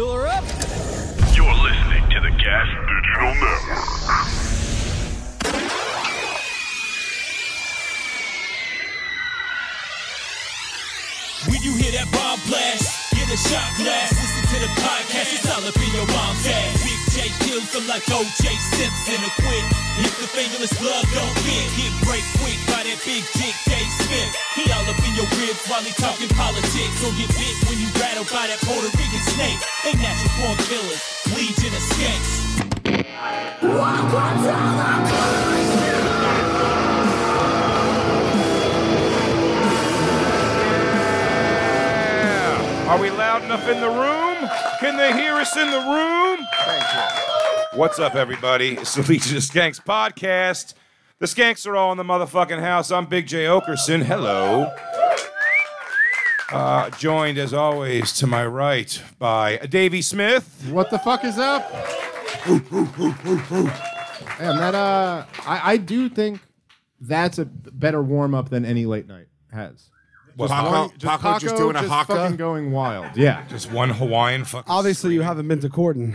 Fill her up. You're listening to the Gas Digital Network. When you hear that bomb blast, get a shot glass. Listen to the podcast, it's all up in your mom's ass. Kills them like O.J. Simpson. The fingerless glove don't fit. Get break quick by that big dick Dave Smith. He all up in your ribs while he talking politics. Get bit when you by that Puerto Rican snake. They natural killers, legion of skanks. Are we loud enough in the room? Can they hear us in the room? Thank you. What's up, everybody? It's the Legion of Skanks podcast. The Skanks are all in the motherfucking house. I'm Big Jay Oakerson. Hello. Uh, joined, as always, to my right by Davey Smith. What the fuck is up? Man, that uh, I, I do think that's a better warm up than any late night has. Just Paco- going- Paco just doing a haka? fucking going wild. Yeah, Just one Hawaiian fucking. Obviously, you haven't been to Corden.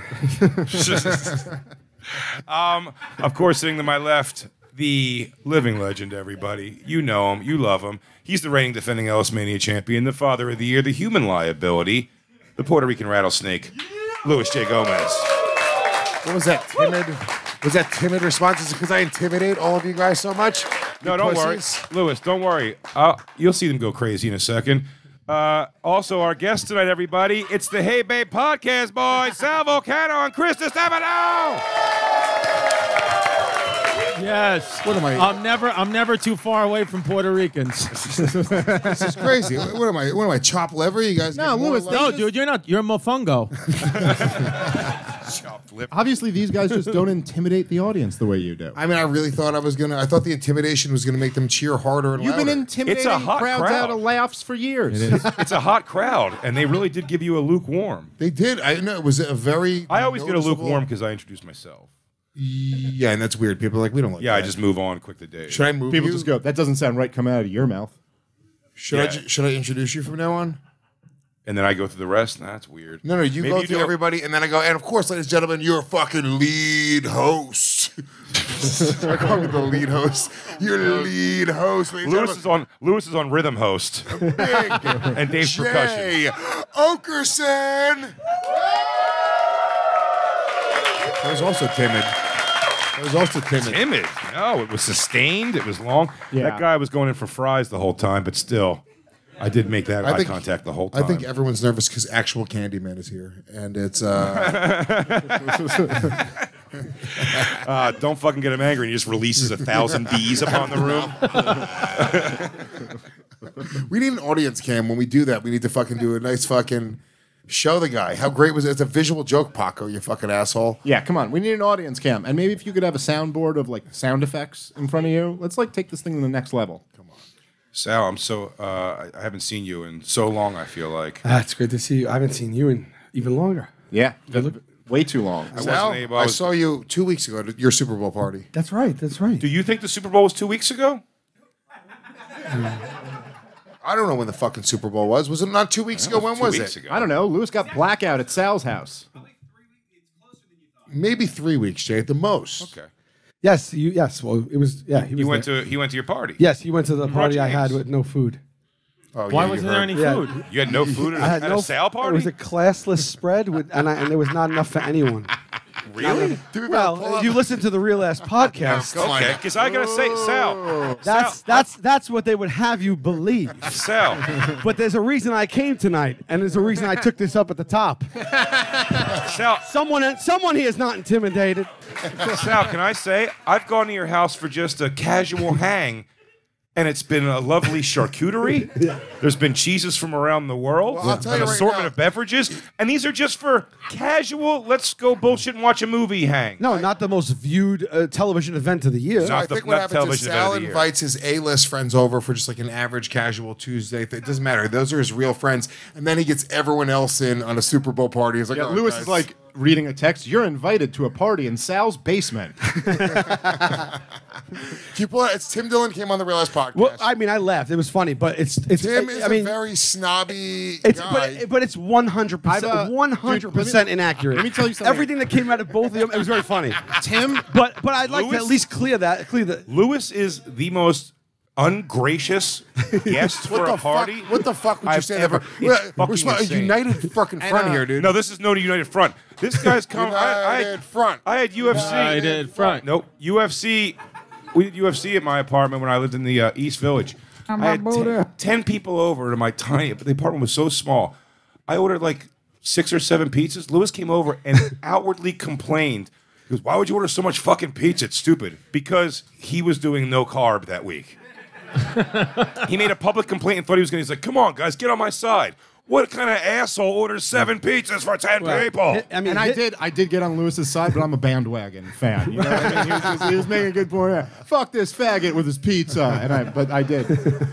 um, of course, sitting to my left, the living legend, everybody. You know him, you love him. He's the reigning defending Ellis Mania champion, the father of the year, the human liability, the Puerto Rican rattlesnake, Luis J. Gomez. What was that timid? Was that timid response? Is because I intimidate all of you guys so much? No, don't pussies? worry. Luis, don't worry. Uh, you'll see them go crazy in a second. Uh, also, our guest tonight, everybody, it's the Hey Babe Podcast Boys, Sal Vulcano and Chris Distefano. Yes. What am I- I'm never. I'm never too far away from Puerto Ricans. This is crazy. what what am I? What am I? Chop liver? You guys? No, Luis, no, dude, you're not. You're a mofongo. Chopped lip. obviously these guys just don't intimidate the audience the way you do. I mean, I really thought I was gonna. I thought the intimidation was gonna make them cheer harder and You've been louder. intimidating It's a hot crowds crowd. out of laughs for years. It's it's a hot crowd, and they really did give you a lukewarm. They did. I know it was a very. I always get a noticeable- lukewarm because I introduce myself. Yeah, and that's weird. People are like we don't like. Yeah, I just move on quick the day. Should I move People you? just go. That doesn't sound right coming out of your mouth. Should I? Yeah. ju- Should I introduce you from now on? And then I go through the rest. That's weird. No, no. You Maybe go you through don't- everybody, and then I go. And of course, ladies and gentlemen, your fucking lead host. I call me the lead host. Your lead host. ladies and Luis is on. Luis is on rhythm host, Big and Dave's percussion. Jay Oakerson. That was also timid. That was also timid. Timid. No, it was sustained. It was long. Yeah. That guy was going in for fries the whole time, but still, I did make that I eye think- contact the whole time. I think everyone's nervous because actual Candyman is here, and it's uh, uh, don't fucking get him angry. And he just releases a thousand bees upon the room. we need an audience cam. When we do that, we need to fucking do a nice fucking show the guy. How great was it? It's a visual joke, Paco. You fucking asshole. Yeah, come on. We need an audience cam, and maybe if you could have a soundboard of like sound effects in front of you, let's like take this thing to the next level. Come on. Sal, I'm so. Uh, I- I haven't seen you in so long. I feel like That's great to see you. I haven't seen you in even longer. Yeah, way too long. I Sal, wasn't able. I I saw you two weeks ago at your Super Bowl party. That's right. That's right. do you think the Super Bowl was two weeks ago? I don't know when the fucking Super Bowl was. Was it not two weeks ago? When Two was weeks it? ago. I don't know. Luis got blackout at Sal's house. Maybe three weeks, Jay, at the most. Okay. Yes, you. Yes. Well, it was. Yeah, he was. Went there. to. He went to your party. Yes, he went to the party I had James. with no food. Oh, Why yeah, you wasn't there heard. any Yeah. food? You had no food at, I had at no. a Sal party. It was a classless spread with, and, I, and there was not enough for anyone. really? Well, if you listen to the Real Ass podcast, Come. Okay, because I gotta say, Sal, that's that's that's what they would have you believe. Sal, But there's a reason I came tonight, and there's a reason I took this up at the top. Sal, Someone, someone here is not intimidated. Sal, can I say I've gone to your house for just a casual hang, and it's been a lovely charcuterie. There's been cheeses from around the world, Well, I'll tell an you right assortment now- of beverages, and these are just for casual. Let's go bullshit and watch a movie hang. No, not the most viewed uh, television event of the year. No. I Not the- think what happens is television event of Sal invites his A-list friends over for just like an average casual Tuesday. It doesn't matter. Those are his real friends. And then he gets everyone else in on a Super Bowl party. He's like, Yeah, "Oh, Luis guys." is like, reading a text. You're invited to a party in Sal's basement. Keep pull. It's Tim Dillon came on the Real Ass podcast. Well, I mean, I laughed. It was funny, but it's it's. Tim I, is I mean, a very snobby It's guy. but, it- but it's one hundred percent uh, one hundred percent dude, let me- inaccurate. let me tell you something. Everything that came out of both of them, it was very funny. Tim, But but I'd like to at least clear that clear that Luis is the most ungracious guest for what a the party. fuck? What the fuck would you I've say? ever- that it's We're, we're supposed- a united fucking front uh, here, dude. No, this is no United Front. This guy's come. I, I, United front. I had UFC. United front. Nope. UFC. We did UFC at my apartment when I lived in the uh, East Village. I had ten, 10 people over to my tiny, but the apartment was so small. I ordered like six or seven pizzas. Luis came over and outwardly complained. He goes, Why would you order so much fucking pizza? It's stupid. Because he was doing no carb that week. he made a public complaint and thought he was going to. He's like, Come on, guys, get on my side. What kind of asshole orders seven pizzas for 10 people? I mean, and I did, I did get on Luis's side, but I'm a bandwagon fan. You know what I mean? He was, just- he was making a good point. Yeah, Fuck this faggot with his pizza, and I, but I did.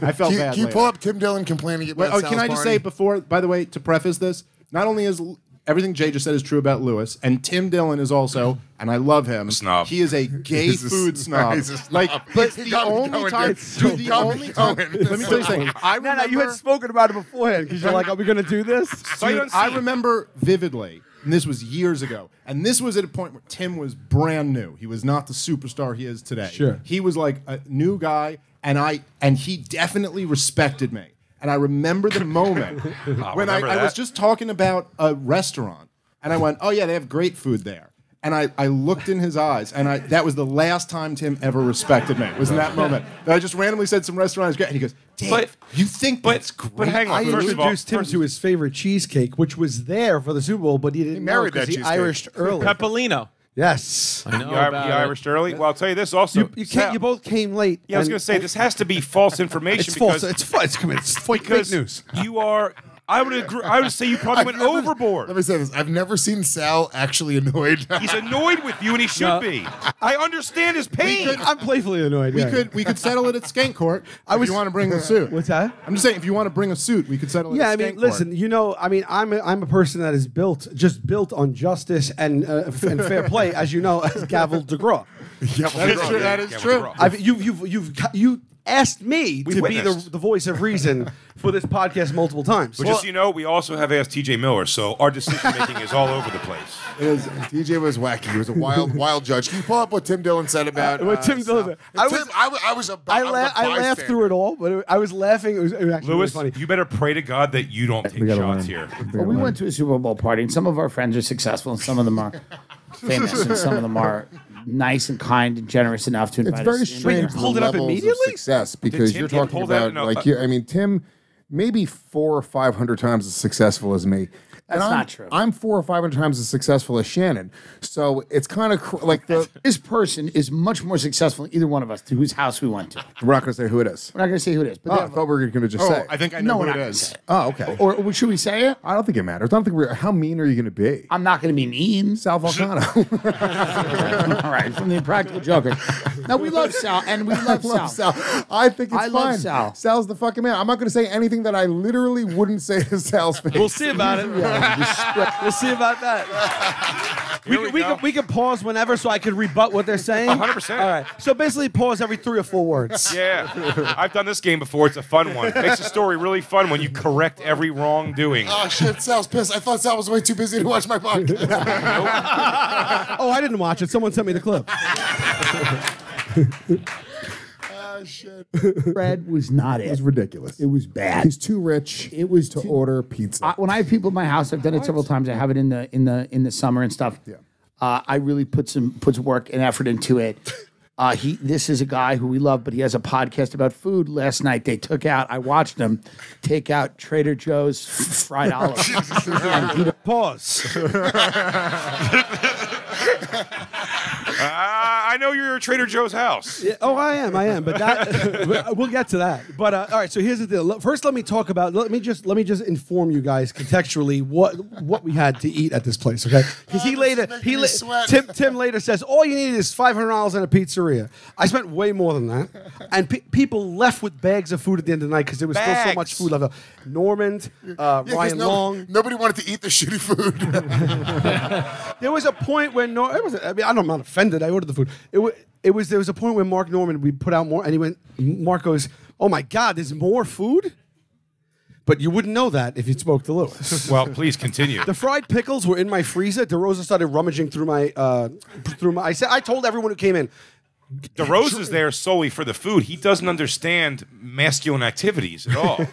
I felt Can, you- bad. can you later. pull up Tim Dillon complaining about Wait, oh, can I just party? say before? By the way, to preface this, not only is L- everything Jay just said is true about Luis, and Tim Dillon is also, and I love him. Snob. He is a gay He's a food s- snob. he's a snob. Like, but He the got only going, time, dude. dude, the got me only time. going. Let me tell you something. I no, remember. no, you had spoken about it beforehand because you're like, are we going to do this? Sight Dude, I unseen. remember vividly, and this was years ago, and this was at a point where Tim was brand new. He was not the superstar he is today. Sure. He was like a new guy, and I and he definitely respected me. And I remember the moment oh, when I, remember I was just talking about a restaurant, and I went, "Oh yeah, they have great food there." And I, I looked in his eyes, and I that was the last time Tim ever respected me. It was in that moment that I just randomly said some restaurant is great, and he goes, "Dave, But- you think but- that's great?" but hang on, I first of all- introduced him first- to his favorite cheesecake, which was there for the Super Bowl, but he didn't know married 'cause that he cheesecake. Irished early. Pepolino. Yes. I know You, Ir- about you it. Irish early? Well, I'll tell you this also. You, you can't. You both came late. Yeah, I was going to say this has to be false information It's because false. It's false. It's, it's fake news. you are. I would agree. I would say you probably I've went never- overboard. Let me say this: I've never seen Sal actually annoyed. He's annoyed with you, and he should No. be. I understand his pain. I'm playfully annoyed. We yeah. could we could settle it at Skank Court. I was- if you want to bring a suit. What's that? I'm just saying, if you want to bring a suit, we could settle it. Yeah, I at mean, Skank listen. Court. You know, I mean, I'm a, I'm a person that is built just built on justice and uh, f- and fair play, as you know, as Gavel DeGraw. That is true. That is Yeah, true. we're I've, you've you've you've you asked me We to be the, the voice of reason for this podcast multiple times. But just so you know, we also have asked TJ Miller, so our decision making is all over the place. It was, TJ was wacky. He was a wild, wild judge. Can you pull up what Tim Dillon said about Uh, what uh, Tim Dillon said. I Tim- was- I, wa- I was a, I, la- I laughed through it all, but it, I was laughing. It was, it was actually Luis, really funny. you better pray to God that you don't take shots here. Well, we went to a Super Bowl party, and some of our friends are successful, and some of them are famous, and some of them are nice and kind and generous enough to invite It's very us. in. strange. pulled it up levels of immediately? Success because Tim you're get talking pulled out? about No, like uh, you I mean Tim, maybe four or five hundred times as successful as me. And That's I'm, not true. I'm four or five hundred times as successful as Shannon. So it's kind of cr- like the. This person is much more successful than either one of us to whose house we went to. We're not going to say who it is. We're not going to say who it is, but Oh, I thought we were going to just Oh, say. I think I know we're who not it going to is. say. it. oh, okay. Or, or should we say it? I don't think it matters. I don't think we're. How mean are you going to be? I'm not going to be mean. Sal Vulcano. All right, from the Impractical Joker. No, we love Sal, and we love, I love Sal. Sal. I think it's I love. Sal. Sal's the fucking man. I'm not going to say anything that I literally wouldn't say to Sal's face. We'll see about it. We'll see about that. we, we can, we, can, we can pause whenever so I can rebut what they're saying. 100%. All right. So basically, pause every three or four words. Yeah, I've done this game before. It's a fun one. It makes the story really fun when you correct every wrongdoing. Oh shit, Sal's pissed. I thought Sal was way too busy to watch my podcast. Oh, I didn't watch it. Someone sent me the clip. oh shit. Fred was not it. was ridiculous. It was bad. He's too rich It was to too- order pizza. I, when I have people in my house, I've done it several times. I have it in the in the in the summer and stuff. Yeah. Uh, I really put some puts work and effort into it. Uh, he this is a guy who we love, but he has a podcast about food. Last night they took out. I watched them take out Trader Joe's fried olives. And he- Pause. Ah, I know you're at Trader Joe's house. Yeah, oh, I am, I am, but that we'll get to that. But uh, all right, so here's the deal. First, let me talk about. Let me just let me just inform you guys contextually what what we had to eat at this place, okay? Because he Oh, later he making la- Tim Tim later says all you need is five hundred dollars in a pizzeria. I spent way more than that, and pe- people left with bags of food at the end of the night because there was still so much food left. over. Normand, uh, Yeah, 'cause Ryan no- Long. Nobody wanted to eat the shitty food. There was a point when no, it was. I mean, I'm not offended. I ordered the food. It was. It was. There was a point where Mark Normand we put out more, and he went. Mark goes, "Oh my God, there's more food." But you wouldn't know that if you spoke to Luis. Well, please continue. the fried pickles were in my freezer. DeRosa started rummaging through my uh, through my. I said, I told everyone who came in. DeRose is there solely for the food. He doesn't understand masculine activities at all.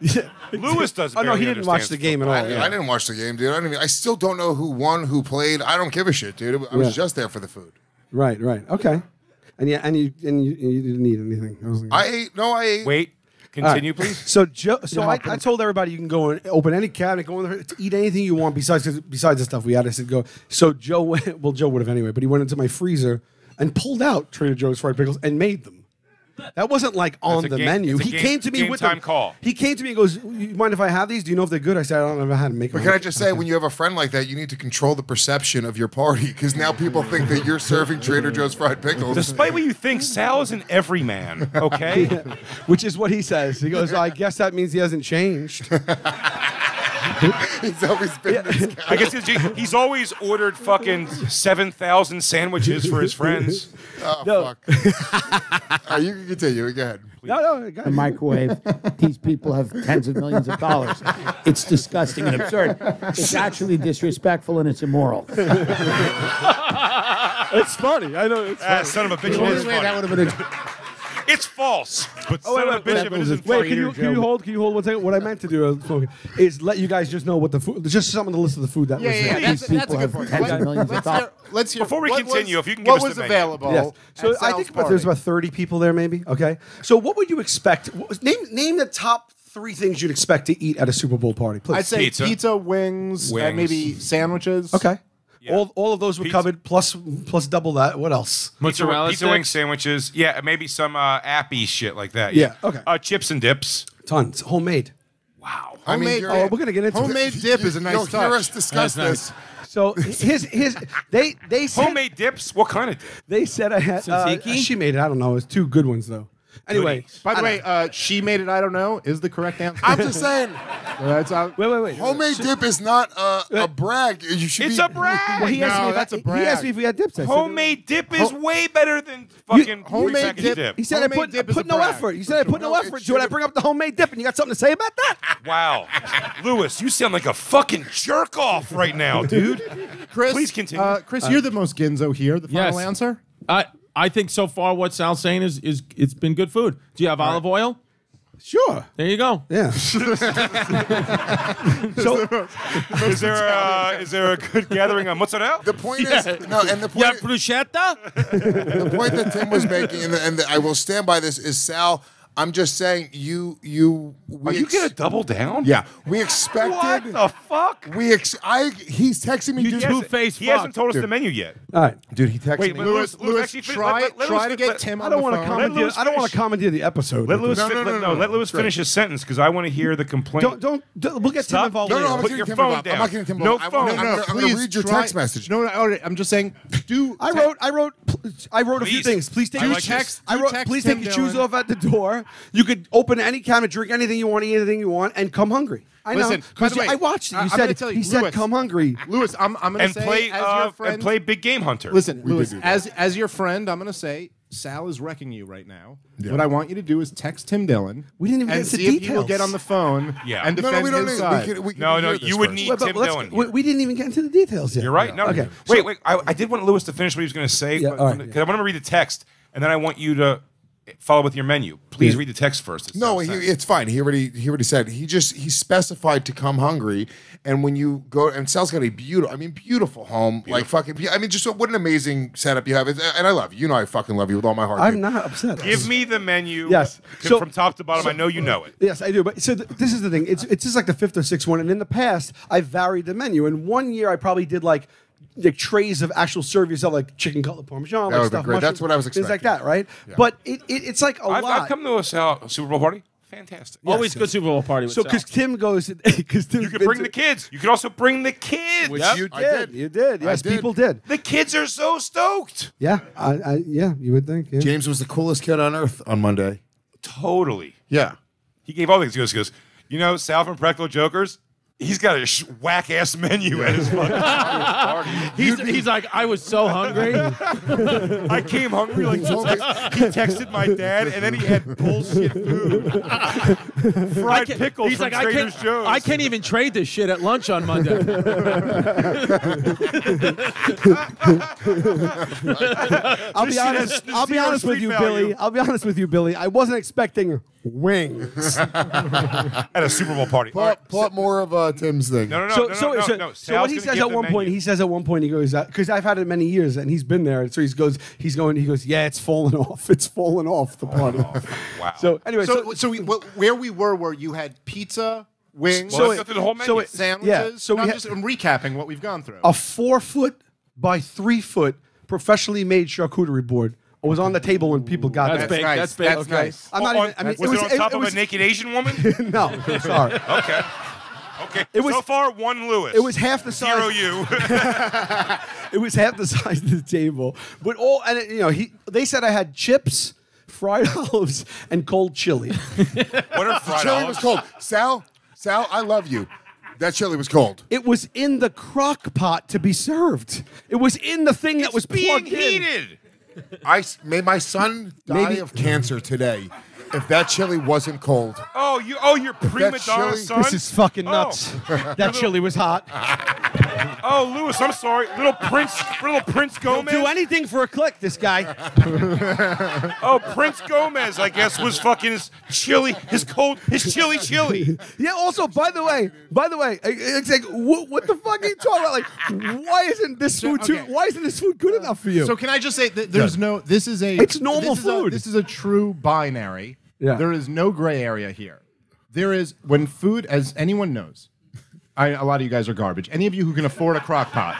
Luis doesn't. Oh no, he didn't watch the understands game at all. didn't- yeah. I didn't watch the game, dude. I, didn't even, I still don't know who won, who played. I don't give a shit, dude. I was Yeah. just there for the food. Right, right, okay. And yeah, and you and you, you didn't eat anything. I was like, I ate. No, I ate. Wait, continue, please. So Joe, so I, I told everybody you can go and open any cabinet, go in there, to eat anything you want besides besides the stuff we had. I said go. So Joe, went, well Joe would have anyway, but he went into my freezer and pulled out Trader Joe's fried pickles and made them. That wasn't like on a the game- menu. He game- came to me game with time them. call. He came to me and goes, "You mind if I have these? Do you know if they're good?" I said, "I don't know how to make But them." can I just say, when you have a friend like that, you need to control the perception of your party because now people think that you're serving Trader Joe's fried pickles. Despite what you think, Sal is an everyman. Okay. Which is what he says. He goes, "I guess that means he hasn't changed." He's always been this guy. I guess he's, he's always ordered fucking seven thousand sandwiches for his friends. Oh, No. fuck. All right, you can continue. Go ahead. no, no, go the microwave. These people have tens of millions of dollars. It's disgusting and absurd. It's actually disrespectful and it's immoral. it's funny. I know. It's Ah, son of a bitch, it is funny. would have been. It's false. But Oh, wait, son wait, of wait, if it isn't wait, can you, can you hold? Can you hold one second? What I meant to do is let you guys just know what the food. Just some of the list of the food that Yeah, was yeah, there. yeah. That's, These that's a good point. Let- millions of let's hear, let's hear. Before we continue, was, if you can give what us was the menu. available. Yes. So at I think about, there's about 30 people there, maybe. Okay. So what would you expect? what was- Name name the top three things you'd expect to eat at a Super Bowl party, please. I'd say Pizza. pizza, wings, Wings. and maybe sandwiches. okay. Yeah. All, all of those were Pizza. covered, plus plus double that. What else? Mozzarella pizza wing sandwiches. Yeah, maybe some uh, appy shit like that. Yeah, okay. Uh, chips and dips. Tons, homemade. Wow. I mean, Oh, we're gonna get into it. Homemade dip is a nice You'll touch. hear us discuss this. So his his they they said Homemade dips? What kind of dip? they said I had uh, she made it. I don't know. It was two good ones though. Anyway, Goodies. By the I way, uh, she made it. I don't know. Is the correct answer? I'm just saying, That's out. wait, wait, wait. homemade dip is not a, a brag. You should It's be. a brag. Well, he asked No, me if that's I, a He asked me if we had dips. I said- Homemade dip is way better than fucking homemade prepackaged dip- He said I put, I put no brag, effort. He said I put no No, effort to it. I bring up the homemade dip, and you got something to say about that? Wow. Luis, you sound like a fucking jerk off right now, dude. Chris, Please continue. Uh, Chris, you're the most ginzo here. The final Yes. answer. I I think so far what Sal's saying is is it's been good food. Do you have olive oil? Sure. There you go. Yeah. so Is there a, is there a good gathering on mozzarella? The point is no, and the You have point, bruschetta? the point that Tim was making, and, the, and the, I will stand by this, is Sal. I'm just saying, you, you, we Are you ex- gonna double down? Yeah, we expected. What the fuck? We ex- I he's texting me. You two-faced He hasn't told us Dude. the menu yet. all right. dude, he texted Wait, me. but Luis, Luis, Luis, actually try, let- let try Luis to fin- get let- Tim I don't want to phone. commandeer. I don't want to finish. commandeer the episode. Let Luis, No, fin- no, no, let- no, let Luis finish his sentence because I want to hear the complaint. don't, don't don't We'll get Tim Stop. involved. no, no, later. I'm Put not your getting Tim phone involved. I'm not getting Tim No involved. I phone. No, I'm no, gonna- I'm going please to read your try- text message. No, no, I'm just saying. Do I wrote. I wrote. I wrote a few things. Please take I your text. I wrote. Please take your shoes off at the door. You could open any cabinet, drink anything you want, eat anything you want, and come hungry. I know. Listen, by 'Cause the way, I watched it. You I'm gonna said tell you, he said come hungry. Luis, I'm, I'm going to say play as uh, your friend. and play Big Game Hunter. Listen, Luis, as as your friend, I'm going to say Sal is wrecking you right now. What I want you to do is text Tim Dillon. We didn't even and get to see if he will get on the phone Yeah. and defend no, we don't his need. side. We can, we can No, no, you would first. need Wait, Tim Dillon. we, we didn't even get into the details yet. You're right. No. Okay. Wait, wait. I, I did want Luis to finish what he was going to say. Yeah, but- all right, 'cause yeah. I want him to read the text, and then I want you to follow with your menu. Please read the text first. It's No, he, it's fine. He already he already said he just he specified to come hungry, and when you go and Sal's got a beautiful, I mean beautiful home, like fucking. I mean, just what an amazing setup you have, It's- and I love you. You know, I fucking love you with all my heart. I'm dude. not upset. Give me the menu. Yes. c- So- from top to bottom. I know you know it. Yes, I do. But so th- this is the thing. It's it's just like the fifth or sixth one. And in the past, I varied the menu. And one year, I probably did like like trays of actual serve yourself like chicken cutlet parmesan. That like would've been stuffed great. That's what I was expecting. Things like that, right? But it, it it's like a I've, lot. I've come to a Sal Super Bowl party. Fantastic. Always good Super Bowl party with so because Tim goes, because Tim, You could bring the kids. You could also bring the kids. Which Yep. you did. did. You did. Yes, did. people did. The kids are so stoked. Yeah, I, I, yeah, you would think. Yeah. James was the coolest kid on earth on Monday. Totally. Yeah. He gave all these. He goes, he goes you know, Sal from Practical Jokers. He's got a sh- whack ass menu at his fucking party. he's, he's like, I was so hungry. I came hungry. Like he texted my dad, and then he had bullshit food, fried pickles He's from like, I Trader can't, Joe's. I can't even trade this shit at lunch on Monday. I'll be This shit honest. I'll be zero honest with street you, value. Billy. I'll be honest with you, Billy. I wasn't expecting wings. at a Super Bowl party. Pull up, pull up more of uh, uh, Tim's thing. No, no, no, so, no, so, no, so, no. so what he says at the one point, menu. he says at one point, he goes, because I've had it many years and he's been there. So he goes, he's going, he goes, yeah, it's fallen off. It's fallen off the party. Wow. So anyway, So, so, so we, wh- where we were, where you had pizza, wings, Well, let's the whole menu. so it- sandwiches. yeah, so we I'm ha- just I'm recapping what we've gone through. a four foot by three foot professionally made charcuterie board was on the table when people got That's there. big. nice. That's big. That's okay. nice. I'm not On- even. I mean, was it it, on top it, of was, a naked Asian woman? no, sorry. okay. Okay. It was- so far one Lewis. It was half the size. zero you. It was half the size of the table, but all and it, you know he. They said I had chips, fried olives, and cold chili. what are fried chili olives? was cold. Sal, Sal, I love you. That chili was cold. It was in the crock pot to be served. It was in the thing that was being plugged in. heated. I s- may my son die Maybe- of cancer today if that chili wasn't cold. Oh, you. Oh, your prima donna chili- son. This is fucking Oh. nuts. that chili was hot. Oh, Luis, I'm sorry. Little Prince, little Prince Gomez. Do anything for a click, this guy. Oh, Prince Gomez, I guess, was fucking his chili, his cold, his chili chili. Yeah. Also, by the way, by the way, it's like, what, what the fuck are you talking about? Like, why isn't this food too? okay. Why isn't this food good enough for you? So can I just say that there's no. This is a. It's normal this is a- food. this is a true binary. Yeah. There is no gray area here. There is when food, as anyone knows, I, a lot of you guys are garbage. Any of you who can afford a crock pot.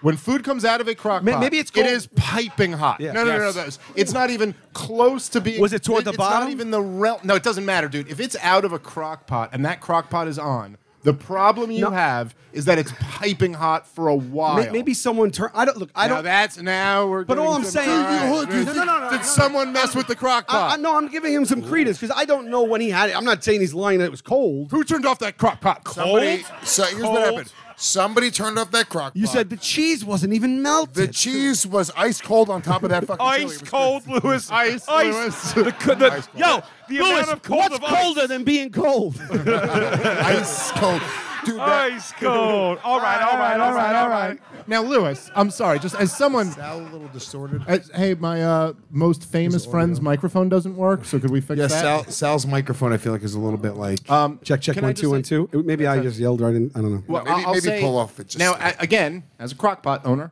When food comes out of a crock Ma- pot, maybe it's it cold- is piping hot. Yeah. No, no, no, Yes. no, no. It's not even close to being. Was it toward the bottom? it's bottom? not even the realm. No, it doesn't matter, dude. If it's out of a crock pot and that crock pot is on, the problem you No. have is that it's piping hot for a while. Maybe someone turn. I don't look. I now don't. that's now we're. But all I'm saying- All right. Hold- Did- no, no, no, no, Did no. someone mess with the crock I, pot? I, no, I'm giving him some credence because I don't know when he had it. I'm not saying he's lying that it was cold. Who turned off that crock pot? Cold. Somebody, so here's Cold. what happened. Somebody turned off that crock You pot. said the cheese wasn't even melted. the cheese was ice cold on top of that fucking chili. Ice cold, Luis. Ice, ice. Luis. The, the, Ice cold. yo, the Luis, amount of cold what's of ice. colder than being cold? ice cold. Dude, that, Ice cold. All right, all right, all right, all right. Now, Luis, I'm sorry. Just as someone, Sal a little distorted. as, hey, my uh, most famous friend's microphone doesn't work. So could we fix Yeah, that? Sal, Sal's microphone I feel like is a little bit like. Um, check, check, Can I one, just two, say- one, two. It- Maybe I just yelled right in. I don't know. Well, maybe- I'll maybe say- pull off it just now, slightly. a- again, as a crockpot owner,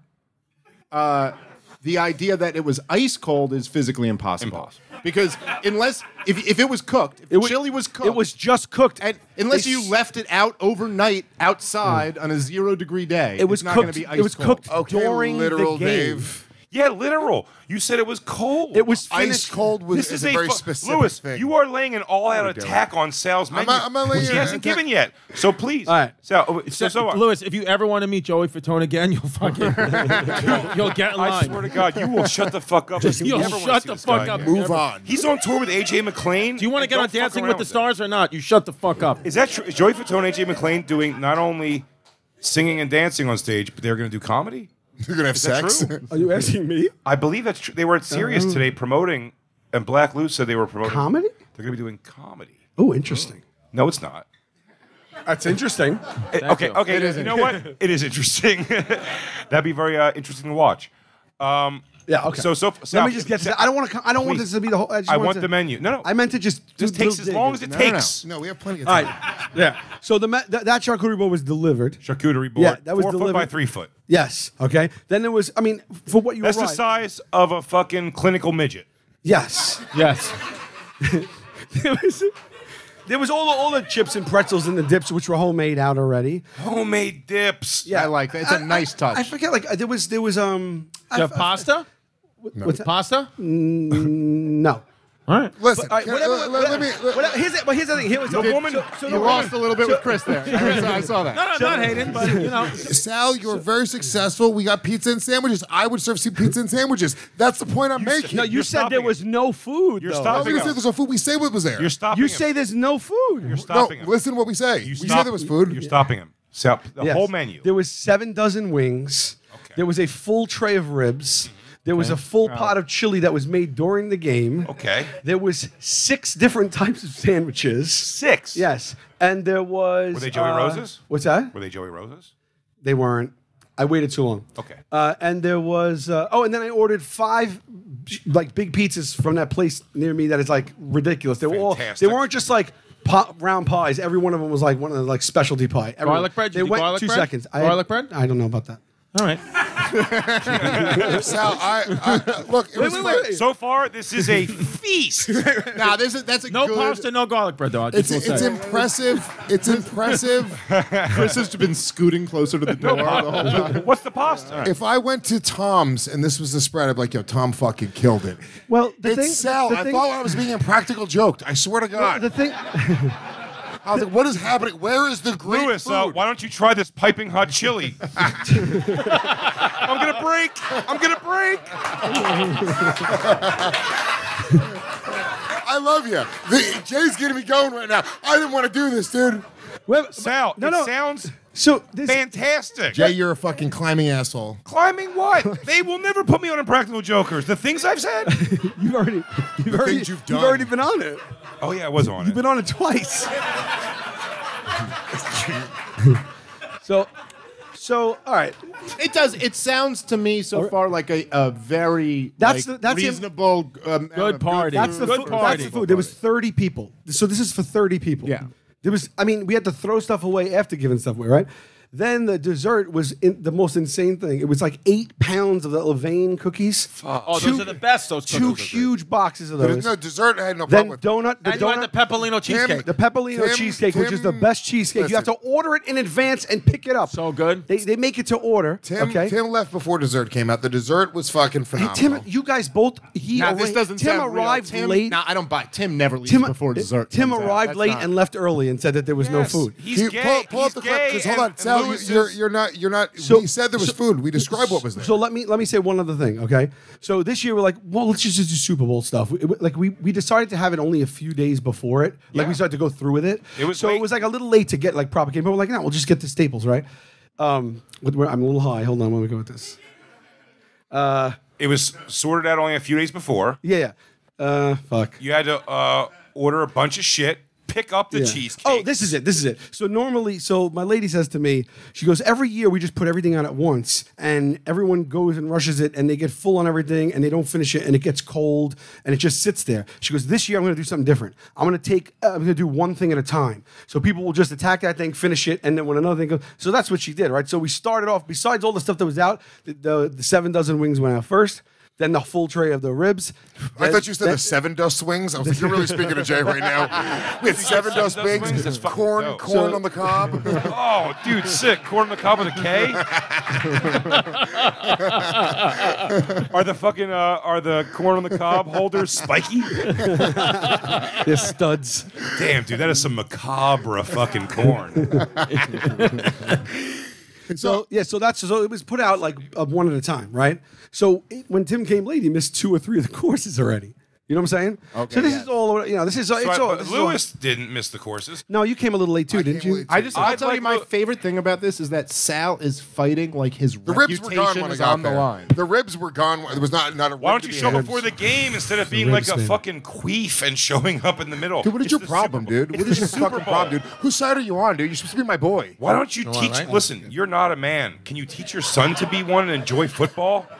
uh, the idea that it was ice cold is physically impossible. Impossible. Because unless if, if it was cooked, if It wa- chili was cooked, It was just cooked. and unless you left it out overnight outside on a zero degree day, It was it's not going cooked. to be ice It was cold. cooked okay, during literal the game. Dave. Yeah, literal. You said it was cold. It was Ice finished. cold was This is is a very fu- specific Luis, thing. you are laying an all-out attack on Sal's menu, I'm not laying which he an hasn't given yet. So please, All right. Sal. So, so what? Luis, if you ever want to meet Joey Fatone again, you'll fucking you'll, you'll get in line. I swear to God, you will shut the fuck up. You'll Never shut the fuck up. again. Move on. He's on tour with AJ McLean. Do you want to get on Dancing with the. Stars or not? You shut the fuck up. Is that true? Is Joey Fatone and AJ McLean doing not only singing and dancing on stage, but they're going to do comedy? You're gonna have Is that sex. true? Are you asking me? I believe that's true. They were at Sirius today promoting, and Black Loot said they were promoting Comedy? They're going to be doing comedy. Oh, interesting. No, it's not. That's interesting. It- okay, you. okay. you know what? It is interesting. That'd be very uh, interesting to watch. Um, Yeah. Okay. So, so, so let Sal, me just get to that. I don't want to. I don't want this to be the whole. I, just I want to- the menu. No, no. I meant to just. This takes as long as it No, no, no. takes. no, we have plenty of time. right. Yeah. So the ma- th- that charcuterie board was delivered. Charcuterie board. Yeah, that was four foot delivered- by three foot. Yes. Okay. Then there was. I mean, for what you That's the size of a fucking clinical midget. Yes. Yes. there was there was all the, all the chips and pretzels and the dips, which were homemade out already. Homemade dips. Yeah, I like that. It's a nice touch. I forget. Like uh, there was there was um. Do you have pasta? What's that? Pasta? No. All right. Listen, All right, can- whatever, uh, let, whatever, let me. let- whatever- here's it, but here's the thing. Here was The woman- So, so you the lost a little bit with Chris there. I saw, I saw that. No, no, not hating, but you know. Sal, you're very successful. We got pizza and sandwiches. I would serve some pizza and sandwiches. That's the point I'm making. No, you You're said there was it. no food. You're though. No, stopping we him. say there's no food. We say what was there. You're stopping You him. say there's no food. You're no, stopping him. listen to what we say. You we stop- say there was food. You're stopping him. So, the Yes. whole menu. There was seven dozen wings. Okay. There was a full tray of ribs. There was a full pot of chili that was made during the game. Okay. There was six different types of sandwiches. Six. Yes, and there was. Were they Joey uh, Roses? What's that? Were they Joey Roses? They weren't. I waited too long. Okay. Uh, and there was. Uh, oh, and then I ordered five like big pizzas from that place near me that is like ridiculous. They were all. They weren't just like. Pop, round pies. Every one of them was like one of the like specialty pie. Everyone- Garlic bread? Did They you do went garlic two bread? seconds. I- Garlic bread? I don't know about that. All right. Sal, I, I look. It was wait, fun. wait. So far, this is a feast. Nah, this is, that's a No good. pasta, no garlic bread, though. I It's it's impressive. It's impressive. Chris has been scooting closer to the door the whole time. What's the pasta? If I went to Tom's and this was the spread, I'd be like, yo, Tom fucking killed it. Well, the it's thing, Sal. the I thing, thought I was being a practical joke. I swear to God. the thing. I was like, what is happening? Where is the great Luis, food? uh, why don't you try this piping hot chili? I'm gonna break. I'm gonna break. I love you. The, Jay's getting me going right now. I didn't want to do this, dude. Well, Sal, no, it no. sounds So this, fantastic. Jay, you're a fucking climbing asshole. Climbing what? they will never put me on Impractical Jokers. The things I've said. you've already, you've already, things you've done. already been on it. Oh yeah, I was on it. You've it. been on it twice. so, so all right. It does. It sounds to me so far like a, a very That's like, the- that's the- reasonable. um, Good party. That's the Good food. party. That's the food. There was 30 people. So this is for 30 people. Yeah. There was. I mean, we had to throw stuff away after giving stuff away, right? Then the dessert was in, the most insane thing. It was like eight pounds of the Levain cookies. Oh, those are the best. Those Two cookies are huge boxes of But those. no dessert, I had no then problem with. donut. The And you had the pepperino cheesecake. The Pepperino Tim- cheesecake, which is the Tim- best cheesecake. You have to listen. order it in advance and pick it up. So good. They, they make it to order. Tim, okay. Tim left before dessert came out. The dessert was fucking Hey, phenomenal. Tim, you guys both. He Now, this arra- doesn't Tim sound real. arrived Tim, late. Nah, I don't buy. Tim never leaves Tim, before uh, dessert. Tim comes out. arrived That's late not- and left early and said that there was no Yes, food. He's He- gay. pull, pull he's up the clip gay, because hold and- on, and Sal, Luis you're you're not you're not. So- we said there was so- food. We described what was there. So let me let me say one other thing, okay? So this year we're like, well, let's just do Super Bowl stuff. We, like we we decided to have it only a few days before it. Like we started to go through with it. It was so late. it was like a little late to get like proper game. But we're like, no, we'll just get the staples, right? Um, I'm a little high. Hold on, let me go with this. Uh, It was sorted out only a few days before. Yeah, yeah. Uh, fuck. You had to uh, order a bunch of shit, pick up the Yeah. cheesecake. Oh, this is it. This is it. So normally, so my lady says to me, she goes, every year we just put everything on at once, and everyone goes and rushes it, and they get full on everything, and they don't finish it, and it gets cold, and it just sits there. She goes, this year I'm going to do something different. I'm going to take, uh, I'm going to do one thing at a time. So people will just attack that thing, finish it, and then when another thing goes, so that's what she did, right? So we started off. Besides all the stuff that was out, the, the, the seven dozen wings went out first. Then the full tray of the ribs. I Then- thought you said then- the seven dust wings. I was like, you're really speaking to Jay right now. We had seven dust dust wings, wings? Corn, dope. corn So- on the cob. Oh, dude, sick. Corn on the cob with a K. are the fucking uh, are the corn on the cob holders spiky? They're studs. Damn, dude, that is some macabre fucking corn. So yeah, so that's so it was put out like uh, one at a time, right? So it, when Tim came late, he missed two or three of the courses already. You know what I'm saying? Okay. So this is all you know. This is So it's I- all. but This is all- Luis didn't miss the courses. no, you came a little late too, didn't you? late, I just, I'll I'd tell like you my favorite thing about this is that Sal is fighting like his The ribs were gone reputation when I got on the line. The ribs were gone. There was not not a. Why don't you show had. before the game instead of being like a man. fucking queef and showing up in the middle? Dude, what is It's your problem, dude? What is your fucking problem, dude? Whose side are you on, dude? You're supposed to be my boy. Why don't you teach? Listen, you're not a man. Can you teach your son to be one and enjoy football?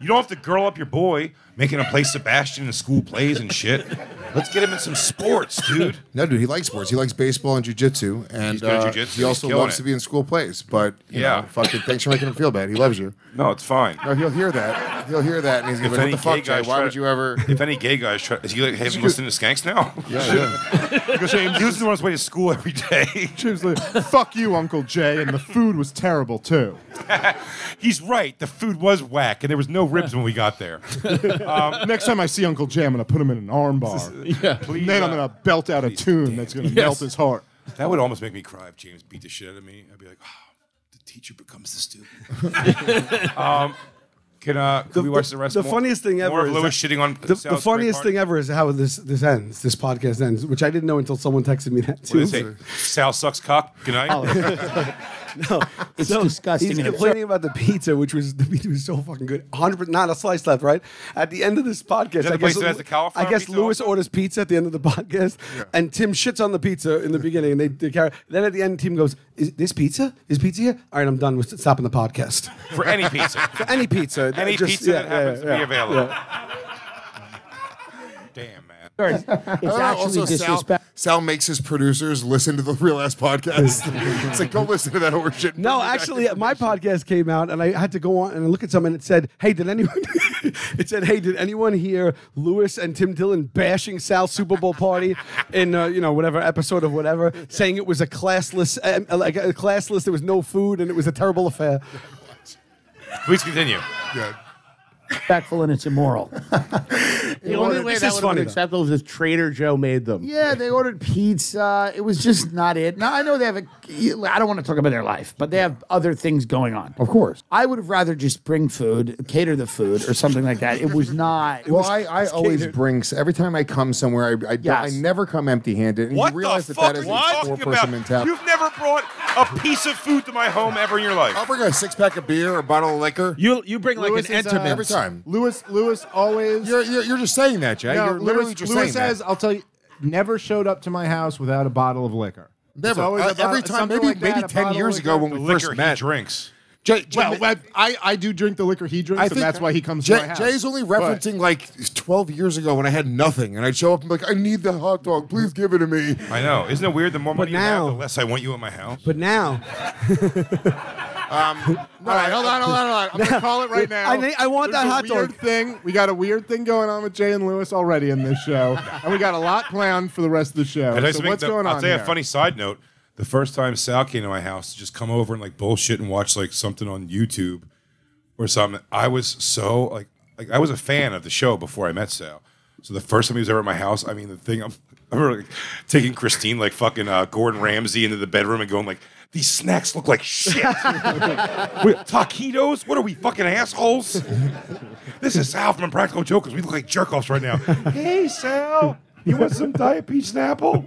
you don't have to girl up your boy. Making him play Sebastian in school plays and shit. Let's get him in some sports, dude. No, dude, he likes sports. He likes baseball and jujitsu, and He's good at uh, jujitsu. he also He's killing loves it. to be in school plays. But you Yeah. know, fucking thanks for making him feel bad. He loves you. No, it's fine. No, he'll hear that. He'll hear that, and he's gonna be like, "What the gay fuck, Jay? guys Why try- would you ever?" If any gay guys try, is he like, have him listen to Skanks now? Yeah, yeah. Because he listens to him on his way to school every day. James Lee, fuck you, Uncle Jay, and the food was terrible too. He's right. The food was whack, and there was no ribs when we got there. Next time I see Uncle Jay, I'm gonna put him in an armbar. Yeah. Please, And then I'm uh, gonna belt out a tune that's gonna melt his heart. That would almost make me cry if James beat the shit out of me. I'd be like, oh, the teacher becomes the student. um, can uh, can we watch the rest? the more- funniest thing ever More of is Luis that- shitting on The, the funniest thing ever is how this this ends. This podcast ends, which I didn't know until someone texted me that What too. did they say? Sal sucks cock. Good night. no, It's so disgusting He's and complaining about the pizza, which was the pizza was so fucking good. 100 not a slice left, right? At the end of this podcast, I guess that has the cauliflower I guess Luis also? orders pizza at the end of the podcast, and Tim shits on the pizza in the beginning, and they, they carry. Then at the end, Tim goes, "Is this pizza? Is pizza here? All right, I'm done with stopping the podcast For any pizza. for any pizza, Any just- pizza yeah, that happens yeah, to be yeah. available. Damn, man. It's actually also, Sal, disrespect. Sal makes his producers listen to the real ass podcast. it's like, don't listen to that horseshit. No, actually, my podcast came out, and I had to go on and look at something. And it said, "Hey, did anyone?" it said, "Hey, did anyone hear Luis and Tim Dillon bashing Sal's Super Bowl party in uh, you know whatever episode of whatever, saying it was a classless, uh, like a classless. There was no food, and it was a terrible affair." Please continue. Yeah. Respectful and it's immoral. The only way that that is would have been acceptable is if Trader Joe made them. Yeah, they ordered pizza. It was just not it. Now I know they have a. I don't want to talk about their life, but they have other things going on. Of course. I would have rather just bring food, cater the food, or something like that. It was not. It Well, was, I, I always catered. bring every time I come somewhere. I I, Yes. I never come empty-handed. And What you realize the that fuck that are is you a talking four-person about? mentality. You've never brought a piece of food to my home ever in your life. I'll bring a six-pack of beer, or a bottle of liquor You you bring like Luis an is, uh, every time. Luis, Luis always. You're, you're you're just saying that, Jay. No, you're literally Luis, just Luis saying says, that. I'll tell you, never showed up to my house without a bottle of liquor. Never. Uh, a bottle- every time, maybe like maybe a ten years ago when The we liquor first he met. drinks. Jay, Jay, Well, well, I, I do drink the liquor he drinks, I and that's why he comes Jay, to my house. Jay's only But- referencing like 12 years ago when I had nothing, and I'd show up and be like, "I need the hot dog, please give it to me." I know. Isn't it weird? The more money you now- have, the less I want you at my house. But now, All right, hold on, hold on, hold on. I'm gonna call it right now. I need- I want There's that a hot weird dog. thing. We got a weird thing going on with Jay and Luis already in this show, and we got a lot planned for the rest of the show. And I So what's the- going on? I'll on tell you here? a funny side note. The first time Sal came to my house to just come over and like bullshit and watch like something on YouTube or something, I was so like like I was a fan of the show before I met Sal. So the first time he was ever at my house, I mean the thing I'm I remember like, taking Christine like fucking uh, Gordon Ramsay into the bedroom and going like these snacks look like shit. Wait, taquitos? What are we fucking assholes? This is Sal from Impractical Jokers. We look like jerk offs right now. hey Sal, you want some Diet Peach Snapple?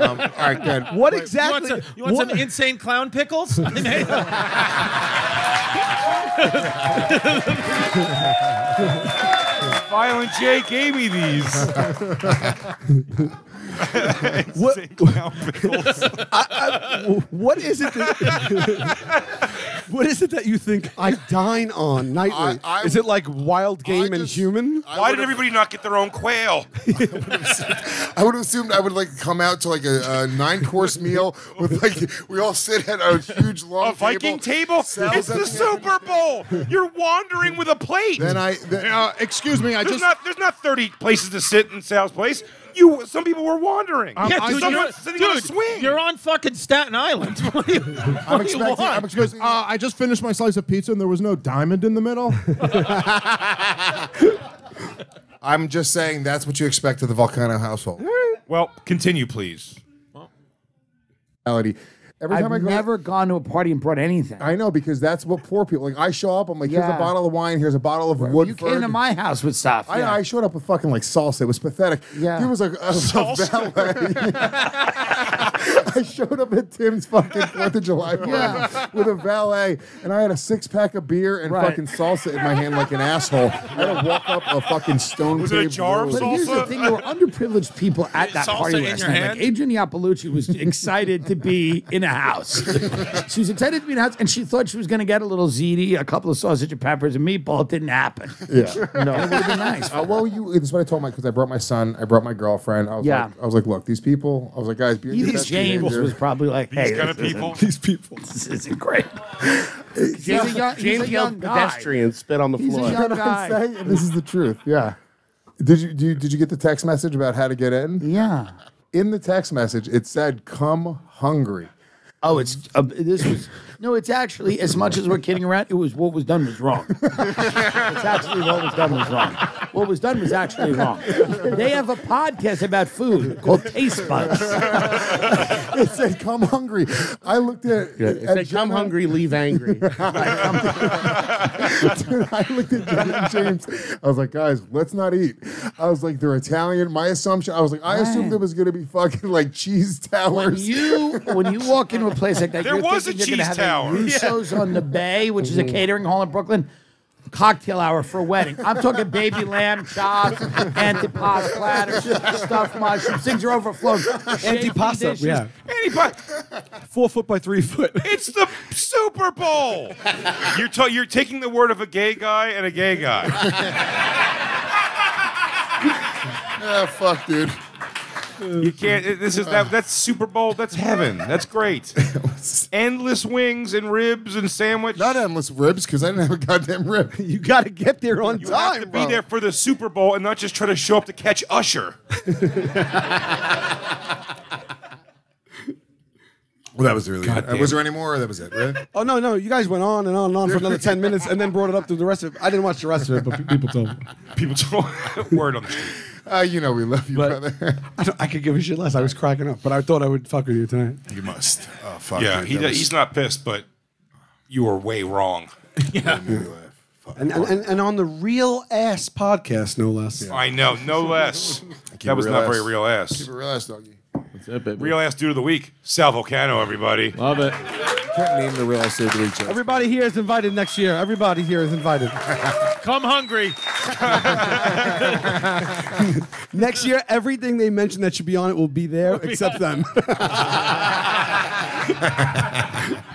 Um, all right, good. what You want, exactly? some, you want some insane clown pickles? Violent J gave me these. What- Insane clown pickles. what is it? That, what is it that you think I dine on nightly? I- I- is it like wild game and just- human? I Why did everybody not get their own quail? I would have assumed I would like come out to like a, a nine course meal with like we all sit at a huge long A Viking table? Sal's It's the the Super Bowl. You're wandering with a plate. Then I then, Uh, excuse me, I there's just not there's not 30 places to sit in Sal's place. You some people were wandering. Um, yeah, I dude, just- you're, Someone's sitting on a swing. you're on fucking Staten Island. you, I'm expecting. I'm expecting. Uh, I just finished my slice of pizza and there was no diamond in the middle. I'm just saying that's what you expect of the Vulcano household. well, continue, please. Reality. Every time I I've go, never gone to a party and brought anything. I know because that's what poor people like. I show up, I'm like, here's Yeah. a bottle of wine, here's a bottle of Woodford. you came to my house with stuff. I, yeah. I showed up with fucking like salsa. It was pathetic. Yeah. There was a, a, a valet. I showed up at Tim's fucking Fourth of July party with a valet, and I had a six pack of beer and Right. fucking salsa in my hand like an asshole. I had to walk up a fucking stone. Was it a paved jar of road. But here's the thing: there were underprivileged people at that Salsa party in last your night. hand? Like Adrienne Iapalucci was excited to be in a house. she was excited to be in a house, and she thought she was going to get a little ziti, a couple of sausage and peppers, and meatball. It didn't happen. Yeah. No, it would have been nice. Uh, well, you. This is what I told my because I brought my son, I brought my girlfriend. I was Yeah. like, I was like, look, these people. I was like, guys, be your Even best James behavior. was probably like, "Hey, These kind of people. These people. this isn't great." He's a young, he's a James young yelled guy. pedestrian, spit on the He's a floor. young You know what I'm guy. saying? This is the truth. Yeah. Did you, did you did you get the text message about how to get in? Yeah. In the text message, it said, "Come hungry." Oh, it's uh, this was no. It's actually as much as we're kidding around. It was what was done was wrong. it's actually what was done was wrong. What was done was actually wrong. They have a podcast about food called Taste Buds. It said, "Come hungry." I looked at, It at said, "Come Jenna- hungry, leave angry." Dude, I looked at Jenna and James. I was like, guys, let's not eat. I was like, they're Italian. My assumption, I was like, I assumed there was going to be fucking like cheese towers." When towers. you when you walk into a place like that, There you're was a thinking you're gonna cheese have tower. A Russo's on the Bay, which is a catering hall in Brooklyn. Cocktail hour for a wedding. I'm talking baby lamb chops, antipasto platters, stuffed mushrooms. Things are overflowing. Antipasta, Shaky dishes. yeah. Anybody? Four foot by three foot. It's the Super Bowl. You're ta- you're taking the word of a gay guy and a gay guy. Ah, fuck, dude. You can't. This is that. That's Super Bowl. That's heaven. That's great. Endless wings and ribs and sandwich. Not endless ribs because I didn't have a goddamn rib. You got to get there on You time, have to bro. be there for the Super Bowl and not just try to show up to catch Usher. Well, that was really. God Uh, was there any more? Or that was it. Right? Oh no, no! You guys went on and on and on for another ten minutes, and then brought it up to the rest of. it. I didn't watch the rest of it, but pe- people told me. People told word on the street. Uh, you know we love you, But- brother. I, don't, I could give a shit less. I was cracking up, but I thought I would fuck with you tonight. you must. Oh fuck. Yeah, he, that was- he's not pissed, but you were way wrong. yeah. and, and, and on the Real Ass podcast, no less. I know, no less. That was not real very real ass. Keep it real ass, doggy. That's it, baby. Real ass dude of the week, Sal Vulcano, everybody. Love it. Can't name the real ass dude of the week. Jeff. Everybody here is invited next year. Everybody here is invited. Come hungry. next year, everything they mention that should be on it will be there, except them.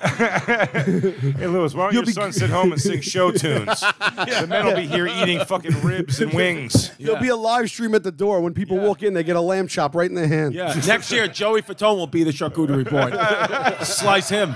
Hey, Luis, why don't your son sit home and sing show tunes? The men will be here eating fucking ribs and wings. There'll be a live stream at the door. When people walk in, they get a lamb chop right in their hand. Yeah. Next year, Joey Fatone will be the charcuterie boy. Slice him.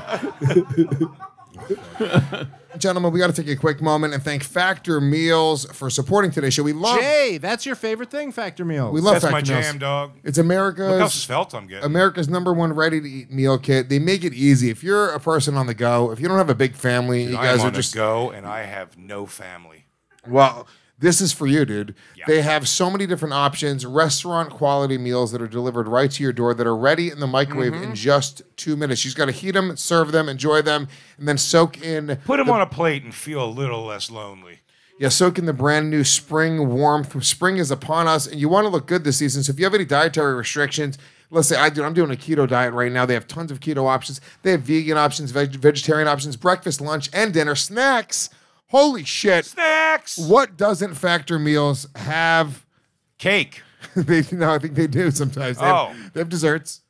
Gentlemen, we got to take a quick moment and thank Factor Meals for supporting today's show. We love. Jay, that's your favorite thing, Factor Meals. We love That's Factor my Meals. jam, dog. It's Look how America's svelte I'm getting. America's number one ready to eat meal kit. They make it easy. If you're a person on the go, if you don't have a big family, you I guys am are on just the go, and I have no family. Well, this is for you, dude. Yeah. They have so many different options, restaurant quality meals that are delivered right to your door that are ready in the microwave Mm-hmm. in just two minutes. You just got to heat them, serve them, enjoy them, and then soak in. Put them on a plate and feel a little less lonely. Yeah, soak in the brand new spring warmth. Spring is upon us, and you want to look good this season. So if you have any dietary restrictions, let's say I do, I'm doing a keto diet right now. They have tons of keto options. They have vegan options, veg- vegetarian options, breakfast, lunch, and dinner snacks. Holy shit! Snacks. What doesn't Factor Meals have? Cake. they no, I think they do sometimes. They, Oh. have, they have desserts.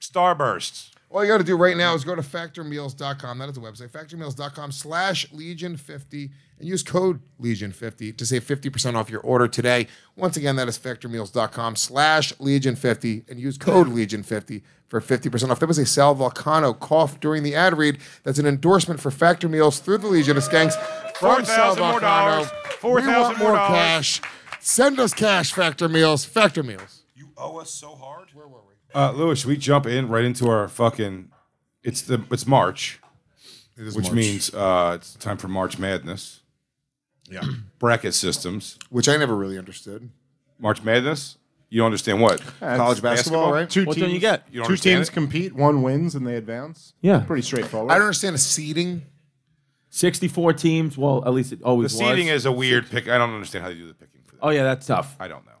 Starbursts. All you got to do right now is go to factormeals.com. That is the website. Factormeals.com slash Legion50 and use code Legion50 to save 50% off your order today. Once again, that is factormeals.com slash Legion50 and use code Legion50 for 50% off. That was a Sal Vulcano cough during the ad read. That's an endorsement for Factor Meals through the Legion of Skanks 4,000 more Vulcano. dollars. We 4,000 want more more dollars. cash. Send us cash, Factor Meals. Factor Meals. You owe us so hard. Where were we? Uh, Luis, should we jump in right into our fucking? It's the it's March, It is which March. means uh, it's time for March Madness. Yeah. Bracket systems. Which I never really understood. March Madness. You don't understand what? College basketball, right? Two What teams, you get? You don't two teams it? compete, one wins, and they advance. Yeah. Pretty straightforward. I don't understand a seeding. 64 teams. Well, at least it The always was. seeding is a weird pick. I don't understand how they do the picking for that. Oh, yeah, that's tough. I don't know.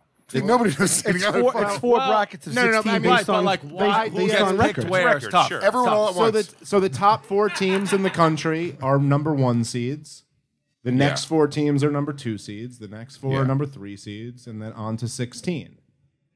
Nobody knows It's four, it's four brackets of no, no, no, 16 I mean- based but on, like, why- based, who based gets on picked record. where is Record, tough. sure. Everyone Tough. all at So once. the so the top four teams in the country are number one seeds. The next Yeah. four teams are number two seeds. The next four Yeah. are number three seeds, and then on to sixteen.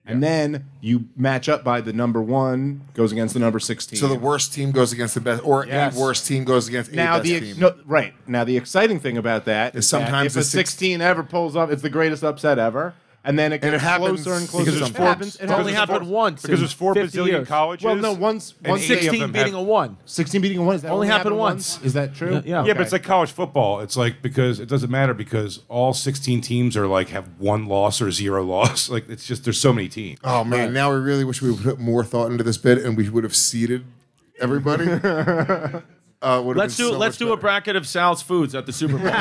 And then you match up by the number one goes against the number sixteen. so the worst team goes against the best, or Yes. the worst team goes against a now best the team. no, right now the exciting thing about that is sometimes sometimes the if a six- 16 ever pulls up, it's the greatest upset ever, and then it And it happens closer and closer. because It happens. It only happens. happened once. because there's four 50 bazillion years. colleges. Well, no, once once eight of 16 them beating have- a one. 16 beating a one. Is that Only only, happened once. Is that true? Yeah. Yeah, but it's like college football. It's like because it doesn't matter because all 16 teams are like have one loss or zero loss. Like it's just there's so many teams. Oh man, now we really wish we would put more thought into this bit and we would have seeded everybody. uh, would Let's been do so let's much do a bracket of Sal's foods at the Super Bowl.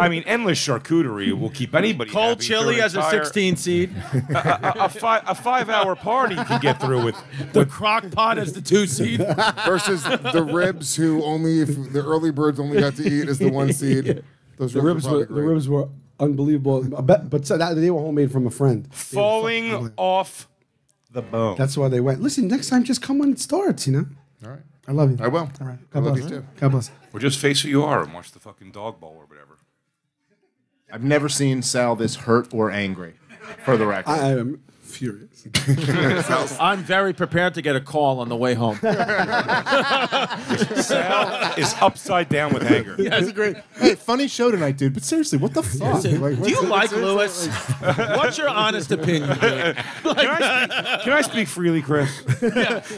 I mean, endless charcuterie will keep anybody. Cold happy chili through an as a 16 seed. A, a, fi- a five hour party you can get through with. The crock pot as the two seed. versus the ribs, who only if the early birds only got to eat as the one seed. Those The ribs were were the ribs were unbelievable. I bet, but so that, they were homemade from a friend. Falling off the bone. That's why they went. Listen, next time just come when it starts. You know. All right. I love you. I will. All right. I God love bless. you too. God bless. or just face who you are and watch the fucking dog bowl or whatever. I've never seen Sal this hurt or angry. For the record, I am furious. I'm very prepared to get a call on the way home. Sal is upside down with anger. that's a great. Hey, funny show tonight, dude. But seriously, what the fuck? Do you like Luis? What's your honest opinion? dude? Can I, speak, can I speak freely, Chris?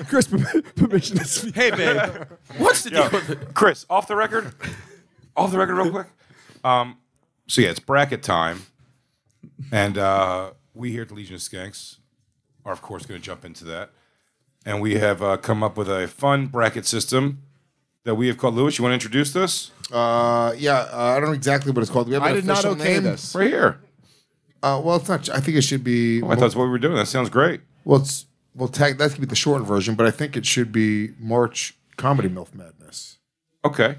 Chris, permission to speak. Hey, babe. What's the deal Yo, with it? Chris, off the record. Off the record, real quick. Um, so yeah, it's bracket time, and uh, we here at the Legion of Skanks are, of course, going to jump into that, and we have uh, come up with a fun bracket system that we have called. Luis, you want to introduce this? Uh, yeah, uh, I don't know exactly what it's called. We have I an did not official okay name? this. Right here. Uh, well, it's not. I think it should be. Oh, I thought that's what we were doing. That sounds great. well, it's well. Tag, that could be the shortened version, but I think it should be March Comedy Milf Madness. Okay.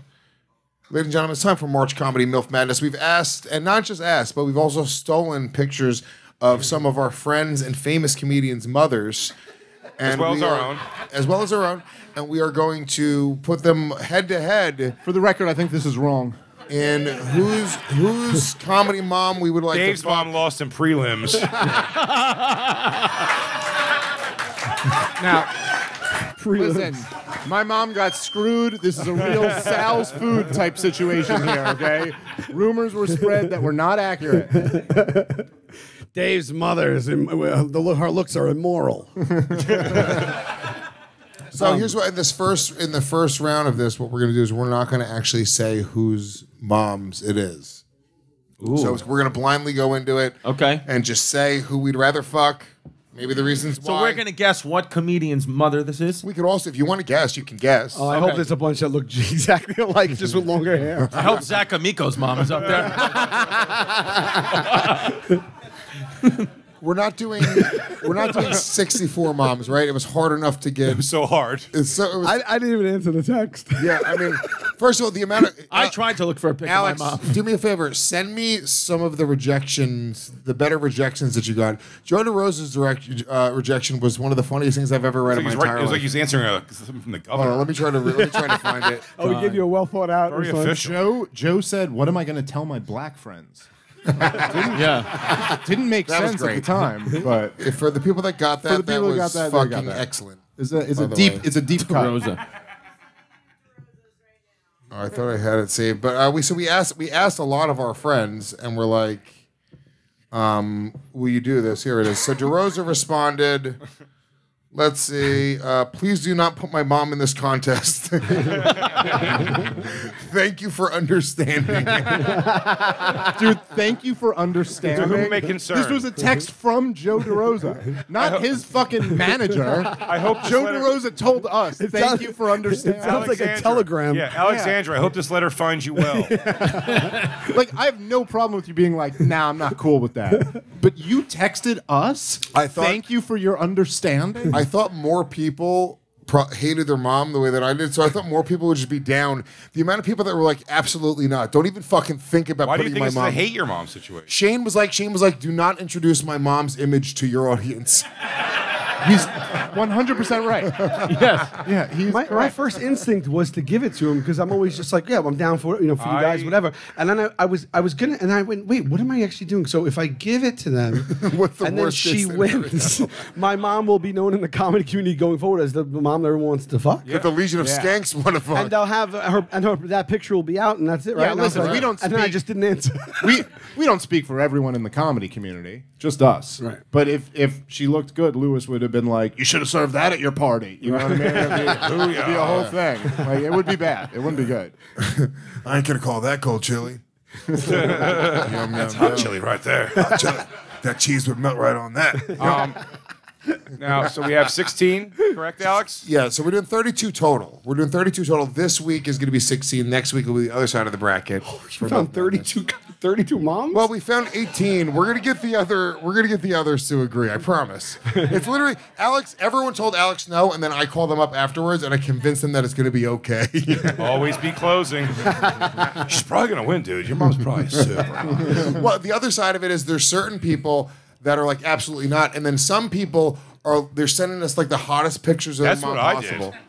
Ladies and gentlemen, it's time for March Comedy MILF Madness. We've asked, and not just asked, but we've also stolen pictures of some of our friends and famous comedians' mothers. And well as we our are- own. As well as our own. And we are going to put them head to head For the record, I think this is wrong. in whose whose comedy mom we would like Dave's to fuck. mom lost in prelims. Now, listen, my mom got screwed. This is a real Sal's food type situation here, okay? Rumors were spread that were not accurate. Dave's mother is im- well, the look, her looks are immoral. So um, here's what in this first in the first round of this, what we're gonna do is we're not gonna actually say whose moms it is. Ooh. So we're gonna blindly go into it. Okay. And just say who we'd rather fuck. Maybe the reasons So why. So we're gonna guess what comedian's mother this is. We could also, if you want to guess, you can guess. Oh, I hope there's a bunch that look exactly alike, just with longer hair. I hope Zach Amico's mom is up there. We're not doing we're not doing 64 moms, right? It was hard enough to get. so hard. It's so, it was, I, I didn't even answer the text. yeah, I mean, first of all, the amount of I tried to look for a picture Alex, of my mom. do me a favor. Send me some of the rejections, the better rejections that you got. Joe DeRosa's direct uh, rejection was one of the funniest things I've ever read in It my was, right, entire it was like life. he's answering a, something from the Hold governor. on, let me try to let me try to find it. Oh, we give you a well thought out. Very official. Joe Joe said, "What am I going to tell my black friends?" Yeah. Didn't make That sense at the time, but If for the people that got that, For the that people who was got that, fucking got that. excellent. it's a it's a deep way. it's a deep cut. Rosa. Oh, I thought I had it saved, but uh, we so we asked we asked a lot of our friends, and we're like, um, "Will you do this?" Here it is. So DeRosa responded. Let's see. Uh, please do not put my mom in this contest. Thank you for understanding. Dude, thank you for understanding. To whom may concern. This was a text from Joe DeRosa, not his fucking manager. I hope this Joe letter- DeRosa told us. Thank sounds- you for understanding. it sounds like a Alexandra. telegram. Yeah, Alexandra, I hope this letter finds you well. like I have no problem with you being like, nah, I'm not cool with that. But you texted us. I thought- thank you for your understanding. I thought more people hated their mom the way that I did. So I thought more people would just be down. The amount of people that were like, absolutely not. Don't even fucking think about Why do you putting think my it's mom. the hate your mom situation? Shane was like, Shane was like, do not introduce my mom's image to your audience. He's 100% right. Yes. Yeah, he's My, my first instinct was to give it to him because I'm always just like, yeah, I'm down for it, you know, for you guys, whatever. And then I, I was, I was gonna, and I went, wait, what am I actually doing? So if I give it to them, What's the and then she wins, my mom will be known in the comedy community going forward as the mom that everyone wants to fuck. That the Legion of Skanks want to fuck. And they'll have her, and her, that picture will be out, and that's it, right? Yeah, And I listen, like- we don't And then I just didn't answer. we we don't speak for everyone in the comedy community, just us. Right. But if if she looked good, Luis would have been like, "You should have served that at your party." You know what I mean? It'd be, it'd be a whole thing. Like it would be bad. It wouldn't be good. I ain't gonna call that cold chili. That's hot chili right there. Chili. that cheese would melt right on that. Um, now, so we have 16, correct, Alex? Yeah, so we're doing 32 total. We're doing 32 total. This week is going to be 16. Next week will be the other side of the bracket. Oh, we found 32, 32 moms. Well, we found 18. We're gonna get the other. We're gonna get the others to agree. I promise. It's literally Alex. Everyone told Alex no, and then I call them up afterwards, and I convince them that it's gonna be okay. Always be closing. She's probably going to win, dude. Your mom's probably super. well, the other side of it is there's certain people that are like absolutely not, and then some people are they're sending us like the hottest pictures of That's their mom what I possible. did.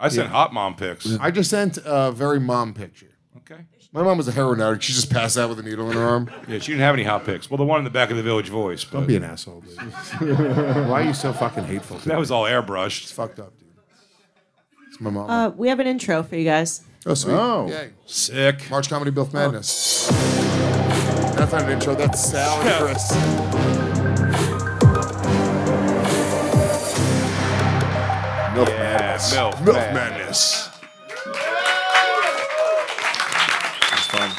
I sent hot mom pics. I just sent a very mom picture. Okay. My mom was a heroin addict. She just passed out with a needle in her arm. Yeah, she didn't have any hot pics. Well, the one in the back of the Village Voice. But Don't be an asshole, dude. Why are you so fucking hateful? that was all airbrushed. It's fucked up, dude. It's my mom. Uh, we have an intro for you guys. oh, sweet. Oh. Yay. Sick. March Comedy Bilf Madness. That's not an intro. That's Sal and Chris. Madness. Milf Milf Madness. Madness. It's fun.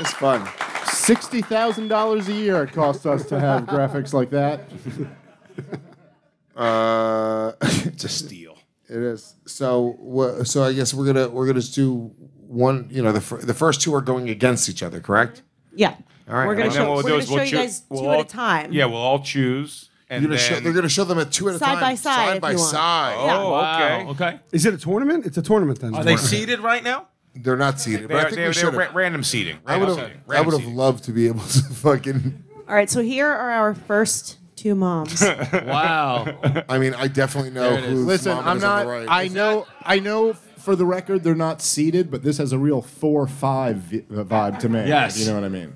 It's fun. Sixty thousand dollars a year it costs us to have graphics like that. Uh, It's a steal. it is. So, so I guess we're gonna we're gonna do one. You know, the fir- the first two are going against each other, correct? Yeah. All right. We're gonna And show, then what we're do gonna show we'll you choo- guys we'll two all- at a time. Yeah, we'll all choose. And gonna show, they're gonna show them at two at a Side time, by side, side if by you want. side. Yeah. Oh, Wow. okay. Okay. Is it a tournament? It's a tournament then. Are they seated right now? They're not seated, They but I are, think they we are, should they're have. ra- random seating. I would Random have. seating. I Random would have seating. loved to be able to fucking. All right, so here are our first two moms. Wow. I mean, I definitely know There it is. who's Listen, mom I'm is on not. the right. I know. I know. For the record, they're not seated, but this has a real four-five vi- uh, vibe to me. Yes. you know what I mean.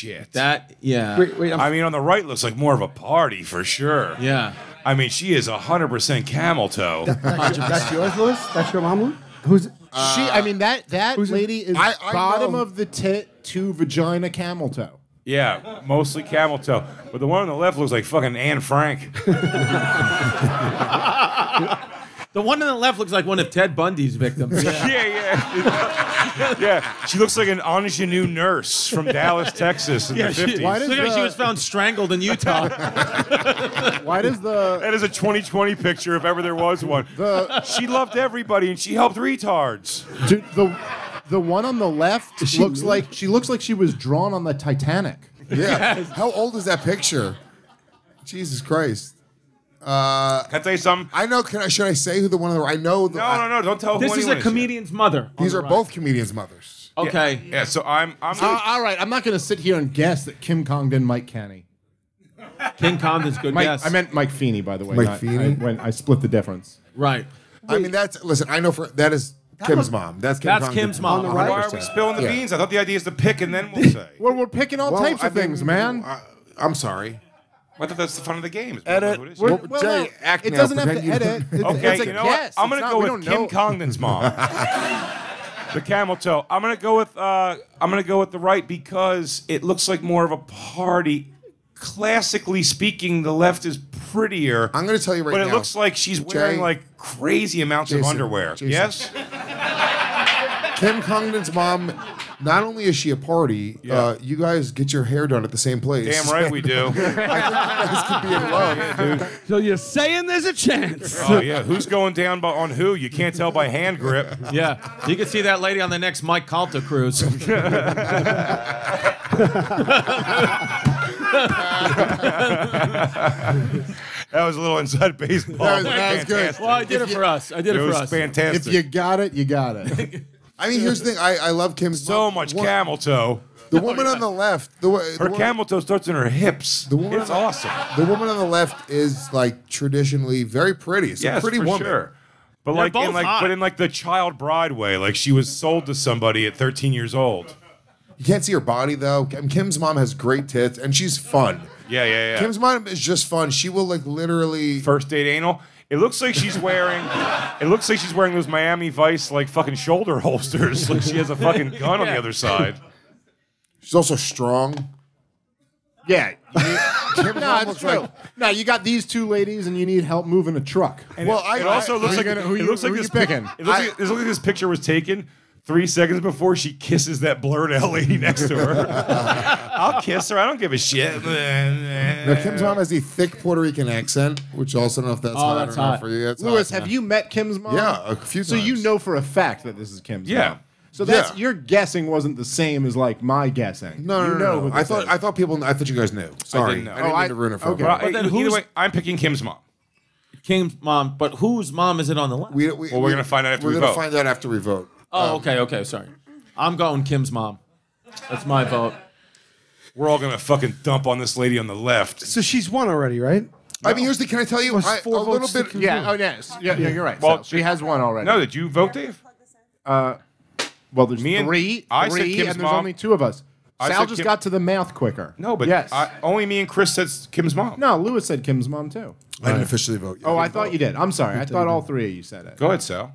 Shit. That yeah. Wait, wait. I'm, I mean, on the right looks like more of a party for sure. Yeah. I mean, she is 100% camel toe. that's yours, Luis. That's your mom. Lou? Who's? she, I mean that that lady is I- I bottom know. of the tit to vagina camel toe. Yeah, mostly camel toe. But the one on the left looks like fucking Anne Frank. The one on the left looks like one of Ted Bundy's victims. yeah, yeah. yeah, yeah. she looks like an ingenue nurse from Dallas, Texas in the she, Why does look like she was uh, found strangled in Utah. Why does the that is a 2020 picture if ever there was one. the She loved everybody and she helped retards. dude, the the one on the left looks like she looks like she was drawn on the Titanic. yeah. How old is that picture? Jesus Christ. Uh, Can I tell you something? I know. Can I? Should I say who the one of the? I know. The, No, no, no, don't tell this who is anyone a yet. comedian's mother. on These the are right. both comedians' mothers. Okay. Yeah, so I'm I'm Uh, all right, I'm not going to sit here and guess that Kim Congdon, Mike Kenny. King Condon's good Mike, guess. I meant Mike Feeney, by the way. Mike not- Feeney? I, when I split the difference. right. I mean, that's listen. I know for that is Kim's mom. That's Kim That's Congdon's Kim's mom. On the right? Why are we spilling the Yeah. beans? I thought the idea is to pick and then we'll say. Well, we're picking all Well, types I of mean, things, man. I, I'm sorry. I thought that's the fun of the game. Edit. who it is. Well, Well, Jay, no, act it now, doesn't have to edit. don't- It- Okay, it's you know guess. what? I'm gonna go with Kim know. Congdon's mom. the camel toe. I'm gonna go with uh, I'm gonna go with the right because it looks like more of a party. Classically speaking, the left is prettier. I'm going to tell you right but now. But it looks like she's wearing Jay- like crazy amounts of underwear. Jason. Yes. Kim Congdon's mom. Not only is she a party, uh, you guys get your hair done at the same place. Damn right we do. I think you guys could be in love. So you're saying there's a chance? oh yeah, who's going down by, on who? You can't tell by hand grip. Yeah. You can see that lady on the next Mike Calta cruise. That was a little inside baseball. That was- that was good. Well, I did it for us. I did it, It for was us. fantastic. If you got it, you got it. I mean, here's the thing. I, I love Kim's so mom. much One- camel toe. The woman on the left, the, wo- the Her wo- camel toe starts in her hips. woman it's on the- awesome. The woman on the left is like traditionally very pretty. It's a Yes, pretty for woman. sure. But They're like in like hot. but in like the child bride way, like she was sold to somebody at 13 years old. You can't see her body though. Kim- Kim's mom has great tits and she's fun. Yeah, yeah, yeah. Kim's mom is just fun. She will like literally. first date anal. It looks like she's wearing. it looks like she's wearing those Miami Vice like fucking shoulder holsters. Like she has a fucking gun on the other side. She's also strong. Yeah. Kim's no, it's true. like. no, you got these two ladies, and you need help moving a truck. Well, I It also looks like gonna- who it you- looks like who this pic- picking? It looks, I- like, it looks like this picture was taken three seconds before she kisses that blurred out lady next to her. I'll kiss her. I don't give a shit. Now, Kim's mom has the thick Puerto Rican accent, which also I don't know if that's Oh, hot that's or not hot. for you. That's Luis, hot. have you met Kim's mom? Yeah, a few So you know for a fact that this is Kim's Yeah. mom. So that's Yeah. your guessing wasn't the same as like my guessing. No, no, you no. know no, who I thought is. I thought people. I thought you guys knew. Sorry, I didn't know. I didn't Oh, mean I- to ruin it for okay. everyone. Well, But then either way, I'm picking Kim's mom. Kim's mom, but whose mom is it on the left? We, we, Well, we're gonna find out after we're we gonna vote. find out after we vote. Oh, okay, okay, sorry. I'm going Kim's mom. That's my vote. We're all gonna fucking dump on this lady on the left. So she's won already, right? I mean, here's the. Can I tell you? Was I, four a little votes bit. Yeah. Oh, yes. Yeah, yeah, you're right. Well, Sal. she has one already. No, did you vote, Dave? Uh, well, there's me and- three. I said three, Kim's and there's mom. only two of us. I Sal said just Kim- got to the mouth quicker. No, but yes. I, only me and Chris said Kim's mom. no, Luis said Kim's mom too. I didn't officially vote. Yet. Oh, I thought you did. I'm sorry. I thought all three of you said it. Go ahead, Sal.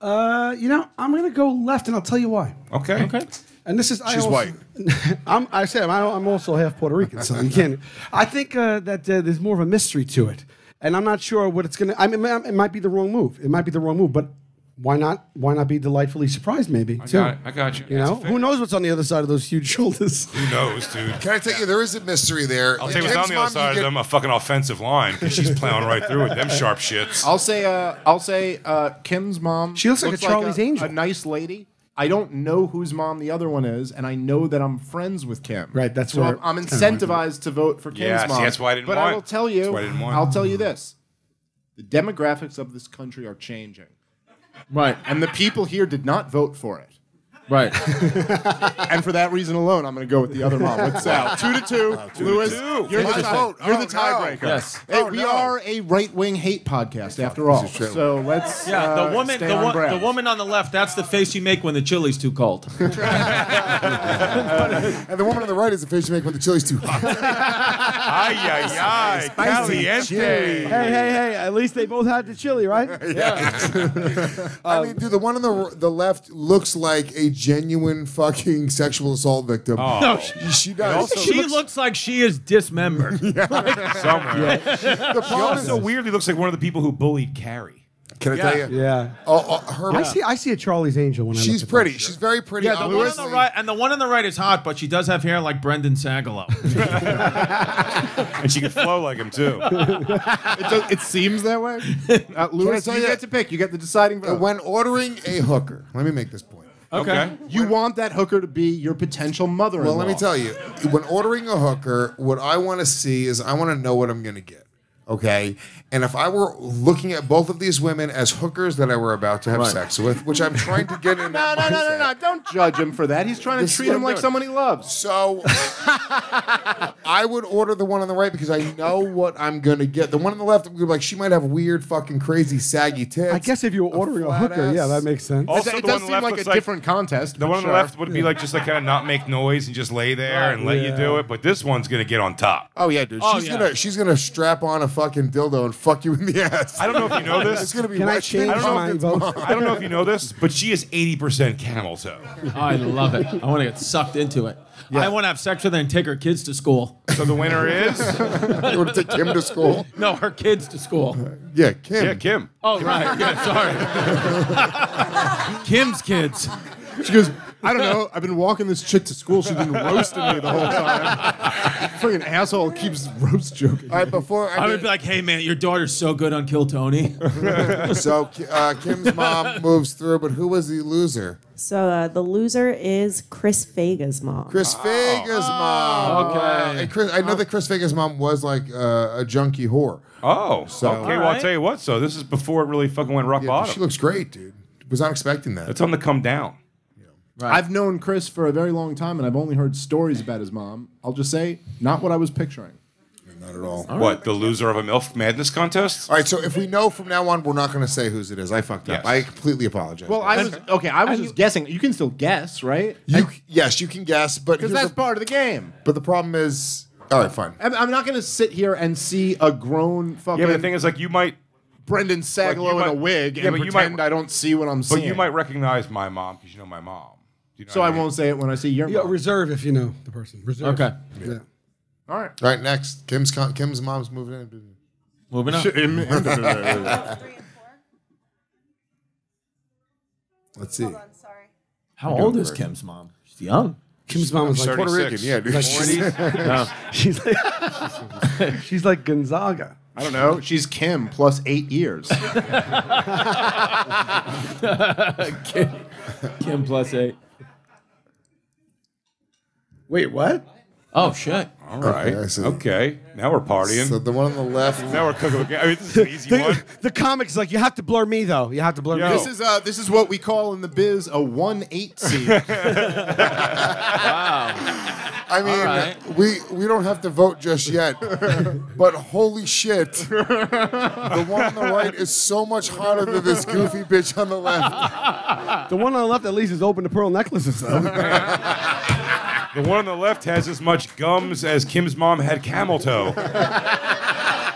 Uh, you know, I'm gonna go left, and I'll tell you why. Okay. Okay. And this is I She's also- white. I'm, I said I'm, I'm also half Puerto Rican, so you can't. I think uh, that uh, there's more of a mystery to it, and I'm not sure what it's gonna. I mean, it might be the wrong move. It might be the wrong move, but why not? Why not be delightfully surprised? Maybe I too. got it. I got you. You know, who knows what's on the other side of those huge shoulders? Who knows, dude? Can I tell you? There is a mystery there. I'll tell you what's on the other side of them, a fucking offensive line, because she's plowing right through it. Them sharp shits. I'll say. Uh, I'll say. Uh, Kim's mom. She looks like a Charlie's a, Angel. A nice lady. I don't know whose mom the other one is, and I know that I'm friends with Kim. Right, that's so where I'm, I'm incentivized to vote for Kim's Yeah, see, mom. that's why I didn't But want- I will tell you. why I didn't want. I'll tell you this: the demographics of this country are changing, Right, and the people here did not vote for it. Right. And for that reason alone, I'm going to go with the other mom, with Sal. Two to two. Luis, two. you're the, vote. you're Oh, the tiebreaker. no. Yes. Hey, Oh, we no. are a right wing hate podcast after all. is true. So let's. Yeah, uh, the woman, stay the, on wo- brand. the woman on the left. That's the face you make when the chili's too cold. And the woman on the right is the face you make when the chili's too hot. Ay, ay, ay. Caliente. hey, hey, hey! At least they both had the chili, right? Yeah. I mean, dude, the one on the the left looks like a genuine fucking sexual assault victim. Oh. No, she, she does. also she looks, like she is dismembered. Yeah, Somewhere. the She problem is, also weirdly looks like one of the people who bullied Carrie. can I tell you? Yeah. Oh, oh, her, I see. I see a Charlie's Angel when I. she's look at pretty. that. She's very pretty. Yeah, the one on the right, and the one on the right is hot, but she does have hair like Brendan Sagalow. And she can flow like him, too. It, does, it seems that way. Uh, Luis, tell you you- get to pick. You get the deciding vote. When ordering a hooker, let me make this point. Okay. you want that hooker to be your potential mother in law. Well, let me tell you, when ordering a hooker, what I want to see is I want to know what I'm going to get. Okay. And if I were looking at both of these women as hookers that I were about to have sex with, which I'm trying to get in No, that no, no, no, mindset. no! Don't judge him for that. He's trying to This treat him like doing. someone he loves. So I would order the one on the right because I know what I'm gonna get. The one on the left, I'm gonna be like, she might have weird, fucking crazy, saggy tits. I guess if you were ordering a, flat hooker, ass. yeah, that makes sense. Also, it the does one seem like a like different contest. The but one on the left would be like just like kind of not make noise and just lay there and let you do it. But this one's gonna get on top. Oh yeah, dude. Oh, she's yeah. gonna she's gonna strap on a fucking dildo and fuck you in the ass. I don't know if you know this. It's gonna be. Can I change shit. don't know my if vote? I don't know if you know this, but she is 80% camel toe. I love it. I want to get sucked into it. I want to have sex with her and take her kids to school. So the winner is You want to take Kim to school? No, her kids to school. Yeah, Kim. yeah, Kim. Oh, right. Yeah, sorry. Kim's kids. She goes, I don't know. I've been walking this chick to school. She's been roasting me the whole time. Fucking asshole keeps roast joking. All right, before I would be like, hey man, your daughter's so good on Kill Tony. so uh, Kim's mom moves through, but who was the loser? So uh, the loser is Chris Vega's mom. Chris Vega's mom. Okay. And Chris, I know that Chris Vega's mom was like uh, a junkie whore. Oh, So- okay. Well, I'll tell you what. So this is before it really fucking went rock Yeah, but bottom. she looks great, dude. Was not expecting that. It's on the come down. I've known Chris for a very long time, and I've only heard stories about his mom. I'll just say, not what I was picturing. Not at all. What? The loser of a MILF Madness contest? All right, so if we know from now on, we're not going to say whose it is. I fucked Yes. up. I completely apologize. Well, I was okay. I was just guessing. You can still guess, right? you, yes, you can guess, but Because that's the, part of the game. but the problem is, all right, fine. I'm, I'm not going to sit here and see a grown fucking Yeah, but the thing is, like, you might, Brendan Like, Sagalow you in a wig yeah, and but you pretend might- I don't see what I'm but seeing. But you might recognize my mom because you know my mom. Do you know So I mean? won't say it when I see your Yeah, mom. reserve if you know the person. Reserve. Okay. Yeah. All right. All right, next. Kim's con- Kim's mom's moving in. Moving on. Let's see. How old is Kim's mom? She's young. Kim's mom was like Puerto 36. Rican, yeah, dude. she's like she's like Gonzaga. I don't know. She's Kim plus eight years. Kim, Kim plus eight. Wait, what? Oh shit. All right. Okay, I see. Okay. Now we're partying. So the one on the left. now we're cooking. with- I mean, this is an easy one. The, the comic's like you have to blur me though. You have to blur Yo. me. this is uh, this is what we call in the biz a one eight seed. I mean, right. we we don't have to vote just yet, but holy shit, the one on the right is so much hotter than this goofy bitch on the left. The one on the left at least is open to pearl necklaces though. The one on the left has as much gums as Kim's mom had camel toe.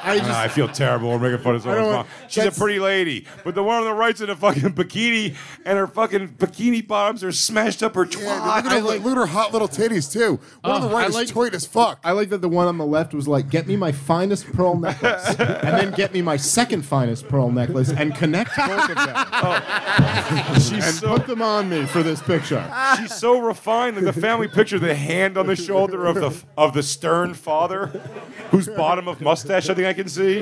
I just Ah, I feel terrible. We're making fun of someone's mom. She's a pretty lady, but the one on the right's in a fucking bikini, and her fucking bikini bottoms are smashed up her twat. Yeah, look, at her, look at her hot little titties too. One on the right I is like- tight as fuck. I like that the one on the left was like, get me my finest pearl necklace, and then get me my second finest pearl necklace, and connect both of them, She's and so put them on me for this picture. she's so refined. Like the family picture, the hand on the shoulder of the of the stern father, whose bottom of mustache I think I can see.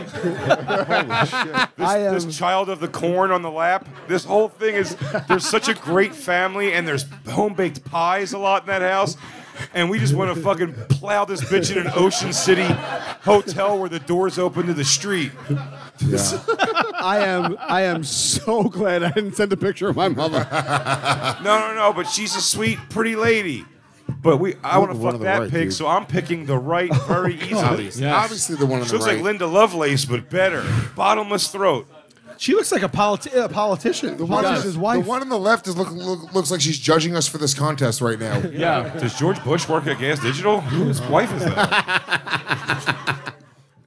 This, this um, child of the corn on the lap. This whole thing is there's such a great family, and there's home baked pies a lot in that house. And we just want to fucking plow this bitch in an Ocean City hotel where the doors open to the street. I am I am so glad I didn't send a picture of my mother. No, no, no. But she's a sweet, pretty lady. But we, I want to one fuck that right, pig, dude. so I'm picking the right very easily. Yes. Obviously, the one on She the looks right. like Linda Lovelace, but better. Bottomless throat. She looks like a, politi- a politician. The one, politician's the wife. one on the left is look, look, looks like she's judging us for this contest right now. Yeah. Does George Bush work at Gas Digital? Whose wife is that?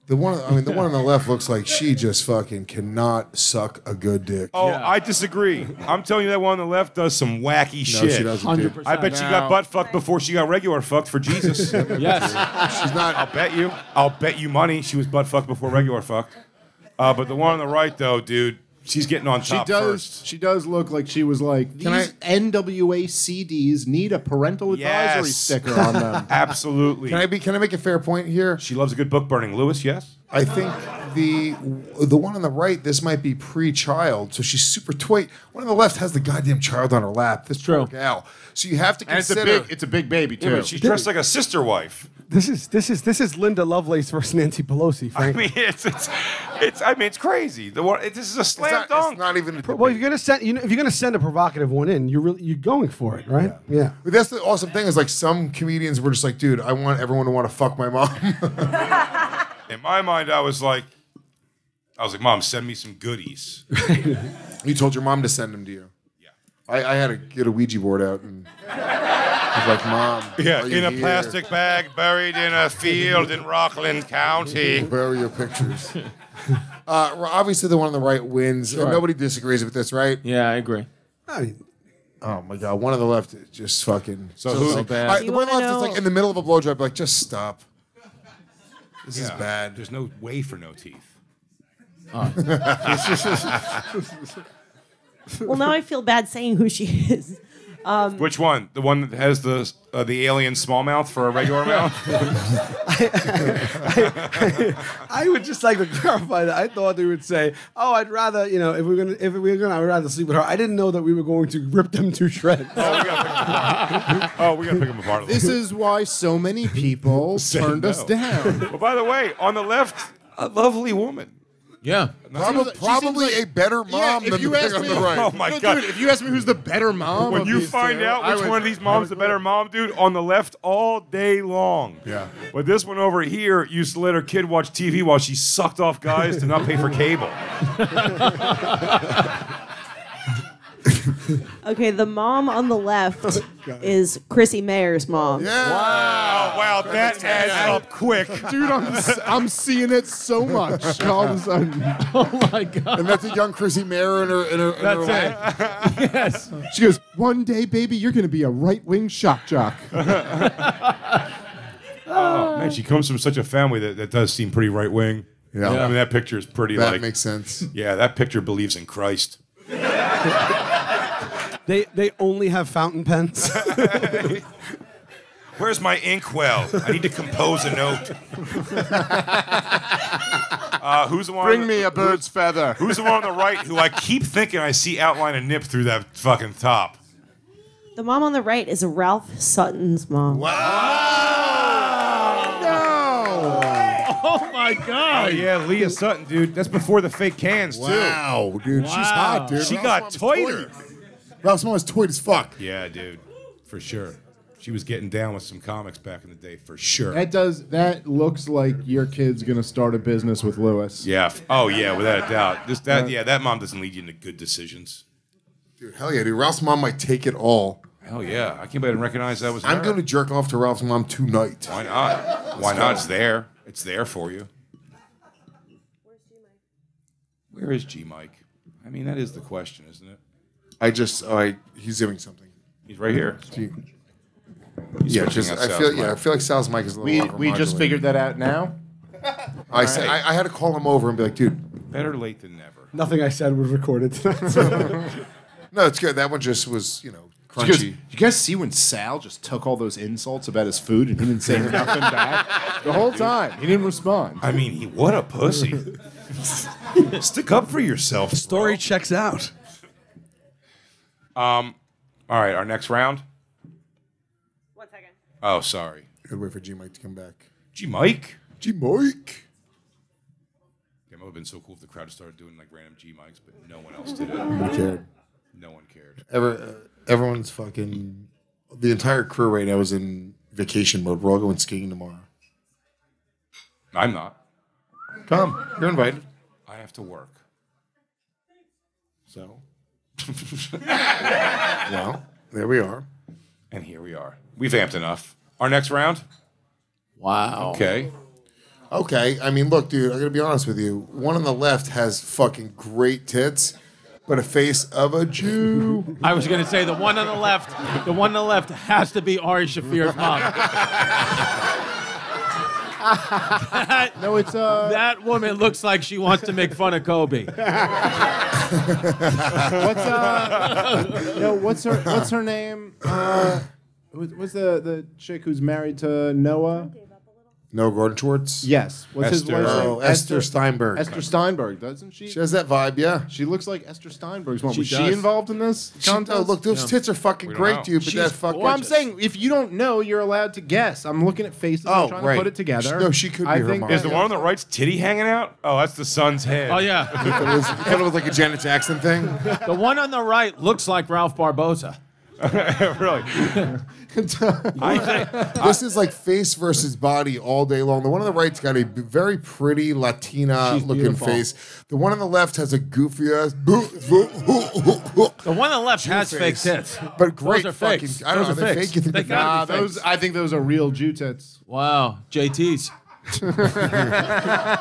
The one, I mean, the one on the left looks like she just fucking cannot suck a good dick. Oh, I disagree. I'm telling you that one on the left does some wacky no, shit. she doesn't. Dude. 100%. I bet she got butt fucked before she got regular fucked for Jesus. Yes. She's not. I'll bet you. I'll bet you money she was butt fucked before regular fucked. Uh, but the one on the right, though, dude, she's getting on She top does. first. She does look like she was like these I- NWA CDs need a parental advisory Yes. sticker on them. Absolutely. Can I be? Can I make a fair point here? she loves a good book burning. Luis, yes? I think the the one on the right, this might be pre-child, so she's super twit. One on the left has the goddamn child on her lap. This True. gal. So you have to And it's a consider. big. It's a big baby too. Yeah, but she's dressed like a sister wife. This is this is this is Linda Lovelace versus Nancy Pelosi. I mean, it's it's, it's I mean, it's crazy. The one, it, this is a it's slam not, dunk. it's not even. A well, if you're gonna send you know, if you're gonna send a provocative one in, you're really you're going for it, right? Yeah. Yeah. But that's the awesome thing is like some comedians were just like, dude, I want everyone to want to fuck my mom. In my mind, I was like, I was like, Mom, send me some goodies. you told your mom to send them to you. Yeah. I, I had to get a Ouija board out and I was like, Mom, Yeah, are you in a here? plastic bag buried in a field in Rockland County. Where are your pictures? uh, obviously, the one on the right wins. and nobody disagrees with this, right? Yeah, I agree. I mean, Oh my god, one on the left is just fucking so, who- sick. bad. All right, Do the one on the wanna left is like in the middle of a blowjob, like just stop. This is bad. There's no way for no teeth. Oh. Well, now I feel bad saying who she is. Which one? The one that has the uh, the alien small mouth for a regular mouth? I would just like to clarify that I thought they would say, "Oh, I'd rather, you know, if we're gonna, if we're gonna, I'd rather sleep with her." I didn't know that we were going to rip them to shreds. oh, we gotta pick them apart. This is why so many people turned us down. Well, by the way, on the left, a lovely woman. Yeah. Probably, She probably like- a better Yeah, mom if than you the ask thing on me, the right. Oh my No, God. dude, if you ask me who's the better mom, When you find two, out which would- one of these moms is the better mom, dude, on the left all day long. Yeah. But this one over here used to let her kid watch TV while she sucked off guys to not pay for cable. Okay, the mom on the left is Chrissie Mayr's mom. Yeah. Oh, wow, that adds up quick. Dude, I'm, s- I'm seeing it so much all of a sudden. Oh my god. And that's a young Chrissie Mayr in her in her, in her That's lap. it. yes. She goes, one day, baby, you're going to be a right wing shock jock. Oh, man, she comes from such a family that, that does seem pretty right wing. Yeah. I mean, that picture is pretty That like. makes sense. yeah, that picture believes in Christ. They they only have fountain pens. Where's my inkwell? I need to compose a note. uh, who's the one? Bring me a bird's feather. Who's the one on the right who I keep thinking I see outline a nip through that fucking top? The mom on the right is Ralph Sutton's mom. Wow! Oh my Oh god. yeah, Leah Sutton, dude. That's before the fake cans too. Wow, dude, she's hot, dude. She Ralph's got mom's toiter. Ralph's mom is toit as fuck. Yeah, dude, for sure. She was getting down with some comics back in the day, for sure. That does. That looks like your kid's gonna start a business with Luis. yeah. f- Oh yeah, without a doubt. This that yeah, that mom doesn't lead you into good decisions. Dude, hell yeah, dude. Ralph's mom might take it all. Hell yeah, I can't believe I didn't recognize that was. I'm her. going to jerk off to Ralph's mom tonight. Why not? Why not? It's there. It's there for you. Where is G Mike? I mean, that is the question, isn't it? I just, oh, I, he's doing something. He's right here. He- He's yeah, just, I Sal's feel, yeah, I feel like Sal's mic is a little We we just figured that out now. I said, I, I had to call him over and be like, dude, Better late than never. Nothing I said was recorded. no, it's good. That one just was, you know, She goes, crunchy. you guys see when Sal just took all those insults about his food and he didn't say nothing back the whole time. He didn't respond. I mean, he, what a pussy. Stick up for yourself. Story checks out. Um, all right, our next round. One second. Oh, sorry. Gotta wait for G Mike to come back. G Mike. G Mike. It would have been so cool if the crowd started doing like random G mics, but no one else did it. Nobody cared. No one cared. Ever, uh, everyone's fucking. The entire crew right now is in vacation mode. We're all going skiing tomorrow. I'm not. Come, you're invited. I have to work. So, well, there we are. And here we are. We've amped enough. Our next round. Wow. Okay. Okay. I mean, look, dude. I gotta be honest with you. One on the left has fucking great tits, but a face of a Jew. I was gonna say the one on the left. The one on the left has to be Ari Shaffir's mom. No, it's uh. That woman looks like she wants to make fun of Kobe. What's uh? no, what's her what's her name? Uh, what's what's the the chick who's married to Noah? No, Gardenswartz. Yes. What's his Esther. wife's name? Oh, Esther Steinberg. Esther Steinberg, doesn't she? She has that vibe, yeah. She looks like Esther Steinberg's mom. She Was she does. involved in this She, oh, contest? oh, look, those tits are fucking We don't great, know. dude. But She's that fucking. Well, I'm saying if you don't know, you're allowed to guess. I'm looking at faces. Oh, I'm trying right. to put it together. No, she could be I her think mom. Is the one on the right's titty hanging out? Oh, that's the son's head. Oh yeah, it was, it was like a Janet Jackson thing. the one on the right looks like Ralph Barbosa. really? I this is like face versus body all day long. The one on the right's got a b- very pretty Latina She's looking beautiful. face. The one on the left has a goofy ass, The one on the left has fake tits. but great Those are fucking. fakes. I don't Those know. are They fakes. fake. You think They they're gotta be those. I think those are real Jew tits. Wow, JT's.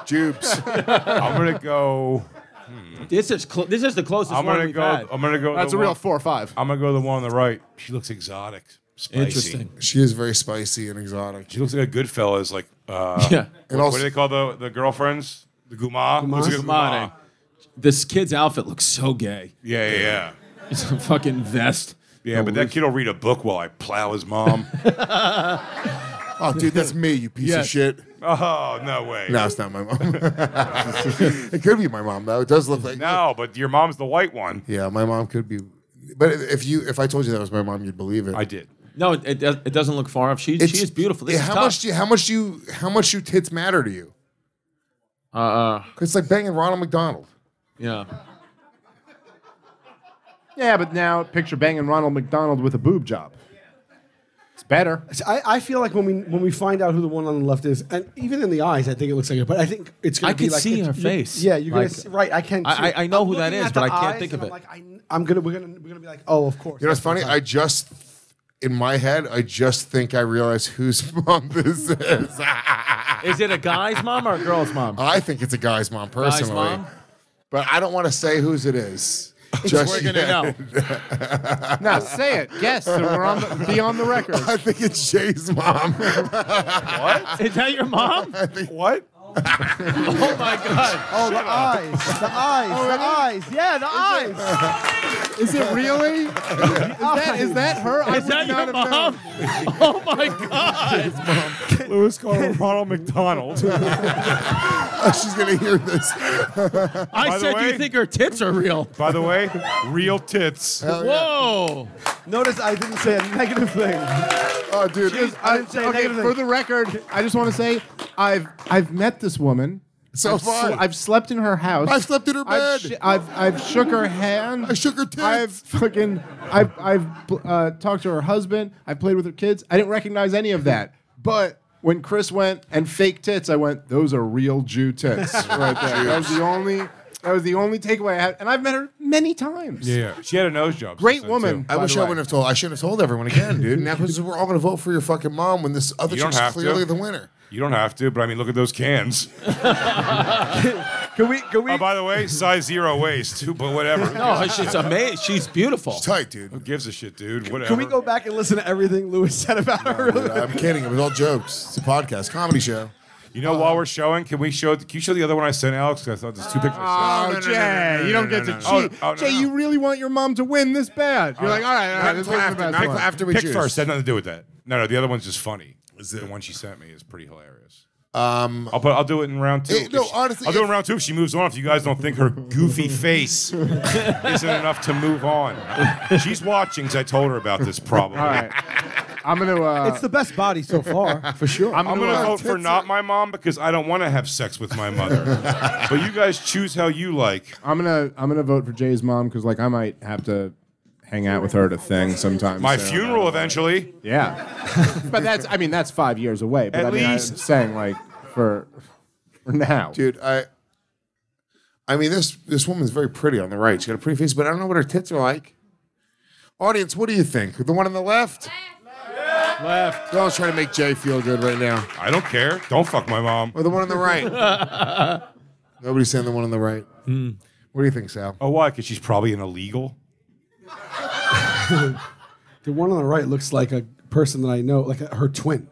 Jubes. I'm gonna go. This is cl- this is the closest I'm one gonna we've go. had. I'm gonna go. That's the a real four or five. I'm gonna go the one on the right. She looks exotic, spicy. Interesting. she is very spicy and exotic. She looks like a Goodfellas. Like, uh, Yeah. What, also, do they call the the girlfriends? The guma. Looks like a Come on, guma. This kid's outfit looks so gay. Yeah, yeah, yeah. It's a fucking vest. Yeah, but that kid will read a book while I plow his mom. Oh, dude, that's me, you piece of Yes. shit. oh, no way. No, it's not my mom. it could be my mom though. It does look like No, but your mom's the white one. Yeah, my mom could be. But if you, if I told you that was my mom, you'd believe it. I did. No, it, it, does- it doesn't look far off. She, It's- she is beautiful. This yeah, is how tough. much do you, how much do you, how much do tits matter to you? Uh, uh, It's like banging Ronald McDonald. yeah. Yeah, but now picture banging Ronald McDonald with a boob job. It's better. I, I feel like when we when we find out who the one on the left is, and even in the eyes, I think it looks like it. But I think it's going I to be could like see it's- her you- face. Yeah, you're Like- gonna see, right. I can. I- too. I- I know I'm who that looking is, at but the I can't eyes, think of it. I'm like, I, am gonna we're gonna we're gonna be like, oh, of course. You know what's funny? it's I just, in my head, I just think I realize whose mom this is. Is it a guy's mom or a girl's mom? I think it's a guy's mom personally, mom? but I don't want to say whose it is. Just We're gonna know. Now say it. Guess. So we're on the, be on the record. I think it's Jay's mom. what? Is that your mom? What? Oh my god. Oh, the eyes, the eyes, Oh, the eyes. Yeah, the eyes. Is it really? Is that, is that her? I Is that not your mom? Oh my god. Luis called her Ronald McDonald. Oh, she's gonna hear this. I By the said, do way- you think her tits are real? By the way, real tits. Whoa. Notice I didn't say a negative thing. Oh, dude, this- I didn't say a Okay, negative for thing. the record, I just want to say I've I've met this woman. So I've, far. I've slept in her house. I've slept in her I've, bed. sh- I've I've shook her hand. I shook her tits. I've fucking I've I've uh, talked to her husband. I've played with her kids. I didn't recognize any of that. But when Chris went and fake tits, I went, those are real Jew tits right there. That was the only that was the only takeaway I had. And I've met her many times. Yeah, she had a nose job. Great woman. too. I wish I wouldn't have told. I shouldn't have told everyone again, dude. Now because we're all gonna vote for your fucking mom when this other You don't chick's have to. clearly the winner. You don't have to, but I mean, look at those cans. Can we? Can we? Oh, by the way, size zero waist. Who- But whatever. No, she's amazing. She's beautiful. She's Tight, dude. Who gives a shit, dude? Whatever. Can we go back and listen to everything Luis said about her? Dude, I'm kidding. It was all jokes. It's a podcast, comedy show. You know, while uh-huh. we're showing, can we show? Can you show the other one I sent Alex? 'Cause I thought there's two pictures. Oh, no, no, no, Jay, no, no, you don't no, get to no. cheat. Oh, oh, Jay, no. you really want your mom to win this bad. You're uh, like, all right, all right, this was the after, best pick one. after we Pick first. Had nothing to do with that. No, no. The other one's just funny. The one she sent me is pretty hilarious. Um, I'll put. I'll do it in round two. Hey, no, If she- honestly, I'll do it in round two if she moves on. If you guys don't think her goofy face isn't enough to move on, she's watching. 'cause I told her about this problem. All right. I'm gonna. Uh, It's the best body so far, for sure. I'm I'm gonna, gonna uh, vote for not my mom because I don't want to have sex with my mother. but you guys choose how you like. I'm gonna. I'm gonna vote for Jay's mom because, like, I might have to hang out with her at a thing sometime. My soon. funeral eventually. Yeah, but that's. I mean, that's five years away. But At I mean, least- I'm saying like for for now. dude. I, I mean, this this woman's very pretty on the right. She's got a pretty face, but I don't know what her tits are like. Audience, what do you think? The one on the left? Left. They're all trying to make Jay feel good right now. I don't care. Don't fuck my mom. Or the one on the right? Nobody's saying the one on the right. Hmm. What do you think, Sal? Oh, why? Because she's probably an illegal. The one on the right looks like a person that I know, like a, her twin.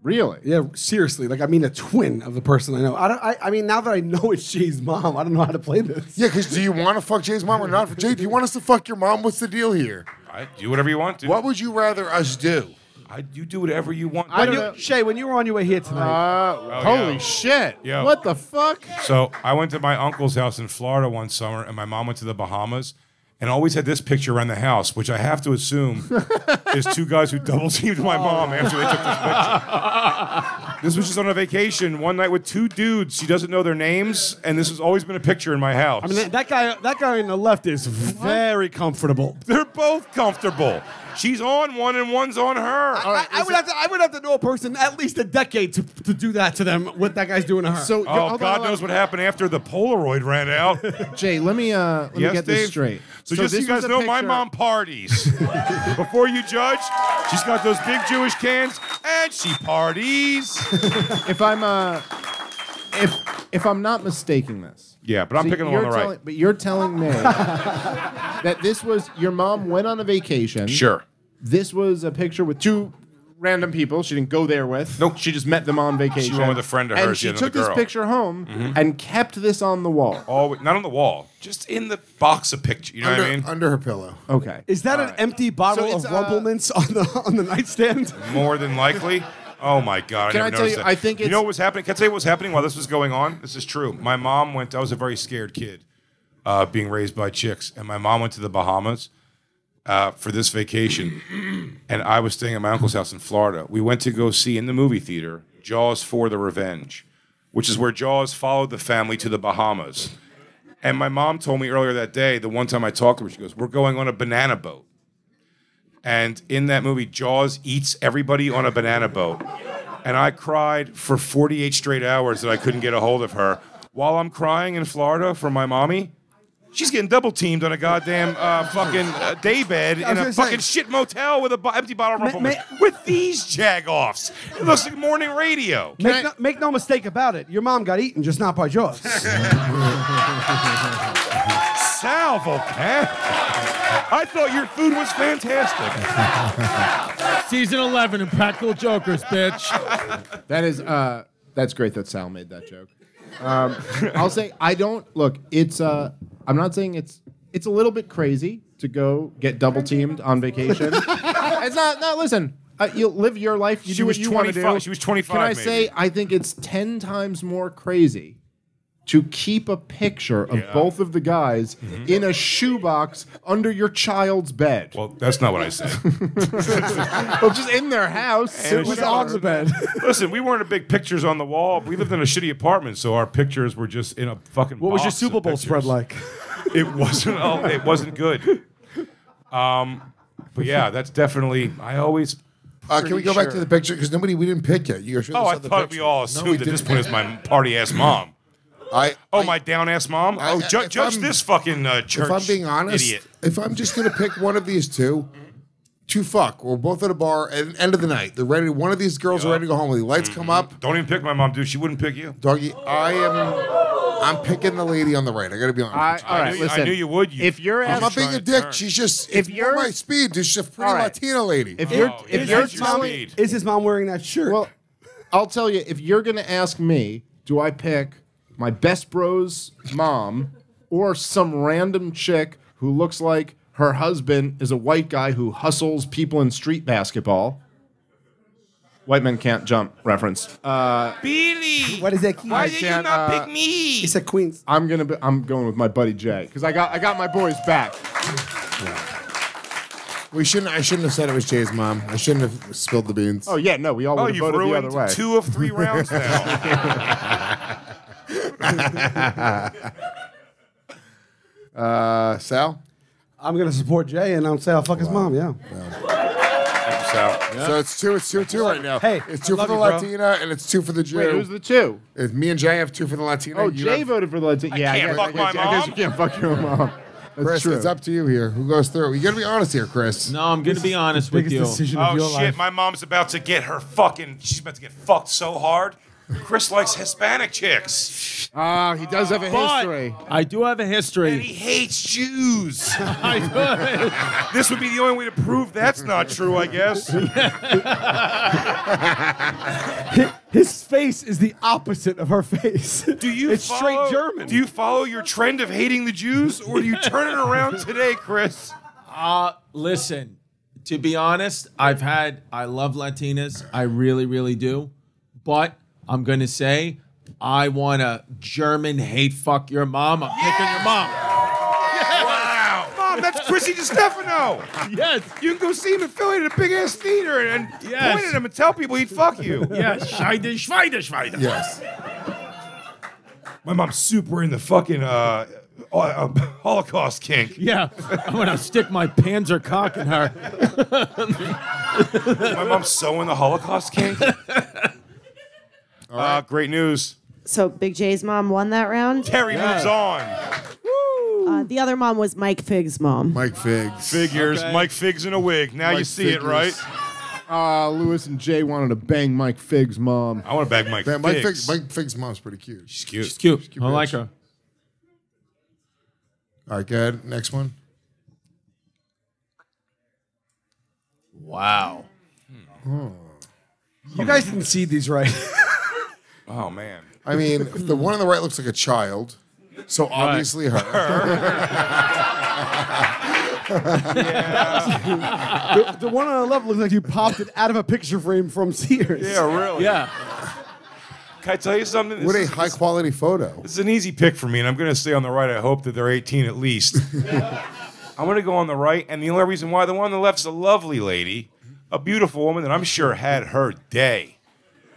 Really? Yeah, seriously. Like I mean, a twin of the person I know. I don't. I, I mean, now that I know it's Jay's mom, I don't know how to play this. Yeah, because do you want to fuck Jay's mom or not? Jay, do you want us to fuck your mom? What's the deal here? I do whatever you want to. What would you rather us do? I, you do whatever you want. When you, know. Shay, when you were on your way here tonight, Uh, holy yeah. shit! Yeah. What the fuck? So I went to my uncle's house in Florida one summer, and my mom went to the Bahamas, and always had this picture around the house, which I have to assume is two guys who double teamed my mom oh. after they took this picture. this was just on a vacation one night with two dudes. She doesn't know their names, and this has always been a picture in my house. I mean, that guy, that guy on the left is very comfortable. they're both comfortable. She's on one, and one's on her. I, I would have to. I would have to know a person at least a decade to, to do that to them. What that guy's doing to her. So, Oh, hold God hold on. knows what happened after the Polaroid ran out. Jay, let me uh, let me get Dave? this straight. So, just so you guys was a know, my mom parties. Before you judge, she's got those big Jewish cans, and she parties. If I'm uh, if if I'm not mistaking this. yeah, but I'm So picking the one on you're the right. But you're telling me that this was your mom went on a vacation. Sure. This was a picture with two random people. She didn't go there with. Nope. She just met them on vacation. She went with a friend of hers. and hers, she yeah, another took this picture home Mhm. and kept this on the wall. All not on the wall, just in the box of pictures. You know under, what I mean? under her pillow. Okay. Is that an empty bottle So of it's, uh, Rumple Minze on the on the nightstand? More than likely. Oh my god! Can I, I tell noticed you, that. I think you know what was happening. Can I tell you what was happening while this was going on? This is true. My mom went. I was a very scared kid, uh, being raised by chicks, and my mom went to the Bahamas uh, for this vacation, and I was staying at my uncle's house in Florida. We went to go see in the movie theater Jaws for the Revenge, which is where Jaws followed the family to the Bahamas. And my mom told me earlier that day, the one time I talked to her, she goes, "We're going on a banana boat." And in that movie, Jaws eats everybody on a banana boat. And I cried for 48 straight hours that I couldn't get a hold of her. While I'm crying in Florida for my mommy, she's getting double teamed on a goddamn uh, fucking uh, daybed in a gonna say- fucking shit motel with a bo- empty bottle of Ma- with these jagoffs. It looks like morning radio. Make no, make no mistake about it. Your mom got eaten, just not by Jaws. Salvo, Pat. I thought your food was fantastic. Season 11 of Practical Jokers, bitch. That is uh that's great that Sal made that joke. Um, I'll say I don't look. It's uh I'm not saying it's it's a little bit crazy to go get double teamed on vacation. it's not. No, listen. Uh, you live your life. You She do what was you want to 25 do. she was 25 Can I maybe. say I think it's ten times more crazy to keep a picture of Yeah. both of the guys in a shoebox under your child's bed. Well, that's not what I said. well, just in their house. And It was it's- on the bed. Listen, we weren't a big pictures on the wall. We lived in a shitty apartment, so our pictures were just in a fucking. What was your Super Bowl spread like? It wasn't. Oh, it wasn't good. Um, but yeah, that's definitely. I always. Uh, can we go back to the picture? Because nobody, we didn't pick yet. You Oh, I thought we all assumed at this point it's my party ass mom. I oh my down ass mom. I- oh, ju- judge I'm- this fucking uh, church. If I'm being honest, idiot. if I'm just gonna pick one of these two, to fuck, we're both at a bar at the end of the night. They're ready. One of these girls are ready to go home. With the lights come up. Don't even pick my mom, dude. She wouldn't pick you. Doggy, I am. I'm picking the lady on the right. I gotta be honest. I- with you. all right, knew, I listen. knew you would. You If you're I'm not being a dick. She's just. If If you're you're- my speed, she's a pretty All right. Latina lady. if you're Oh, if you're that your telling? Is his mom wearing that shirt? Well, I'll tell you, if you're going to ask me, do I pick my best bro's mom or some random chick who looks like her husband is a white guy who hustles people in street basketball? White men can't jump reference. Uh, Billy. what is that? Key? Why I did you can't, uh, pick me? It's a Queens. I'm gonna. Be, I'm going with my buddy Jay because I got. I got my boys back. we shouldn't. I shouldn't have said it was Jay's mom. I shouldn't have spilled the beans. Oh yeah, no, we all Oh, would have voted the other way. two of three rounds now. Uh, Sal. I'm gonna support Jay and I'm say I'll fuck his mom. Yeah. Thank you, Sal. So it's two. It's two. Two right now. Hey, it's two I for love the you, bro. Latina and it's two for the Jew. Wait, who's the two? If me and Jay have two for the Latina. Oh, you Jay have- voted for the Latina. Yeah, can't I guess, fuck I guess, my I guess mom? you can't fuck your mom. That's Chris, true. it's up to you here. Who goes through? You got to be honest here, Chris. No, I'm going to be honest with Biggest you. decision of Oh your shit! life. My mom's about to get her fucking. She's about to get fucked so hard. Chris likes Hispanic chicks, Ah, he does have a history. But I do have a history. and he hates Jews. I this would be the only way to prove that's not true, I guess. His face is the opposite of her face. Do you? It's straight German. Do you follow your trend of hating the Jews, or do you turn it around today, Chris? Uh, listen, to be honest, I've had, I love Latinas. I really, really do. But I'm going to say, I want a German hate fuck your mom. I'm picking your mom. Wow, mom, that's Chrissy Distefano. Yes. You can go see him in Philly at a big ass theater and, and Yes. point at him and tell people he'd fuck you. Yes. Scheide, Schweide, Schweide. Yes. My mom's super in the fucking uh, uh, Holocaust kink. Yeah. I'm going to stick my panzer cock in her. My mom's so in the Holocaust kink. Uh, great news. So Big Jay's mom won that round. Terry moves on. Uh, the other mom was Mike Figg's mom. Mike Figs. Figures. Okay. Mike Figs in a wig. Now you Mike see it, Figures. right? Uh, Luis and Jay wanted to bang Mike Figg's mom. I want to bag Mike Man, Mike Figs. Figs. Mike Figs' mom's pretty cute. She's cute. She's cute. I like her. All right, good. Next one. Wow. You guys didn't see these right. Oh man. I mean, the one on the right looks like a child, so obviously her. the, the one on the left looks like you popped it out of a picture frame from Sears. Yeah, really. Yeah. Can I tell you something? What a is- high quality photo. This is an easy pick for me, and I'm going to stay on the right. I hope that they're 18 at least. I'm going to go on the right, and the only reason why the one on the left is a lovely lady, a beautiful woman that I'm sure had her day.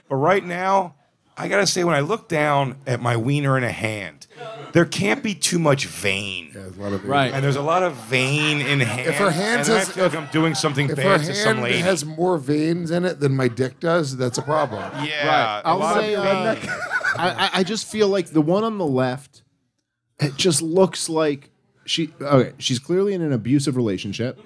But right now, I got to say, when I look down at my wiener in a hand, there can't be too much vein. There's a lot of Right. And there's a lot of vein in hand. If her hand and then I has- feel like I'm doing something If her bad to some lady. has more veins in it than my dick does, that's a problem. yeah, a I'll lot say, of uh, vein. I, I- I just feel like the one on the left, it just looks like she. Okay, she's clearly in an abusive relationship.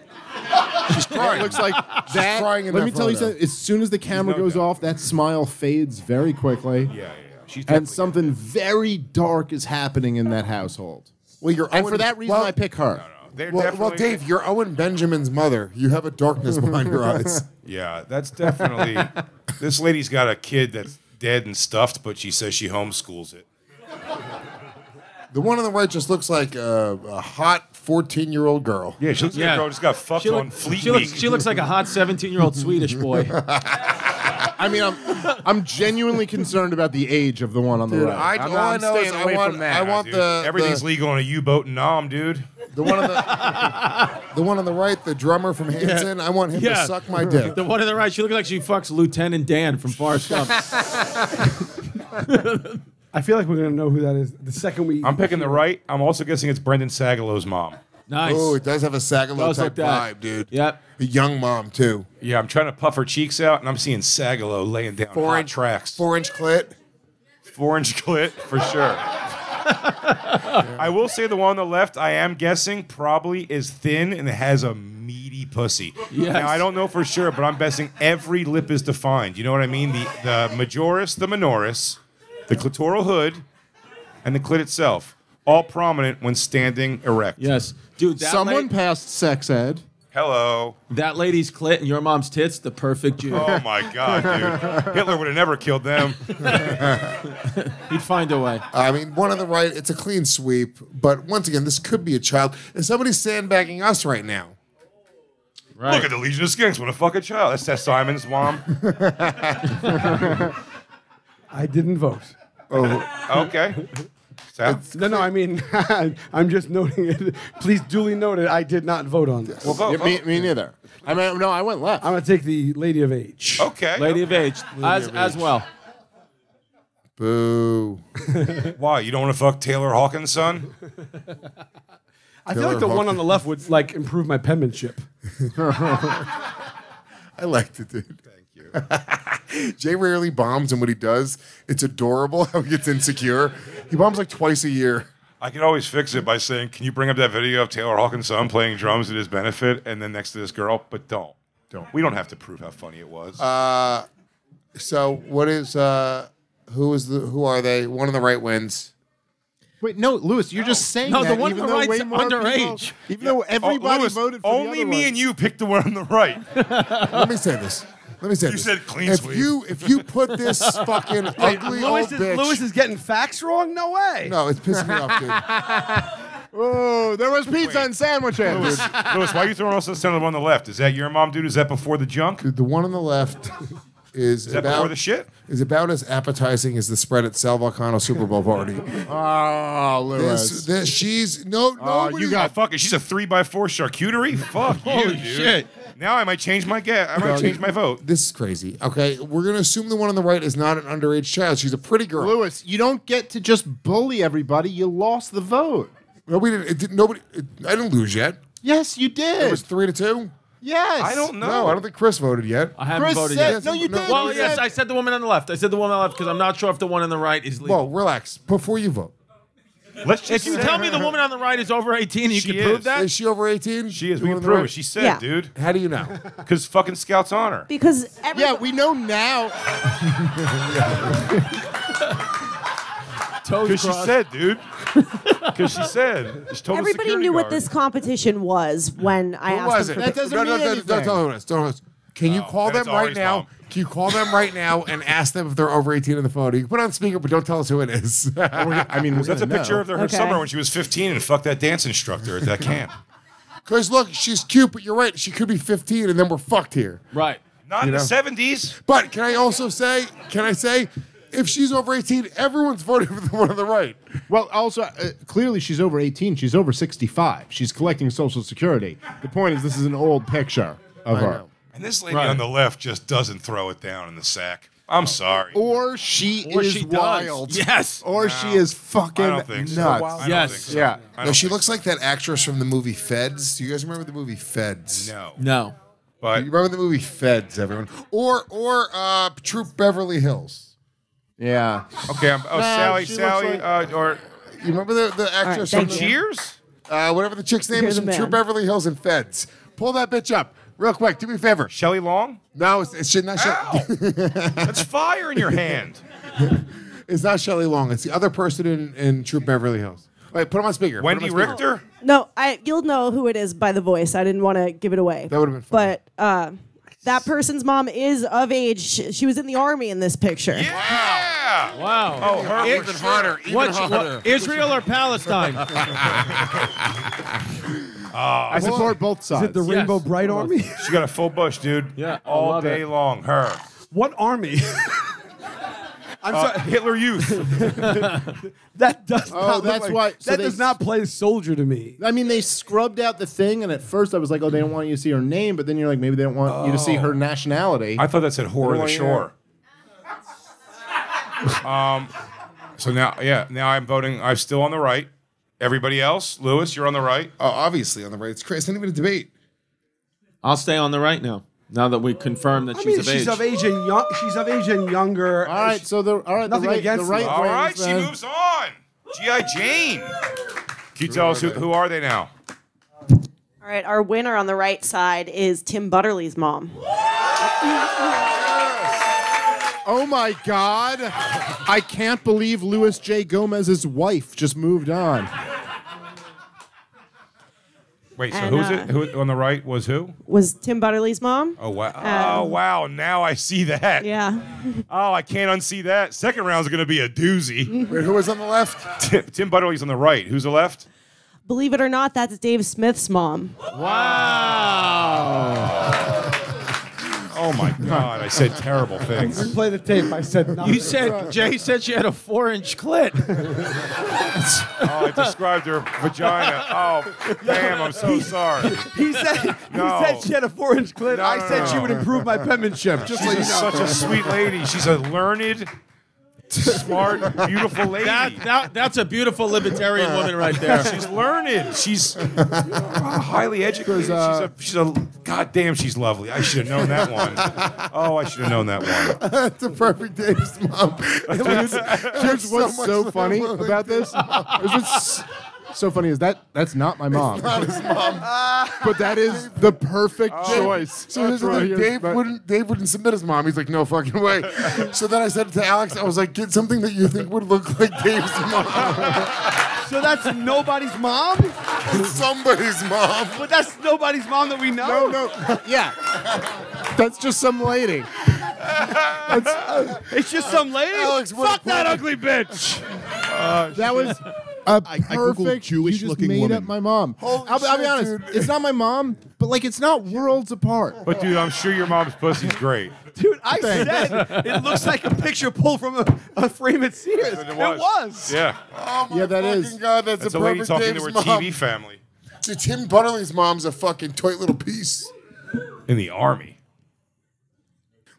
She's crying. It looks like that. crying in Let that me tell you photo. something. As soon as the camera no goes doubt. off, that smile fades very quickly. yeah, yeah, yeah. She's And definitely- something very dark is happening in that household. Well, you're And Owen- for that reason, well, I pick her. They're Well, well, Dave, you're Owen Benjamin's mother. You have a darkness behind your eyes. Yeah, that's definitely. this lady's got a kid that's dead and stuffed, but she says she homeschools it. The one on the right just looks like a, a hot 14 year old girl. Yeah, she looks like Yeah. a girl just got fucked She, on look, Fleet she, looks, Week. she looks like a hot 17 year old Swedish boy. I mean, I'm I'm genuinely concerned about the age of the one on the Dude, right. I, I'm, all I I'm know is staying I away want, from that. I want Dude, the, everything's the, legal on a U-boat in Nam, dude. the one on the the one on the right, the drummer from Hanson. I want him Yeah. to suck my dick. The one on the right, she looks like she fucks Lieutenant Dan from Forrest Gump. I feel like we're gonna know who that is the second we. I'm picking the right. I'm also guessing it's Brendan Sagalow's mom. Nice. Oh, it does have a Sagalow Does type look that. vibe, dude. Yep. A young mom too. Yeah, I'm trying to puff her cheeks out, and I'm seeing Sagalow laying down Four hot inch tracks. Four inch clit. Four inch clit for sure. I will say the one on the left, I am guessing probably is thin and has a meaty pussy. Yes. Now I don't know for sure, but I'm guessing every lip is defined. You know what I mean? The the majoris, the minoris, the clitoral hood, and the clit itself, all prominent when standing erect. Yes. Dude, that, Someone la- passed sex ed. Hello. that lady's clit and your mom's tits, the perfect Jew. Oh my God, dude! Hitler would have never killed them. He'd find a way. I mean, one on the right, it's a clean sweep. But once again, this could be a child. And somebody's sandbagging us right now. Right. Look at the Legion of Skanks. What a fucking child. That's Tess Simon's mom. I didn't vote. Oh, Okay. Sal? No, no. I mean, I'm just noting it. Please duly noted. I did not vote on this. Well, vote, Yeah, me, vote. me neither. I mean, no, I went left. I'm gonna take the lady of age. Okay. Lady of Age, as, as well. Boo. Why? You don't want to fuck Taylor Hawkins' son? I feel like the one on the left would like improve my penmanship. I liked it, dude. Jay rarely bombs, and what he does, it's adorable how he gets insecure. He bombs like twice a year. I can always fix it by saying, "Can you bring up that video of Taylor Hawkins' son playing drums at his benefit, and then next to this girl?" But don't, don't. We don't have to prove how funny it was. So, what is uh, who is the who are they? One of the right wins. Wait, no, Luis, you're just saying No, the one even on the though right's underage. people- even though oh, everybody Oh, Luis, voted for only the other me one. and you picked the one on the right. Let me say this. Let me say this. You this. said clean if sweep. you if you put this fucking ugly Luis old is, bitch. Luis is getting facts wrong. No way. no, it's pissing me off, dude. Oh, there was pizza and sandwiches. Luis, Luis, why are you throwing us the center of the one on the left? Is that your mom, dude? Is that before the junk? Is The one on the left is, that before the shit? Is about as appetizing as the spread at Sal Vulcano Super Bowl party. Oh, Luis. This, this, she's no, no. You got fuck it. She's a three by four charcuterie. Fuck you, Holy dude. shit. Now I might change my get. I might change my vote. This is crazy. Okay, we're gonna assume the one on the right is not an underage child. She's a pretty girl. Luis, you don't get to just bully everybody. You lost the vote. No, we didn't. It didn't nobody. It, I didn't lose yet. Yes, you did. It was three to two. Yes. I don't know. No, I don't think Chris voted yet. I haven't Chris voted said, yet. no, you No, did. Well, You yes, said- I said the woman on the left. I said the woman on the left because I'm not sure if the one on the right is legal. Well, relax before you vote. Let's just if you tell me the woman on the right is over 18 you She can prove is. that, Is she over eighteen? She is. The We one can on the prove right? it. She said, Yeah. dude. How do you know? Because fucking scouts on her. Because every, Yeah, we know now. toes Because she said, dude. Because she said. She told everybody security knew what this competition was when I What asked was them it? for That doesn't no, mean no, no, anything. Don't tell her what. Don't tell us. Can you Oh, call then them it's right Ari's now? mom. Can you call them right now and ask them if they're over 18 on the phone? You can put on speaker, but don't tell us who it is. I mean, That's a picture of her Okay. summer when she was 15 and fucked that dance instructor at that camp. Because look, she's cute, but you're right. She could be 15, and then we're fucked here. Right. Not in know? the 70s. But can I also say? Can I say? If she's over 18, everyone's voting for the one on the right. Well, also, uh, clearly she's over 18. She's over 65. She's collecting Social Security. The point is, this is an old picture of her. know. And this lady Right. on the left just doesn't throw it down in the sack. I'm sorry. Or she Or is she does. wild. Yes. Or she is fucking I so. nuts. Yes. so. Yeah. No, she think looks like that actress from the movie Feds. Do you guys remember the movie Feds? No. No. But You remember the movie Feds, everyone? Or or uh, Troop Beverly Hills. Yeah. okay, I'm, oh, Nah, Sally, she looks Sally, like- uh, or You remember the, the actress thank from you. Cheers? uh, whatever the chick's name You're is the from man. Beverly Hills and Feds. Pull that bitch up real quick. Do me a favor. Shelley Long? No, it's, it's not. She- Ow! That's fire in your hand. it's not Shelley Long. It's the other person in, in Troop Beverly Hills. Wait, put him on speaker. Put him Wendy on speaker. Richter? No, I you'll know who it is by the voice. I didn't want to give it away. That would've been funny. But uh, that person's mom is of age. She, she was in the army in this picture. Yeah. Wow. Oh, her It- for sure. Even What, harder. what- Israel or Palestine? Uh, I support both sides. Is sides. it the Rainbow Brite Army? She got a full bush, dude. Yeah, All day it. long. Her. what army? I'm Uh, sorry. Hitler Youth. That does Oh, not look that's like- why- so that they- does not play soldier to me. I mean, they scrubbed out the thing, and at first I was like, oh, they don't want you to see her name, but then you're like, maybe they don't want you to see her nationality. I thought that said whore of the shore. um, so now, yeah, now I'm voting. I'm still on the right. Everybody else, Luis, you're on the right. Oh, obviously on the right. It's crazy. It's not even a debate. I'll stay on the right now. Now that we confirmed that I she's mean, of she's age. of age and young. She's of age and younger. all right, so the all right, the Nothing right, against the right them. All wings, right, she moves on. G.I. Jane. Can you tell us who, who are they now? All right, our winner on the right side is Tim Butterly's mom. Oh my God! I can't believe Luis J. Gomez's wife just moved on. Wait, so And, who's uh, it? Who on the right was who? Was Tim Butterly's mom? Oh wow! Um, oh wow! Now I see that. Yeah. Oh, I can't unsee that. Second round is going to be a doozy. Wait, who was on the left? Tim, Tim Butterly's on the right. Who's the left? Believe it or not, that's Dave Smith's mom. Oh my God! I said terrible things. Play the tape. I said nothing. you said Jay said she had a four-inch clit. Oh, I described her vagina. Oh, damn! I'm so sorry. He said No. he said she had a four inch clit. No, I said no, she no. would improve my penmanship. Just so you She's know. such a sweet lady. She's a learned, smart, beautiful lady. that, that that's a beautiful libertarian woman right there. She's learned. She's highly educated. Uh, she's a, she's a goddamn. She's lovely. I should have known that one. Oh, I should have known that one. That's a perfect Dave's mom. Here's what's much so funny about this. Here's what's so funny is that that's not my mom. Not his mom. but that is the perfect Oh. choice. So here's the Right thing. Dave but- wouldn't. Dave wouldn't submit his mom. He's like, no fucking way. so then I said to Alex, I was like, get something that you think would look like Dave's mom. So that's nobody's mom? Somebody's mom. But that's nobody's mom that we know. No, no, yeah, that's just some lady. It's just some lady. Alex, what Fuck that ugly bitch. That was a I Googled perfect. Jewish you just looking made woman. up my mom. Holy I'll, be- I'll be honest. dude. It's not my mom, but like it's not worlds apart. But dude, I'm sure your mom's pussy's great. Dude, I said it looks like a picture pulled from a, a frame at Sears. It It was. was. Yeah, Oh my Yeah, that fucking is. God, that's, that's a a lady talking Dave's to her mom. TV family So Tim Butterly's mom's a fucking toy little piece. in the army.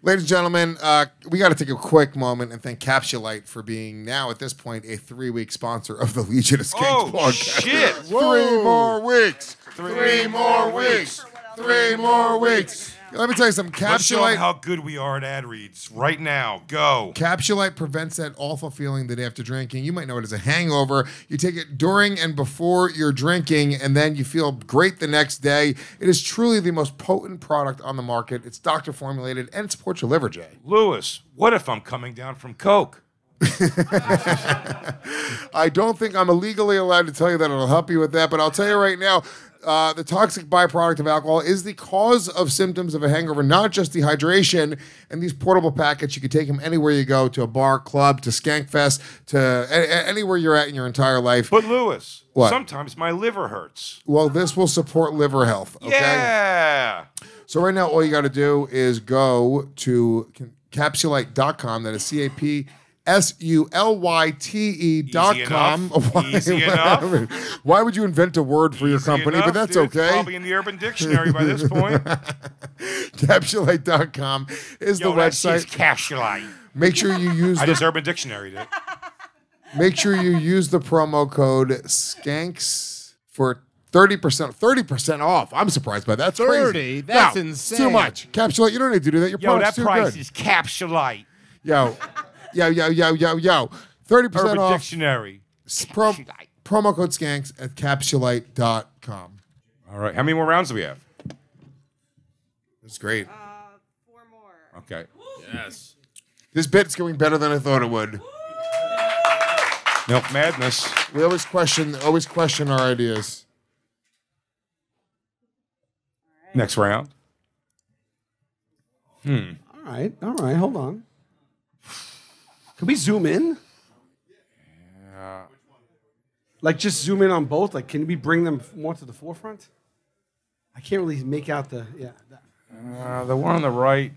Ladies and gentlemen, uh, we got to take a quick moment and thank Capsulyte for being now at this point a three-week sponsor of the Legion of Skanks Oh podcast. shit! Three more weeks. Three more weeks. Three more weeks. Let me tell you something. Let's show 'em Capsulyte. how good we are at ad reads right now. Go. Capsulyte prevents that awful feeling that after drinking, you might know it as a hangover. You take it during and before you're drinking, and then you feel great the next day. It is truly the most potent product on the market. It's doctor formulated and it supports your liver, Jay. Luis, what if I'm coming down from Coke? I don't think I'm illegally allowed to tell you that it'll help you with that, but I'll tell you right now. Uh, the toxic byproduct of alcohol is the cause of symptoms of a hangover, not just dehydration. And these portable packets, you can take them anywhere you go to a bar, club, to Skankfest, to a- a- anywhere you're at in your entire life. But Luis, What? sometimes my liver hurts. Well, this will support liver health. Okay. Yeah. So right now, all you got to do is go to capsulyte.com. That is C A P S U L Y T E dot com. Why, Why would you invent a word for your company? enough, but that's dude. It's okay. Probably in the Urban Dictionary by this point. Capsulyte.com is Yo, the that shit's website. Capsulyte. Make sure you use I the just Urban Dictionary it. make sure you use the promo code skanks for 30% 30% off. I'm surprised by that. That's 30? crazy. That's No, insane. Too much. Capsulyte, you don't need to do that. Your Yo, product's that too price good. is Capsulyte. Yo, yo, yo, yo, yo, yo. 30% Urban off. Dictionary. S- Pro, promo code skanks at capsulyte.com. All right. How many more rounds do we have? That's great. Four more. Okay. Yes. This bit's going better than I thought it would. MILF Madness. We always question always question our ideas. Next round. Hmm. All right, all right, hold on. Can we zoom in? Yeah. Like just zoom in on both? Like, can we bring them more to the forefront? I can't really make out the yeah. that- Uh, the one on the right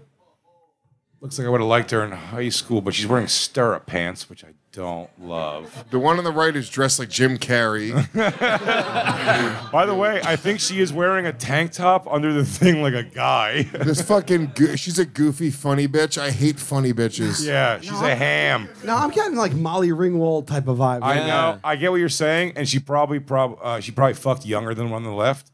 looks like I would have liked her in high school, but she's wearing stirrup pants, which I don't love. The one on the right is dressed like Jim Carrey. By the way, I think she is wearing a tank top under the thing like a guy. this fucking go- she's a goofy funny bitch. I hate funny bitches. yeah, she's a ham. No, I'm getting like Molly Ringwald type of vibe. I Yeah. know. I get what you're saying, and she probably prob uh, she probably fucked younger than the one on the left,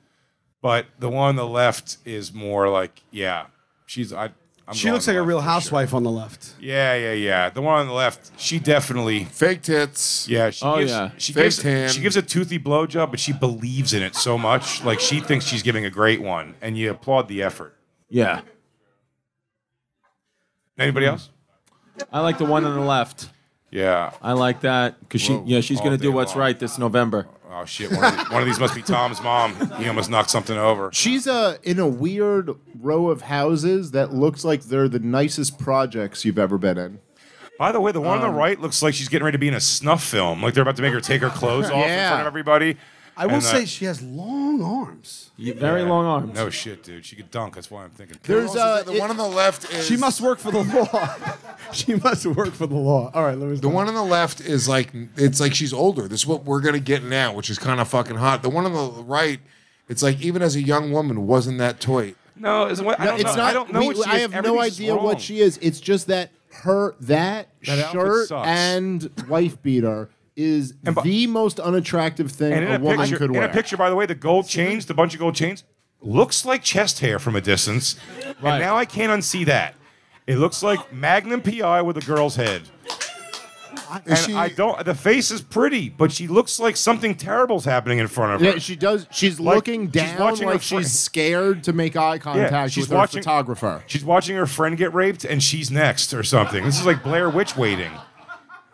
but the one on the left is more like yeah, she's I. I'm She looks like a real for sure. housewife on the left. Yeah, yeah, yeah. The one on the left, she definitely. Fake tits. Yeah, she Oh, gives, yeah. she Fake gives tan. she gives a toothy blowjob, but she believes in it so much, like she thinks she's giving a great one, and you applaud the effort. Yeah. Anybody else? I like the one on the left. Yeah. I like that because she, Whoa. yeah, she's All gonna do what's long. right this November. Oh shit! One of, the- one of these must be Tom's mom. He almost knocked something over. She's uh, in a weird row of houses that looks like they're the nicest projects you've ever been in. By the way, the one on Um, the right looks like she's getting ready to be in a snuff film. Like they're about to make her take her clothes off in front of everybody. I will And, uh, say she has long arms. Very yeah. long arms. No shit, dude. She could dunk. That's why I'm thinking. There's Also, uh, the one on the left is She must work for the law. she must work for the law. All right, let me The one on the left is like it's like she's older. This is what we're gonna get now, which is kind of fucking hot. The one on the right, it's like even as a young woman, wasn't that toy? No, it's, what, I don't it's know. not. I don't know we- what she I is. have no idea wrong. what she is. It's just that her that, That shirt and wife beater is And the most unattractive thing a a woman picture, could in a picture, by the way, the gold chains, the bunch of gold chains, looks like chest hair from a distance. Right. And now I can't unsee that. It looks like Magnum PI with a girl's head. And she- I don't. The face is pretty, but she looks like something terrible's happening in front of her. Yeah, she does. She's Like, looking she's down watching like friend- she's scared to make eye contact yeah, she's with her watching- photographer. She's watching her friend get raped, and she's next or something. This is like Blair Witch waiting.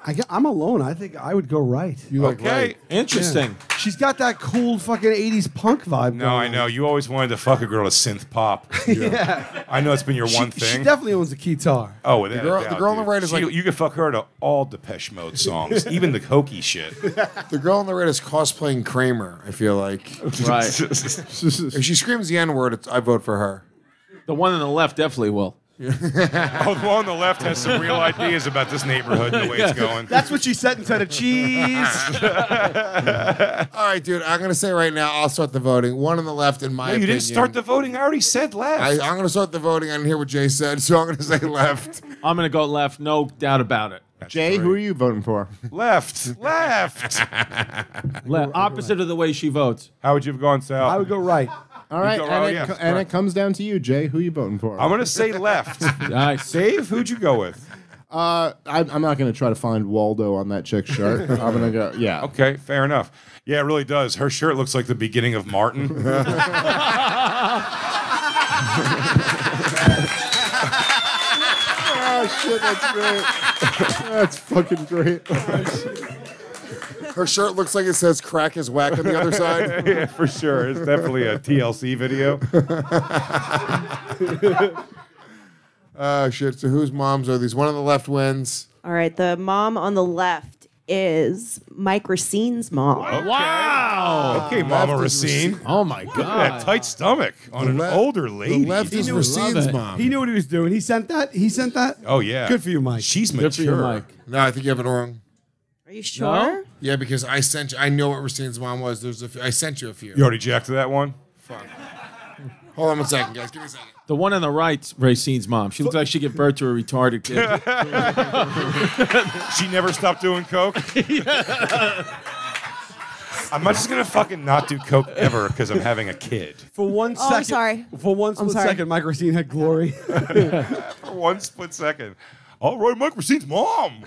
I, am alone. I think I would go right. You like Okay. right. Interesting. She's got that cool fucking 80s punk vibe. No, going I on. know. You always wanted to fuck a girl to synth pop. yeah. I know it's been your She, one she thing. definitely owns a guitar. Oh, without The girl- a doubt, the girl on the right is She- like- you could fuck her to all Depeche Mode songs, even the hokey shit. The girl on the right is cosplaying Kramer. I feel like Right. if she screams the N word, I vote for her. The one on the left definitely will. Oh, the one on the left has some real ideas about this neighborhood and the way it's going. That's what she said instead of cheese. All right, dude. I'm gonna say right now, I'll start the voting. One on the left, in my No, you opinion. didn't start the voting. I already said left. I, I'm gonna start the voting. I didn't hear what Jay said, so I'm gonna say left. I'm gonna go left, no doubt about it. Jay, who are you voting for? left. Left. Le- opposite of the way she votes. How would you have gone, Sal? I would go right. All right, go- and, oh, it, yeah, co- and it comes down to you, Jay. Who you voting for? I'm going to say left. Nice. Dave, who'd you go with? Uh, I'm, I'm not going to try to find Waldo on that chick's shirt. I'm going to go. Yeah. Okay, fair enough. Yeah, it really does. Her shirt looks like the beginning of Martin. Oh shit, that's great. That's fucking great. Her shirt looks like it says "crack is whack" on the other side. yeah, for sure. It's definitely a TLC video. Oh shit! So whose moms are these? One on the left wins. All right, the mom on the left is Mike Recine's mom. Wow. Okay, Mama left is Recine. Oh my Look at that god. tight stomach on an le- older lady. The left is Recine's mom. He knew what he was doing. He sent that. He sent that. Oh yeah. Good for you, Mike. She's Good for you, mature. Mike. No, I think you have it wrong. Are you sure? Yeah, because I sent. You, I know what Recine's mom was. There's a. F- I sent you a few. You already jacked to that one. Fuck. Hold on one second, guys. Give me a second. The one on the right's Recine's mom. She looks like she gave birth to a retarded kid. She never stopped doing coke. I'm not just gonna fucking not do coke ever because I'm having a kid. For one Oh, second. I'm sorry. For one split sorry. second, Mike Recine had glory. For one split second. All right, Mike Recine's mom.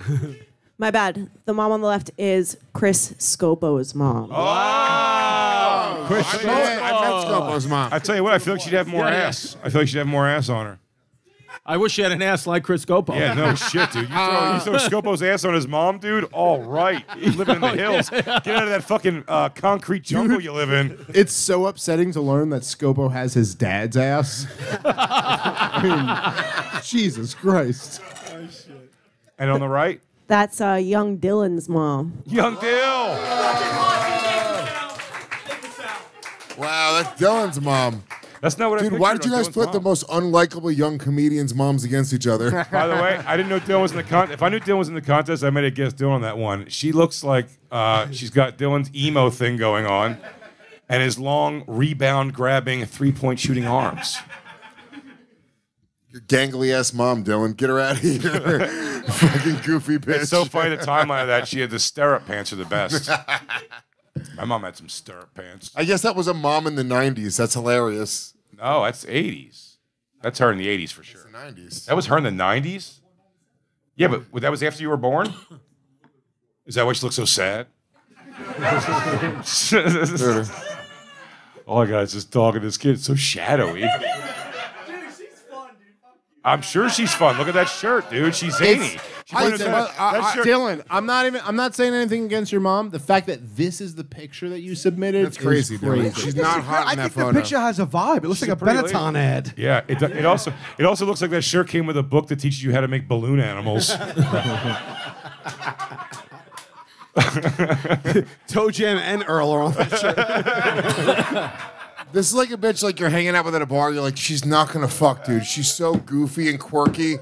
My bad. The mom on the left is Chris Scopo's mom. Oh, Chris. I met, I met Scopo's mom. I tell you what, I feel like she'd have more Yeah, yeah. ass. I feel like she'd have more ass on her. I wish she had an ass like Chris Scopo. Yeah, no shit, dude. You throw, you throw Scopo's ass on his mom, dude. All right, you living in the hills. Get out of that fucking uh, concrete jungle you live in. It's so upsetting to learn that Scopo has his dad's ass. I mean, Jesus Christ. And on the right, That's uh, young Dylan's mom. young Dill. Wow, that's Dylan's mom. That's not what I Dude, why did you guys Dylan's put the most unlikable young comedians' moms against each other? By the way, I didn't know Dylan was in the con. If I knew Dylan was in the contest, I might have guessed Dylan on that one. She looks like uh, she's got Dylan's emo thing going on, and his long rebound grabbing three point shooting arms. Your gangly ass mom, Dylan. Get her out of here. Fucking goofy bitch. It's so funny the timeline of that. She had the stirrup pants are the best. My mom had some stirrup pants. I guess that was a mom in the 90s. That's hilarious. No, that's 80s. That's her in the 80s for sure. The 90s. That was her in the 90s? Yeah, but that was after you were born? Is that why she looks so sad? All I got is this dog and this kid. It's so shadowy. I'm sure she's fun. Look at that shirt, dude. She's zany. She I, wears well, I- I- shirt- Dylan, I'm not even. I'm not saying anything against your mom. The fact that this is the picture that you submitted That's crazy, is Dylan. crazy. She's not hot I in that think photo. the picture has a vibe. It looks She's like a a Benetton lady. ad. Yeah, it, it also it also looks like that shirt came with a book that teaches you how to make balloon animals. Toe Jam and Earl are on that shirt. This is like a bitch like you're hanging out with at a bar. You're like, she's not gonna fuck, dude. She's so goofy and quirky.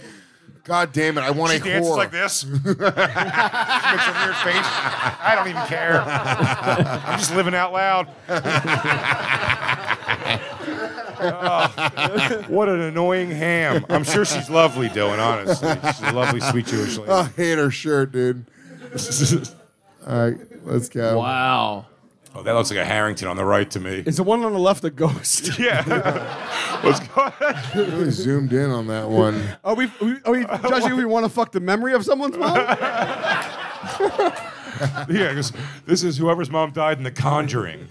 God damn it, I want She a dances whore. like this. she makes a weird face. I don't even care. I'm just living out loud. Oh, what an annoying ham. I'm sure she's lovely, Dylan, honestly. She's a lovely, sweet Jewish lady. I hate her shirt, dude. All right, let's go. Wow. Oh, that looks like a Harrington on the right to me. Is the one on the left a ghost? Yeah. What's going on? Really zoomed in on that one. Are we, are we, are we judging if we want to fuck the memory of someone's mom? Yeah, 'cause this is whoever's mom died in The Conjuring.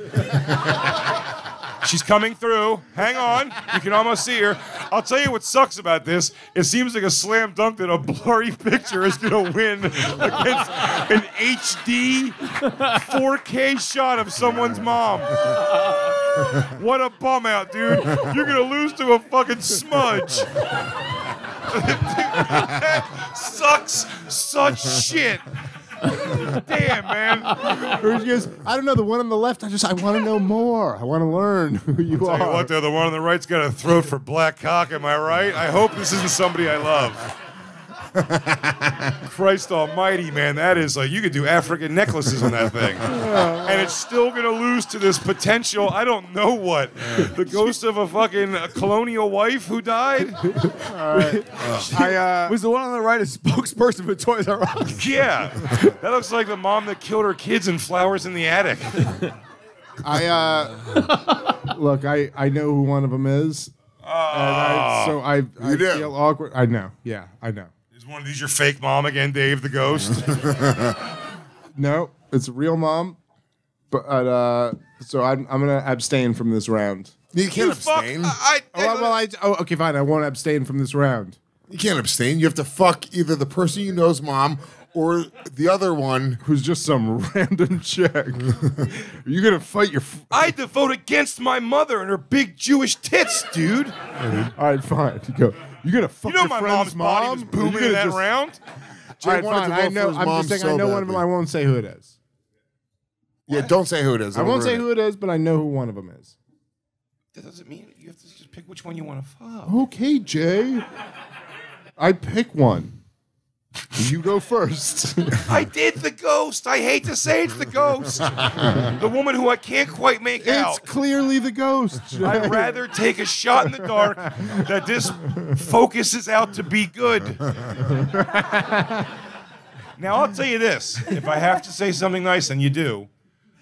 She's coming through. Hang on. You can almost see her. I'll tell you what sucks about this. It seems like a slam dunk that a blurry picture is going to win against an HD 4K shot of someone's mom. What a bum out, dude. You're going to lose to a fucking smudge. Sucks such shit. Damn, man. Or she goes, I don't know. The one on the left. I just. I want to know more. I want to learn who you Tell you are. what, though, the one on the right's got a throat for black cock. Am I right? I hope this isn't somebody I love. Christ Almighty, man, that is like you could do African necklaces on that thing, and it's still gonna lose to this potential. I don't know what the ghost of a fucking colonial wife who died. I, uh, Was the one on the right a spokesperson for Toys R Us? Yeah, that looks like the mom that killed her kids in flowers in the attic. I uh, look. I I know who one of them is. And I, so I, I feel awkward. I know. Yeah, I know. Is one of these your fake mom again, Dave the ghost? No, it's a real mom. But uh, so I'm I'm gonna abstain from this round. You can't you fuck. abstain. I, Oh well, well, I oh okay fine. I won't abstain from this round. You can't abstain. You have to fuck either the person you know's mom or the other one. Who's just some random chick? Are you gonna fight your? F- I had to vote against my mother and her big Jewish tits, dude. All right, fine. You go. You gonna fuck You know your my friend's mom's body mom? was booming in that just- round. Jay All right, wanted fine. to I vote for know. his I'm mom just saying. so I know one of them. I won't say who it is. Yeah, don't say who it is. I won't say who it is, but I know who one of them is. That doesn't mean you have to just pick which one you want to fuck. Okay, Jay. I pick one. You go first. I did the ghost. I hate to say it's the ghost. the woman who I can't quite make it's out. It's clearly the ghost. Jay. I'd rather take a shot in the dark that this focuses out to be good. now, I'll tell you this if I have to say something nice, and you do,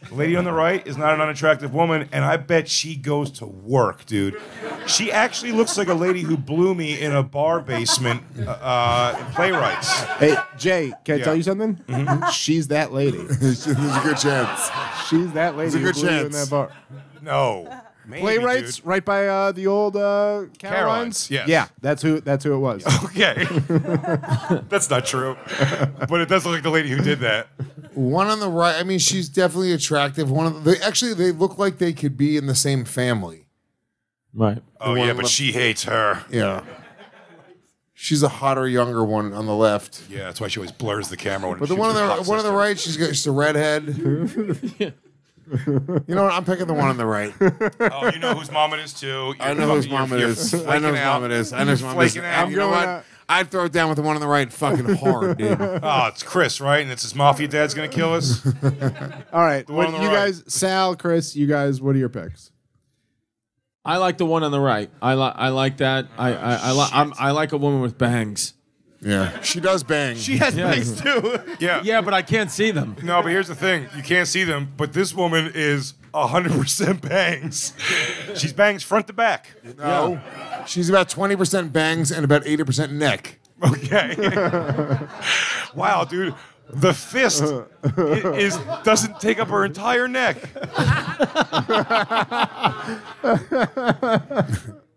the lady on the right is not an unattractive woman, and I bet she goes to work, dude. She actually looks like a lady who blew me in a bar basement uh, playwrights. Hey, Jay, can I Yeah. tell you something? Mm-hmm. She's that lady. There's a good chance. She's that lady. There's a who good blew you in chance. that bar. No. Maybe, Playwrights, dude. right by uh, the old uh, Carolines. Carolines, yes. Yeah, that's who. That's who it was. Okay. That's not true. But it does look like the lady who did that. One on the right. I mean, she's definitely attractive. One of the, they actually they look like they could be in the same family. Right. Oh, one yeah, but the- she hates her. Yeah. She's a hotter, younger one on the left. Yeah, that's why she always blurs the camera. When But the one on the one on the right, she's got she's a redhead. you know what? I'm picking the one on the right. Oh, you know whose mom it is too. I You're know whose fucking- mom it you're- is. you're I know whose mom it is. I know whose mom it is. Flaking out. You know going what? out. I'd throw it down with the one on the right fucking hard, dude. Oh, it's Chris, right? And it's his mafia dad's gonna kill us. All right, one what, on the you right. guys, Sal, Chris, you guys, what are your picks? I like the one on the right. I like I like that. I I I, li- I'm, I like a woman with bangs. Yeah, she does bang. She has bangs too. Yeah. Yeah, but I can't see them. No, but here's the thing: you can't see them, but this woman is hundred percent bangs. She's bangs front to back. no, she's about twenty percent bangs and about eighty percent neck. Okay. wow, dude. The fist is doesn't take up her entire neck.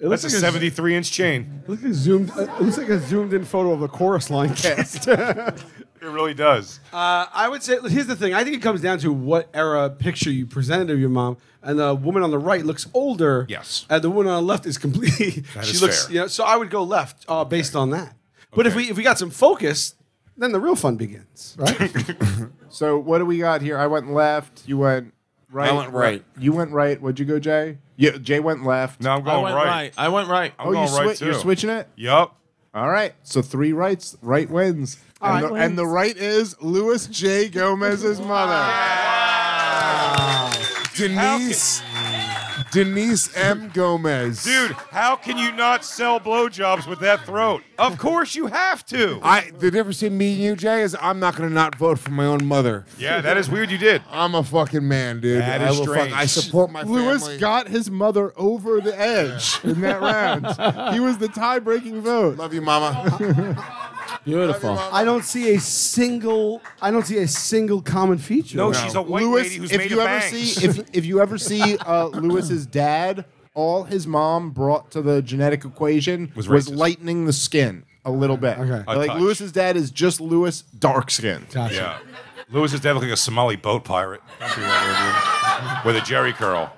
It That's looks a like 73 inch chain. Look at zoomed. uh, It looks like a zoomed in photo of a chorus line cast. uh, It really does. I would say here's the thing. I think it comes down to what era picture you presented of your mom, and the woman on the right looks older. Yes. and the woman on the left is completely. That she is looks. fair. You know, so I would go left uh, based on that. But if we if we got some focus, then the real fun begins, right? So what do we got here? I went left. You went right. I went right. You went right. What'd you go, Jay? Yeah, Jay went left. No, I'm I going went right. right. I went right. I'm oh, going you right swi- too. you're switching it. Yup. All right. So three rights. Right wins. Oh, and, right, the, and the right is Luis J. Gomez's mother. Denise, Denise M. Gomez. Dude, how can you not sell blowjobs with that throat? Of course you have to. I the difference between me and you, Jay, is I'm not gonna not vote for my own mother. Yeah, that is weird you did. I'm a fucking man, dude. That I is will fuck- strange. I support my Luis family. got his mother over the edge in that round. He was the tie-breaking vote. Love you, mama. Beautiful. I don't see a single. I don't see a single common feature. No, she's a white Luis, lady who's if made you of ever bangs. see if if you ever see uh, Luis's dad, all his mom brought to the genetic equation Was was, racist. lightening the skin a little bit. Okay. A like touch. Luis's dad is just Luis, dark skin. Gotcha. Yeah. Luis is definitely like a Somali boat pirate. With a Jheri curl.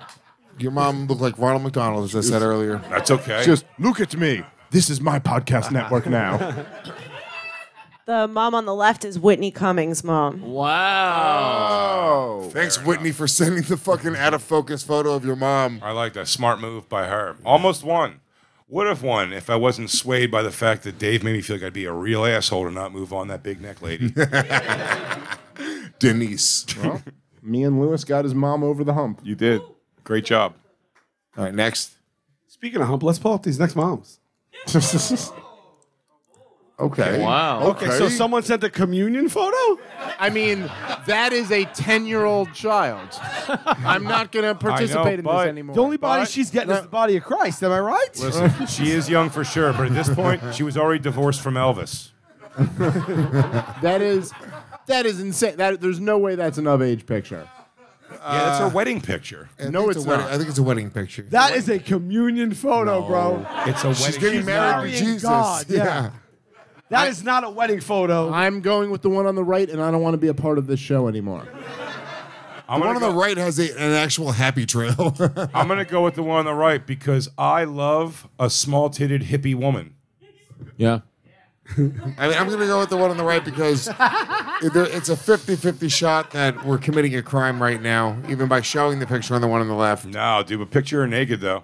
Your mom looked like Ronald McDonald, as I said earlier. That's okay. Just look at me. This is my podcast network now. The mom on the left is Whitney Cummings' mom. Wow. Oh, Thanks, Whitney, for sending the fucking out of focus photo of your mom. I like that. Smart move by her. Almost won. Would have won if I wasn't swayed by the fact that Dave made me feel like I'd be a real asshole to not move on that big neck lady. Denise. me and Luis got his mom over the hump. you did. Great job. All right, next. Speaking of hump, let's pull up these next moms. Okay. Wow. Okay, so someone sent a communion photo. I mean, that is a ten-year-old child. I'm not going to participate in this but- anymore. The only body But- she's getting is the body of Christ. Am I right? Listen, she is young for sure, but at this point, she was already divorced from Elvis. that is that is insane. That there's no way that's an of age picture. Yeah, that's her uh, wedding picture. I No, think it's a wedding, not. I think it's a wedding picture. That is a communion photo, bro. It's a wedding. She's getting she's married to Jesus. God, yeah. That is not a wedding photo. I'm going with the one on the right, and I don't want to be a part of this show anymore. I'm The one gonna on the right has a, an actual happy trail. I'm gonna go with the one on the right because I love a small-titted hippie woman. Yeah. I mean, I'm going to go with the one on the right because it's a 50 50 shot that we're committing a crime right now, even by showing the picture on the one on the left. No, dude, but picture her naked though.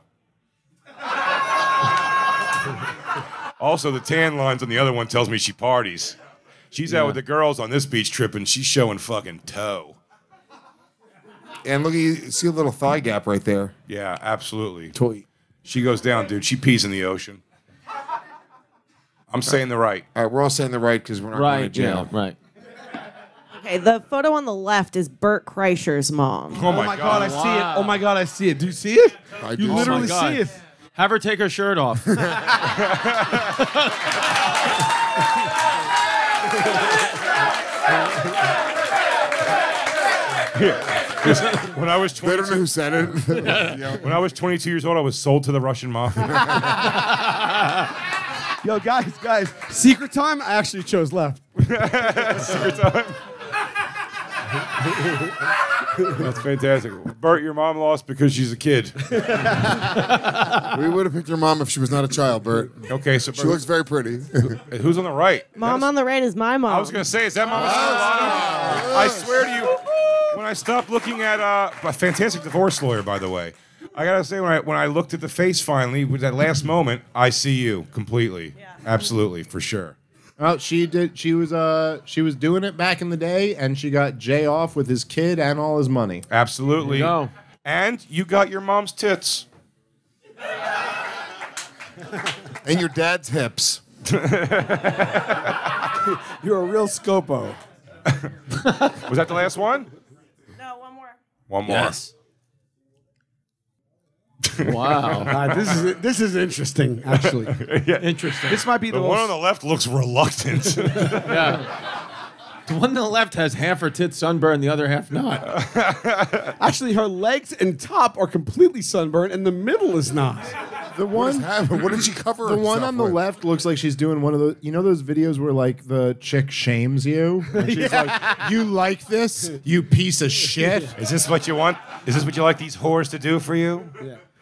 Also, the tan lines on the other one tells me she parties. She's out with the girls on this beach trip and she's showing fucking toe. And look, you see a little thigh gap right there. Yeah, absolutely. Toy. She goes down, dude. She pees in the ocean. I'm saying the right. All right, we're all saying the right because we're not going to jail. Yeah. Right. Okay, the photo on the left is Bert Kreischer's mom. Oh my, oh my god, I god. see it. Oh my god, I see it. Do you see it? I You do. literally Oh my God. see it. Have her take her shirt off. When I was They don't know 22, who said it. when I was 22 years old, I was sold to the Russian mafia. Yo, guys, guys, secret time. I actually chose left. Secret time. That's fantastic. Bert, your mom lost because she's a kid. we would have picked your mom if she was not a child, Bert. Okay, so She looks very pretty. who's on the right? Mom on the right is my mom. I was gonna say, is that Mama Stellato? I swear to you, when I stopped looking at uh, a fantastic divorce lawyer, by the way, I gotta say when I when I looked at the face finally with that last moment, I see you completely, absolutely for sure. Well, she did. She was uh she was doing it back in the day, and she got Jay off with his kid and all his money. Absolutely. There you go. And you got your mom's tits. and your dad's hips. You're a real scopo. Was that the last one? no, one more. One more. Yes. Wow. Uh, this is this is interesting, actually. Interesting. This might be the, The one most. on the left looks reluctant. Yeah. The one on the left has half her tits sunburned, the other half not. Actually, her legs and top are completely sunburned, and the middle is not. The one. happening? what did she cover The one on the with? left looks like she's doing one of those. You know those videos where like the chick shames you, and she's like, "You like this? You piece of shit." Is this what you want? Is this what you like these whores to do for you?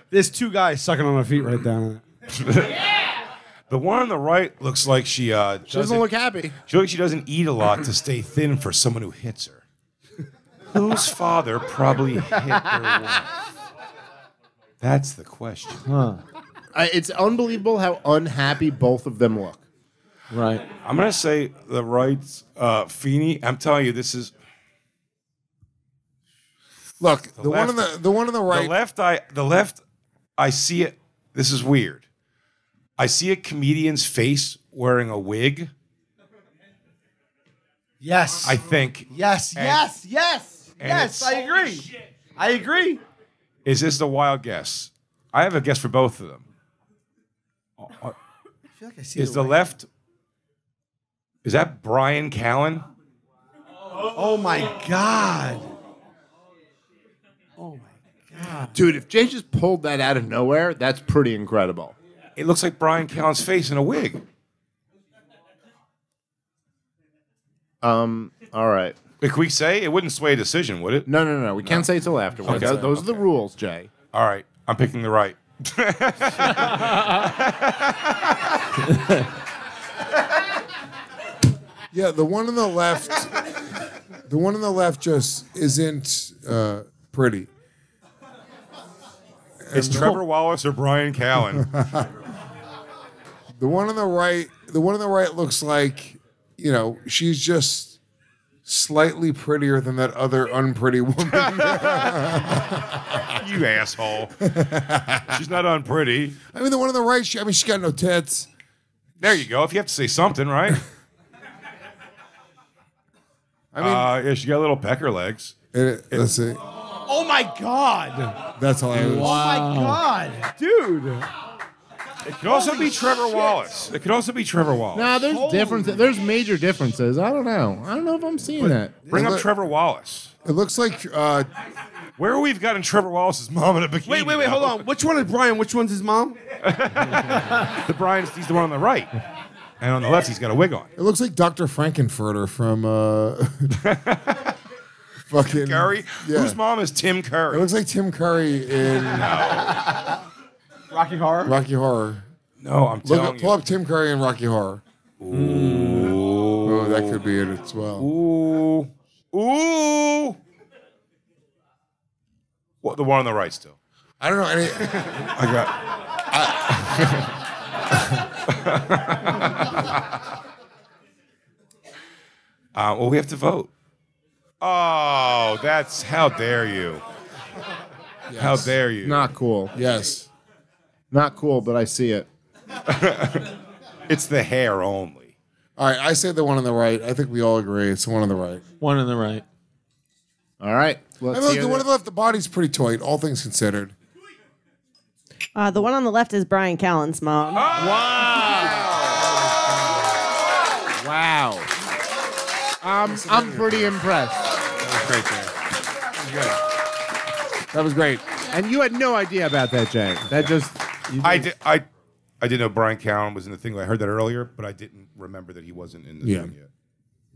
There's two guys sucking on her feet right down. The one on the right looks like she uh, She doesn't look happy. She looks like she doesn't eat a lot to stay thin for someone who hits her. Whose father probably hit their wife? That's the question. I, it's unbelievable how unhappy both of them look. Right. I'm gonna say the right's uh, Feeney. I'm telling you, this is Look, the, one on left- the the one on the right. the left. I the left. I see it. This is weird. I see a comedian's face wearing a wig. Yes. I think. yes. And- yes. Yes. and Yes. I agree. I agree. Is this the wild guess? I have a guess for both of them. Uh, uh, I feel like I see Is the left? Is that Bryan Callen? Oh my god. Oh my. Dude, if Jay just pulled that out of nowhere, that's pretty incredible. It looks like Bryan Callen's face in a wig. Um. All right. Could we say it wouldn't sway a decision, would it? No, no, no. We can't say it till afterwards. Okay. Tho- Those are the rules, Jay. All right, I'm picking the right. Yeah, the one on the left. the one on the left just isn't uh, pretty. It's Trevor Wallace or Bryan Callen. The one on the right. The one on the right looks like, you know, she's just slightly prettier than that other unpretty woman. you asshole. She's not unpretty. I mean, the one on the right. She, I mean, she's got no tits. There you go. If you have to say something, right? I mean, Uh, yeah, she got little pecker legs. it- let's see. Oh my god. That's all I hilarious. Oh my god, dude. It could also be Trevor Wallace. It could also be Trevor Wallace. Nah, there's differences. There's major differences. I don't know. I don't know if I'm seeing that. Bring up Look- Trevor Wallace. It looks like uh, Where we've gotten Trevor Wallace's mom in a bikini. Wait, wait, wait, hold on. Which one is Brian? Which one's his mom? The Brian's he's the one on the right, and on the left he's got a wig on. It looks like Dr. Frank-N-Furter from uh, fucking Curry. Yeah. Whose mom is Tim Curry? It looks like Tim Curry in Rocky Horror. Rocky Horror. No, I'm Look telling up, pull up Tim Curry in Rocky Horror. Oh, that could be it as well. Ooh, ooh. What the one on the right still? I don't know any. I got. uh, well, we have to vote. Oh, that's how dare you? How dare you? Not cool. Yes. Not cool, but I see it. It's the hair only. All right, I say the one on the right. I think we all agree it's the one on the right. One on the right. All right. Let's mean, look, the one on the left, the body's pretty tight, all things considered. Uh, the one on the left is Bryan Callen's mom. Wow. Um, I'm pretty impressed. Great there. That was great. And you had no idea about that, Jay. That just. I did. I I didn't know Bryan Callen was in the thing. I heard that earlier, but I didn't remember that he wasn't in the Yeah. thing yet.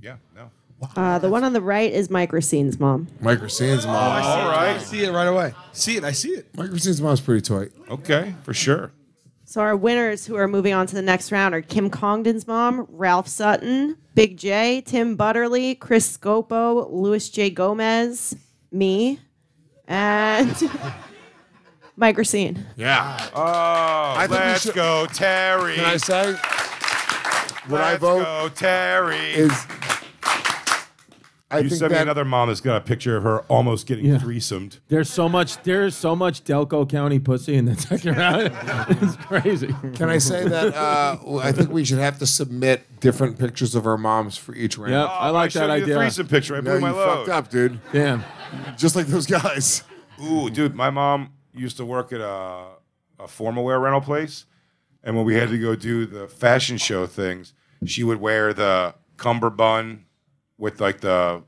Yeah. No. Uh, the one on the right is Mike Recine's mom. Mike Recine's mom. All I right. see it right away. See it. I see it. Mike Recine's mom's pretty tight. Okay, for sure. So our winners who are moving on to the next round are Kim Congdon's mom, Ralph Sutton, Big Jay, Tim Butterly, Chris Scopo, Luis J. Gomez, me, and Mike Recine. Yeah. Oh, think we let's should- go, Terry. Can I say? What I let's vote go, Terry. is. I you think sent me another mom that's got a picture of her almost getting Yeah. threesomed. There's so much. There's so much Delco County pussy in the second round. it's crazy. Can I say that uh, I think we should have to submit different pictures of our moms for each round? Yep, I like showed that you the idea. threesome picture. I No, blew you my load. fucked up, dude. Damn. Just like those guys. Ooh, dude, my mom used to work at a, a formal wear rental place, and when we had to go do the fashion show things, she would wear the cummerbund with like the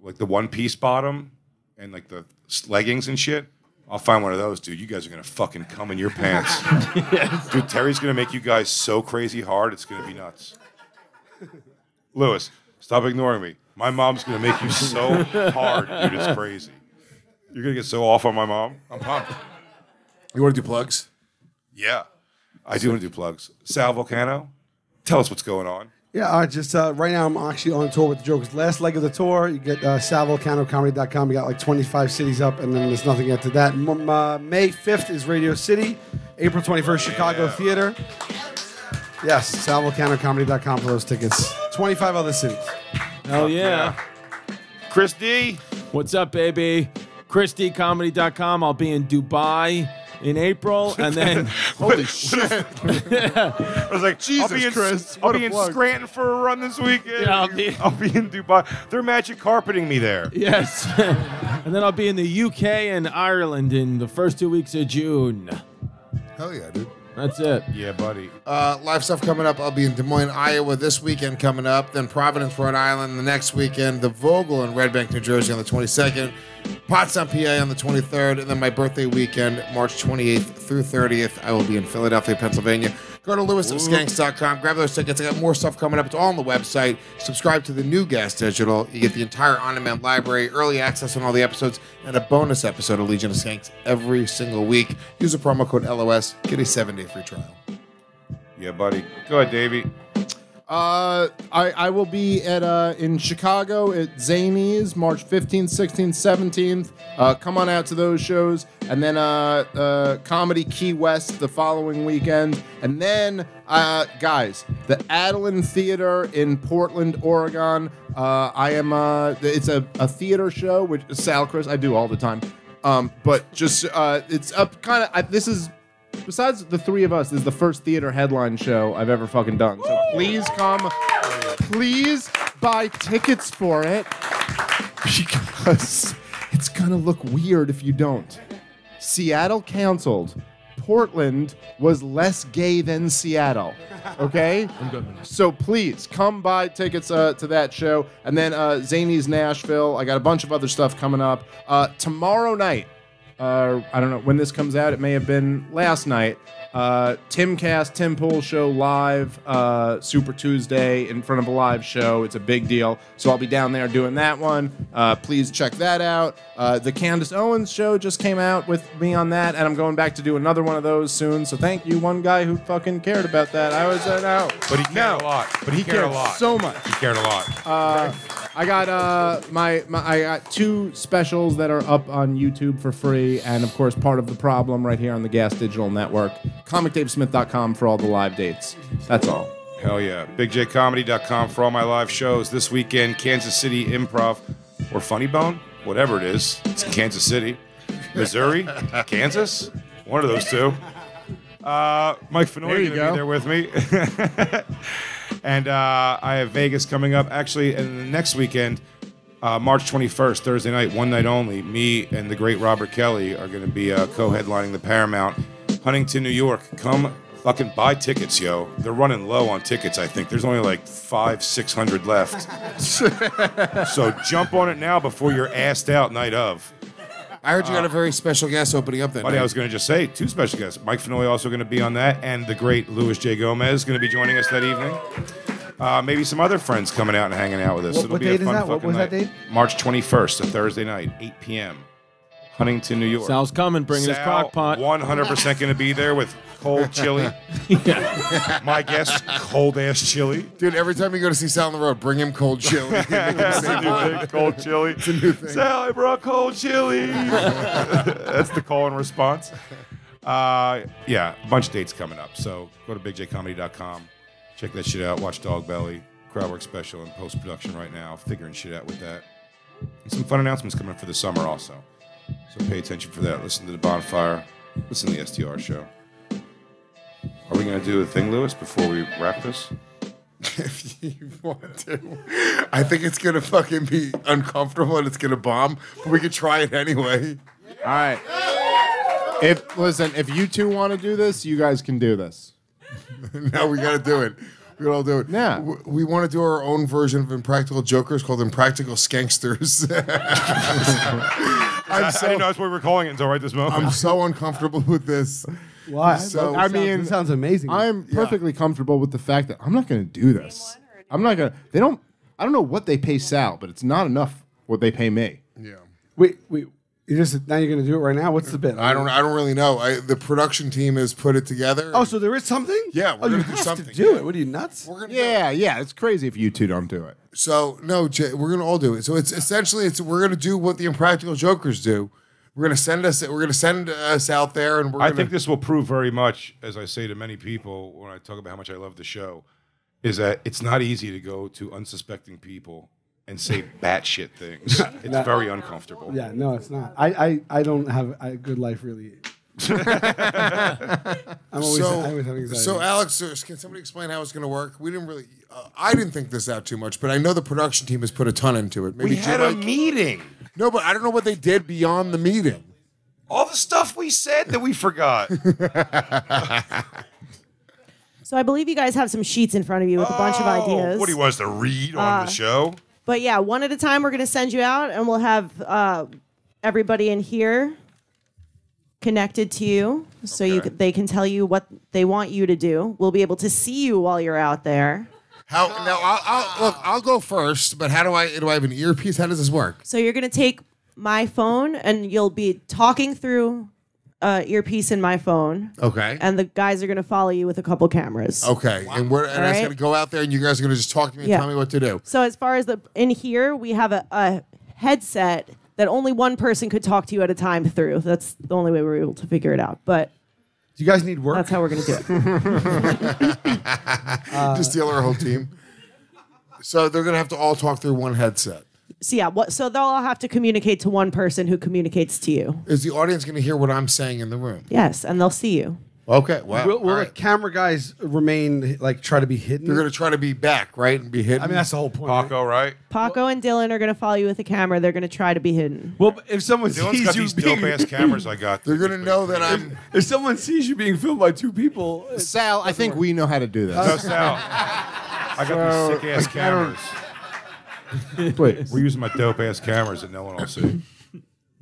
like the one piece bottom and like the leggings and shit. I'll find one of those, dude. You guys are gonna fucking come in your pants, dude. Terry's gonna make you guys so crazy hard, it's gonna be nuts. Luis, stop ignoring me. My mom's gonna make you so hard, dude. It's crazy. You're gonna get so off on my mom. I'm pumped. You want to do plugs? Yeah, I do want to do plugs. Sal Vulcano, tell us what's going on. Yeah, uh, just uh, right now I'm actually on tour with the Jokers. Last leg of the tour, you get uh, salvulcanocomedy.com. We got like 25 cities up, and then there's nothing after that. M- uh, May 5th is Radio City. April 21st, Chicago Theater. Yes, salvulcanocomedy.com for those tickets. 25 other cities. Hell yeah. Chris D. What's up, baby? ChrisDComedy.com. I'll be in Dubai in April, and then Holy shit. Yeah, I was like, Jesus, I'll be in, Chris, I'll be in plug. Scranton for a run this weekend. Yeah, I'll be- I'll be in Dubai. They're magic carpeting me there. yes, and then I'll be in the UK and Ireland in the first two weeks of June. Hell yeah, dude. That's it. Yeah, buddy. Uh, live stuff coming up. I'll be in Des Moines, Iowa this weekend coming up. Then Providence, Rhode Island the next weekend. The Vogel in Red Bank, New Jersey on the 22nd. Potsdam, PA on the 23rd. And then my birthday weekend, March 28th through 30th. I will be in Philadelphia, Pennsylvania. Go to luisofskanks.com. Grab those tickets. I got more stuff coming up. It's all on the website. Subscribe to the new Gas Digital. You get the entire on-demand library, early access on all the episodes, and a bonus episode of Legion of Skanks every single week. Use the promo code LOS. Get a seven-day free trial. Yeah, buddy. Go ahead, Davey. Uh, I, I will be at uh, in Chicago at Zanies March 15th, 16th, 17th. Uh, come on out to those shows, and then uh, uh, Comedy Key West the following weekend, and then guys, the Aladdin Theater in Portland, Oregon. I am it's a, a theater show which Sal Chris I do all the time, um, but just it's up kind of this is besides the three of us, this is the first theater headline show I've ever fucking done. So please come, please buy tickets for it because it's gonna look weird if you don't. Seattle canceled, Portland was less gay than Seattle. Okay? So please come buy tickets uh, to that show. And then uh, Zany's Nashville. I got a bunch of other stuff coming up. Uh, tomorrow night, uh, I don't know when this comes out. It may have been last night. Uh, Timcast, Tim Pool Show live, uh, Super Tuesday in front of a live show. It's a big deal. So I'll be down there doing that one. Uh, please check that out. Uh, the Candace Owens show just came out with me on that, and I'm going back to do another one of those soon. So thank you, one guy who fucking cared about that. I was uh, no, But he cared a lot. But he, he cared, cared a lot. so much. He cared a lot. Uh, I got uh my, my I got two specials that are up on YouTube for free, and of course part of the problem right here on the Gas Digital Network. ComicDaveSmith.com for all the live dates. That's all. Hell yeah. BigJayComedy.com for all my live shows. This weekend, Kansas City Improv or Funny Bone, whatever it is. It's in Kansas City. Missouri? Kansas? One of those two. Uh, Mike Feeney you going to be there with me. and uh, I have Vegas coming up. Actually, and the next weekend, uh, March 21st, Thursday night, one night only, me and the great Robert Kelly are going to be uh, co-headlining the Paramount, Huntington, New York. Come fucking buy tickets, yo. They're running low on tickets. I think there's only like five, six hundred left. so jump on it now before you're assed out night of. I heard you got a very special guest opening up that Buddy, night. I was going to just say two special guests. Mike Feeney also going to be on that, and the great Luis J. Gomez going to be joining us that evening. Uh, maybe some other friends coming out and hanging out with us. What- It'll what be date a is fun that? What fucking was that night. date? March 21st, a Thursday night, 8 p.m. Huntington, New York. Sal's coming, bringing his Sal, crock pot. 100% going to be there with cold chili. My guess, cold ass chili. Dude, every time you go to see Sal on the road, bring him cold chili. Make That's a new thing, cold chili. It's a new thing. Sal, I brought cold chili. That's the call and response. Uh, yeah, a bunch of dates coming up. So go to bigjaycomedy.com. Check that shit out. Watch Dog Belly. Crowdwork special in post production right now. Figuring shit out with that. And some fun announcements coming up for the summer also. So pay attention for that. Listen to the bonfire. Listen to the STR show. Are we going to do a thing, Luis, before we wrap this? if you want to. I think it's gonna fucking be uncomfortable and it's gonna bomb, but we could try it anyway. All right. If listen, if you two want to do this, you guys can do this. now we gotta do it. We gotta all do it. Yeah. W- We want to do our own version of Impractical Jokers called Impractical Skanksters. I'm I didn't know that's what we were calling it until right this moment. I'm so uncomfortable with this. Why? So- That I sounds- mean, that sounds amazing. I'm perfectly comfortable with the fact that I'm not going to do this. I'm not going to. They don't. I don't know what they pay Sal, but it's not enough what they pay me. Yeah. wait, wait. You just now you're gonna do it right now. What's the bit? I don't. I don't really know. I, the production team has put it together. Oh, so there is something? Yeah, we're oh, gonna do something, to do yeah. it. What are you nuts? we're gonna Yeah, yeah. It's crazy if you two don't do it. So no, Jay, we're gonna all do it. So it's essentially it's we're gonna do what the Impractical Jokers do. We're gonna send us. We're gonna send us out there, and we're. I Gonna, think this will prove very much, as I say to many people when I talk about how much I love the show, is that it's not easy to go to unsuspecting people and say batshit things. It's very uncomfortable. Yeah, no, it's not. I, I, I don't have a good life really. I'm always, So, I always have anxiety. so Alex, uh, can somebody explain how it's going to work? We didn't really. Uh, I didn't think this out too much, but I know the production team has put a ton into it. Maybe We had a Jim- meeting. No, but I don't know what they did beyond the meeting. All the stuff we said that we forgot. So I believe you guys have some sheets in front of you with a bunch of Oh, ideas. What he wants to read on the show? But yeah, one at a time, we're going to send you out, and we'll have uh, everybody in here connected to you, so you Okay. c- they can tell you what they want you to do. We'll be able to see you while you're out there. How now? I'll, I'll look. I'll go first, but how do I? Do I have an earpiece? How does this work? So you're going to take my phone, and you'll be talking through uh, earpiece in my phone, Okay. and the guys are going to follow you with a couple cameras. Okay, and we're and I'm Alright. gonna go out there, and you guys are gonna just talk to me and Yeah. tell me what to do. So as far as the in here, we have a, a headset that only one person could talk to you at a time through. That's the only way we were able to figure it out. But do you guys need work? that's how we're gonna do it. Uh, just steal our whole team. So they're gonna have to all talk through one headset. so yeah, what so they'll all have to communicate to one person who communicates to you. Is the audience gonna hear what I'm saying in the room? Yes, and they'll see you. Okay, wow. will will all the right. camera guys remain like try to be hidden? They're gonna try to be back, right, and be hidden. I mean, that's the whole point. Paco, right? Paco and Dylan are going to follow you with a camera. They're going to try to be hidden. Well, if someone Dylan's sees got you these being, dope ass cameras I got. They're gonna know that I'm. if someone sees you being filmed by two people, Sal, I think we know how to do this. No, Sal. I got these sick ass cameras. Wait, We're using my dope ass cameras that no one will see.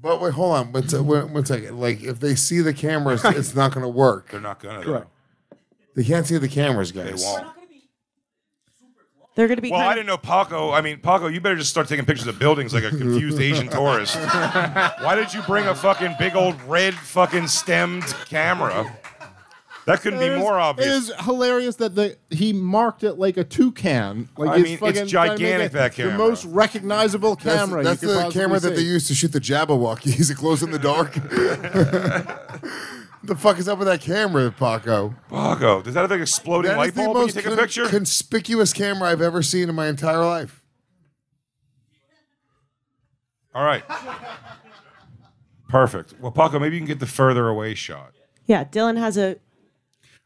But wait, hold on. One, se- one, one second. Like, if they see the cameras, it's not gonna work. They're not gonna. Correct. They can't see the cameras, guys. They guys. won't. They're going to be Well, kind I of- didn't know Paco. I mean, Paco, you better just start taking pictures of buildings like a confused Asian tourist. Why did you bring a fucking big old red fucking stemmed camera? That couldn't be It is- more obvious. It is hilarious that the he marked it like a toucan. Like I mean, it's fucking trying to make gigantic, it that camera. The most recognizable camera. that's you the possibly camera that they used to shoot the Jabbawockeez. It glows in the dark. the fuck is up with that camera, Paco? Paco, does that have an exploding That is light the bulb when you most take a con- picture? conspicuous camera I've ever seen in my entire life. All right. Perfect. Well, Paco, maybe you can get the further away shot. yeah, Dylan has a.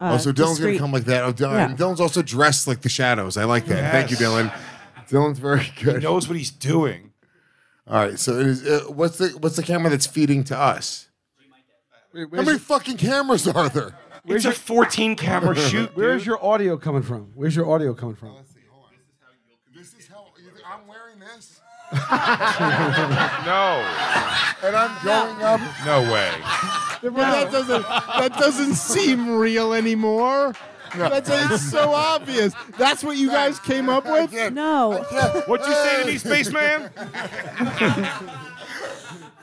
Uh, oh, so Dylan's gonna come like that. Oh, Dylan, Yeah. Dylan's also dressed like the shadows. I like that. Thank you, Dylan. Dylan's very good. He knows what he's doing. All right, so it is. Uh, what's the what's the camera that's feeding to us? How many fucking cameras are there? It's a 14 camera shoot. where's dude. your audio coming from? Where's your audio coming from? This is how I'm wearing this, No. and I'm going up. No way. But that doesn't that doesn't seem real anymore. That's it's so obvious. That's what you guys came up with. No, What'd you say to me, spaceman?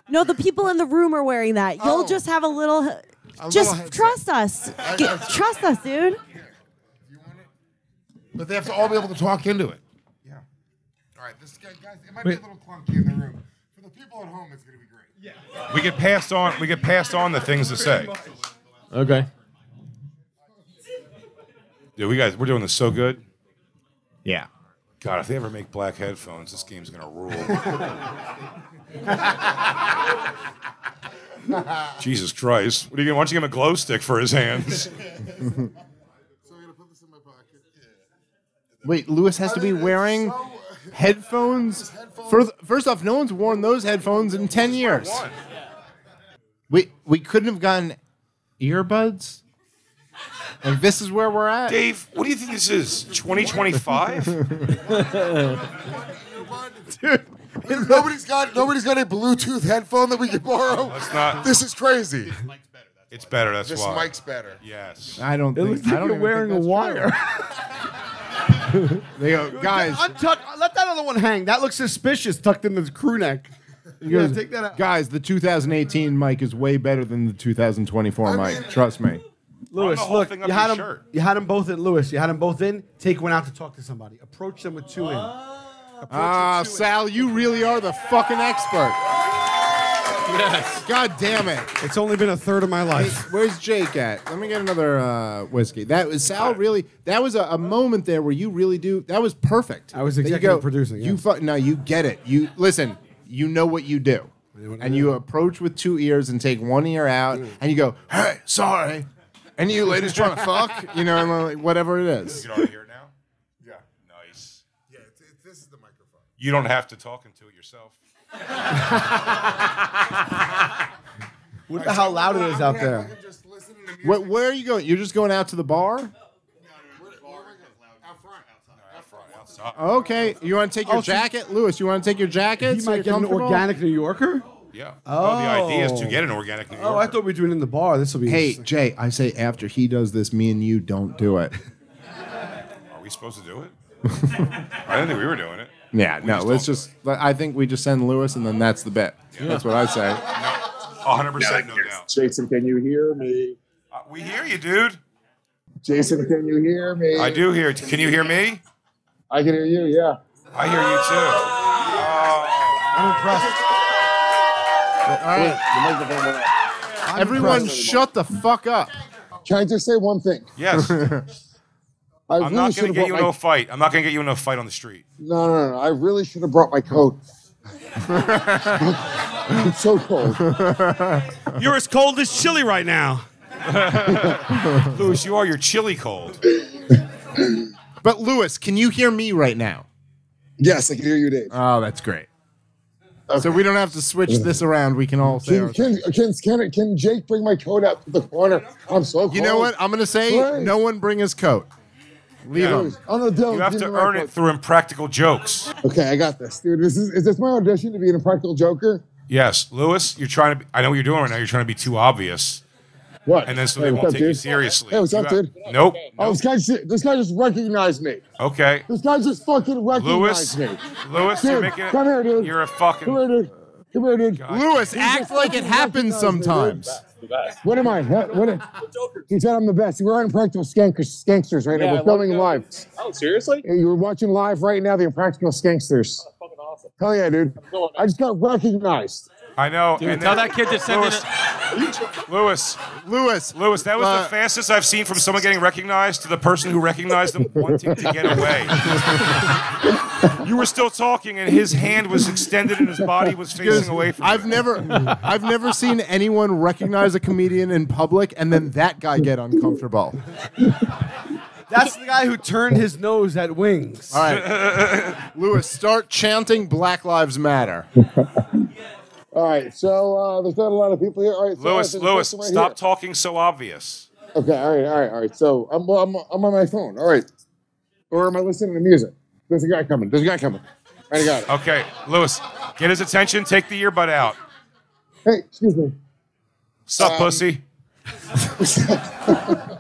no, the people in the room are wearing that. You'll Oh. just have a little. A just little trust us. Get- trust us, dude. But they have to all be able to talk into it. Yeah. All right, this guy, guys, it might be a little clunky in the room. For the people at home, it's gonna be great. Yeah. We get passed on. We get passed on the things to say. Okay. Dude, we guys, we're doing this so good. Yeah. God, if they ever make black headphones, this game's gonna rule. Jesus Christ! What are you gonna? Why don't you give him a glow stick for his hands? So I'm gonna put this in my pocket. Wait, Luis has to be wearing headphones. First, first off, no one's worn those headphones in ten years. We we couldn't have gotten earbuds. And this is where we're at. Dave, what do you think this is? 2025? Dude, nobody's got nobody's got a Bluetooth headphone that we can borrow. That's not. This is crazy. It's better. That's This why. mic's better. Yes. I don't It think. looks like I don't you're even wearing a wire. that's true. They go, guys. Untuck. Let that other one hang. That looks suspicious, tucked in the crew neck. You goes, gotta take that out. Guys, the 2018 mic is way better than the 2024 I mic. mean- Trust me. Luis, the whole look, thing up you had your them. shirt. You had them both in. Luis, you had them both in. Take one out to talk to somebody. Approach them with two in. Ah, Sal, you really are the fucking expert. Yes. God damn it. It's only been a third of my Hey, life. where's Jake at? Let me get another uh, whiskey. That was Sal. Really, that was a, a moment there where you really do. That was perfect. I was There you executive go. producing, yeah. You fu- no, you get it. You listen. You know what you do, and you approach with two ears and take one ear out, and you go, "Hey, sorry," and you ladies trying to fuck, you know, and like, whatever it is. You can already hear it now. Yeah. Nice. Yeah, it's, it's, this is the microphone. You don't have to talk into it yourself. What the how loud it is out there. Just listen to music. Where, where are you going? You're just going out to the bar? Out front. Out front, outside. Okay. You want to take your Oh, so- jacket, Luis? You want to take your jacket? You so might you're get an organic New Yorker. Yeah. Oh. the idea is to Oh. get an organic New Yorker. Oh, I thought we were doing it in the bar. This will be. Hey. Jay, I say after he does this, me and you don't do it. Are we supposed to do it? I didn't think we were doing it. Yeah, no, just let's don't just. I think we just send Luis, and then that's the bet. That's what I say. No, 100% no doubt. Jason, can you hear me? Uh, we hear you, dude. Jason, can you hear me? I do hear. Can you hear me? I can hear you. Yeah. I hear you too. I'm impressed. All right, The microphone went off. everyone, shut the fuck up. Can I just say one thing? Yes. I I'm really not going to get you brought into my. a fight. I'm not going to get you into a fight on the street. No, no, no. I really should have brought my coat. it's so cold. You're as cold as chili right now. Luis, you are your chili cold. But Luis, can you hear me right now? Yes, I can hear you, Dave. Oh, that's great. So we don't have to switch this around. We can all say. Can, our- can, can, can, can Jake bring my coat out to the corner? I'm so cold. You know what? I'm gonna say Right. no one bring his coat. Leave Yeah. him. Oh, no, Dylan, You have to earn it through impractical jokes. Okay, I got this, dude. This is, is this my audition to be an impractical joker? Yes, Luis, you're trying to. Be, I know what you're doing right now. You're trying to be too obvious, What? and then so Hey, they what's won't up, take you dude? seriously. Hey, what's You up, have- dude? Nope. Oh, this guy, just- this guy just recognized me. Okay, This guy just fucking Luis. recognized me. Luis, you're Dude, making it. come here, dude. You're a fucking. Come fucking. here, dude. Come here, dude. Luis, He act like it fucking happens recognized dude. sometimes. What am I? What? what he said I'm the best. We're on Impractical Skankers, Skanksters right now. We're filming live. Oh, seriously? You're watching live right now, the Impractical Skanksters. Fucking awesome. Hell yeah, dude. I just got recognized. I know. Dude, and tell then- that kid to send Luis, it. Luis, Luis, Luis, that was Uh, the fastest I've seen from someone getting recognized to the person who recognized them wanting to get away. you were still talking, and his hand was extended, and his body was facing away from I've you. never, I've never seen anyone recognize a comedian in public and then that guy get uncomfortable. That's the guy who turned his nose at wings. All right, Luis, start chanting Black Lives Matter. All right, so uh, there's not a lot of people here. All right, so Luis, there's Luis, right stop here. talking so obvious. Okay, all right, all right, all right. So I'm, well, I'm, I'm on my phone. All right, or am I listening to music? There's a guy coming. There's a guy coming. I got it. Okay, Luis, get his attention. Take the earbud out. Hey, excuse me. Sup, Um, pussy?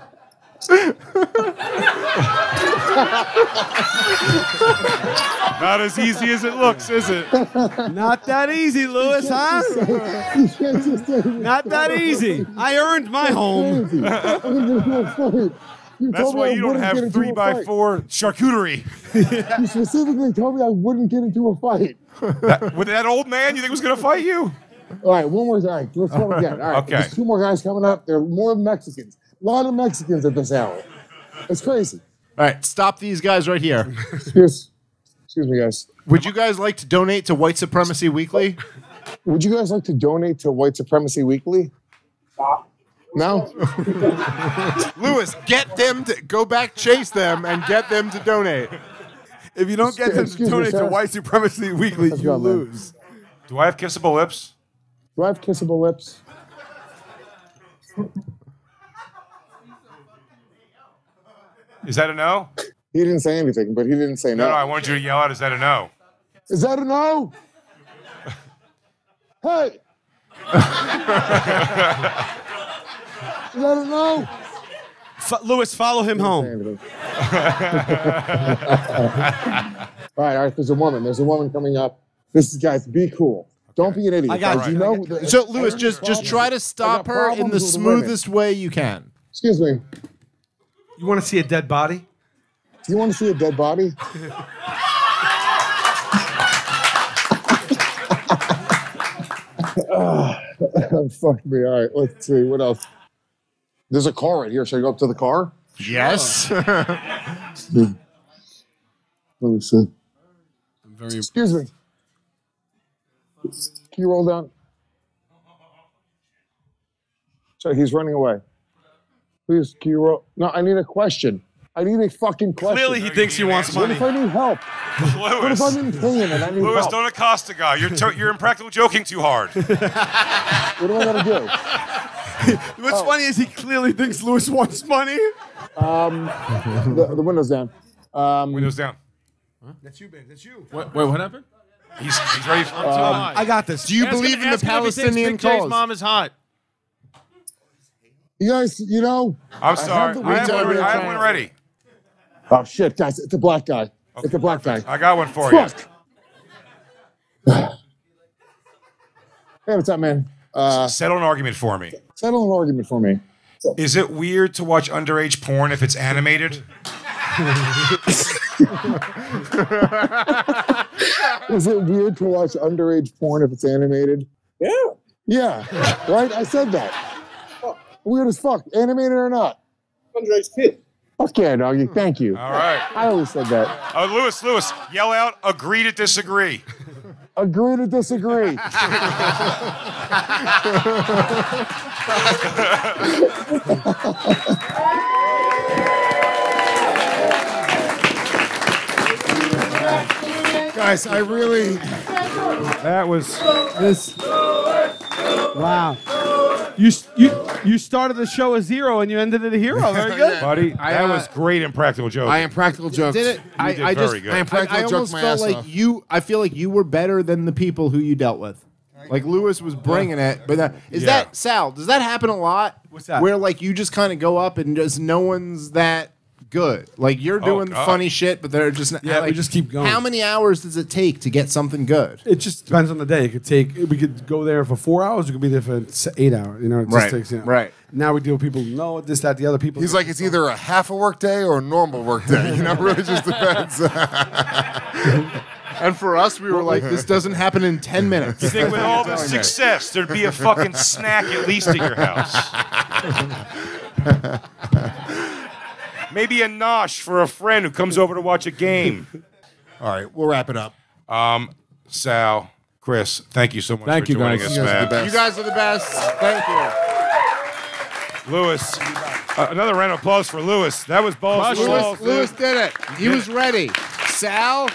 Not as easy as it looks, is it? Not that easy, Luis, huh? Can't just Not that easy. I earned my home. crazy. I'm gonna get into a fight. You That's why you don't have three by fight. four charcuterie. You specifically told me I wouldn't get into a fight. With that old man, you think was going to fight you? All right, one more time. Let's go again. All right, Okay. there's two more guys coming up. They're more Mexicans. A lot of Mexicans at this hour. It's crazy. All right, stop these guys right here. Excuse, excuse me, guys. Would you guys like to donate to White Supremacy Weekly? Would you guys like to donate to White Supremacy Weekly? Stop. No? Luis, get them to go back, chase them, and get them to donate. If you don't get them to Excuse me, donate to. White Supremacy Weekly, Let's you go, man. lose. Do I have kissable lips? Do I have kissable lips? Is that a no? He didn't say anything, but he didn't say No, no. no, I wanted you to yell out, is that a no? Is that a no? hey! Is that a no? F- Luis, follow him home. all right, all right. There's a woman. There's a woman coming up. This is guys. Be cool. Don't be an idiot. I got guys. you. You know. the- So, Luis, just just try to stop her in the problems with women. smoothest way you can. Excuse me. You want to see a dead body? Do you want to see a dead body? Ah, fuck me. All right, let's see. What else? There's a car right here. Should I go up to the car? Yes. Let me see. Excuse me. Can you roll down? So he's running away. Please, can you roll? No, I need a question. I need a fucking question. Clearly, he thinks he wants What money. if I need help? What if I'm in pain and I need Luis, help? don't accost the guy. You're, to- you're impractical joking too hard. What do I gotta do? What's funny is he clearly thinks Luis wants money. Um, the, the window's down. Um, Windows down. That's you, babe. That's you. What, wait, what happened? He's, he's ready. For, I got this. Do you Ask him- believe in the ask him if he thinks Palestinian cause? mom is hot. You guys, you know. I'm sorry. the I have, window one, re- I have down. one ready. Oh shit, guys! It's a black guy. It's a black guy. I got one for you. Fuck. hey, what's up, man? Uh, Settle an argument for me. settle an argument for me. Is it weird to watch underage porn if it's animated? Is it weird to watch underage porn if it's animated? Yeah. Yeah, right. I said that. Weird as fuck, animated or not. Underage kid. Fuck yeah, doggy. Hmm. Thank you. All right. I always said that. Oh, Luis, Luis, yell out, agree to disagree. Agree to disagree. Guys, I really. That was this. Wow. You you you started the show a zero and you ended it a hero. Very good, buddy. I, that uh, was great in practical joke. I am practical jokes. Did it? I, did I just, very good. I am I, practical I jokes almost felt ass like off. you. I feel like you were better than the people who you dealt with. Like Luis was bringing it, but that, is Yeah. that Sal? Does that happen a lot? What's that? Where like you just kind of go up and just no one's that good. Like you're Oh, doing God. funny shit, but they're just not, Yeah, we like, just keep going. How many hours does it take to get something good? It just depends on the day. It could take. We could go there for four hours. We could be there for s- eight hours. You know, it just Right, takes. You know. right. Now we deal with people. who know this, that, the other people. He's like, it's either a half a work day or a normal work day. You know, it really just depends. And for us, we were like, this doesn't happen in ten minutes. You think with all the Telling me. success, there'd be a fucking snack at least at your house. Maybe a nosh for a friend who comes over to watch a game. All right, we'll wrap it up. Um, Sal, Chris, thank you so much Thank for you, joining guys. us, You guys are the man. best. You guys are the best. Thank you. Luis, uh, another round of applause for Luis. That was balls. to Luis, walls, dude. Luis did it. He was ready. Sal,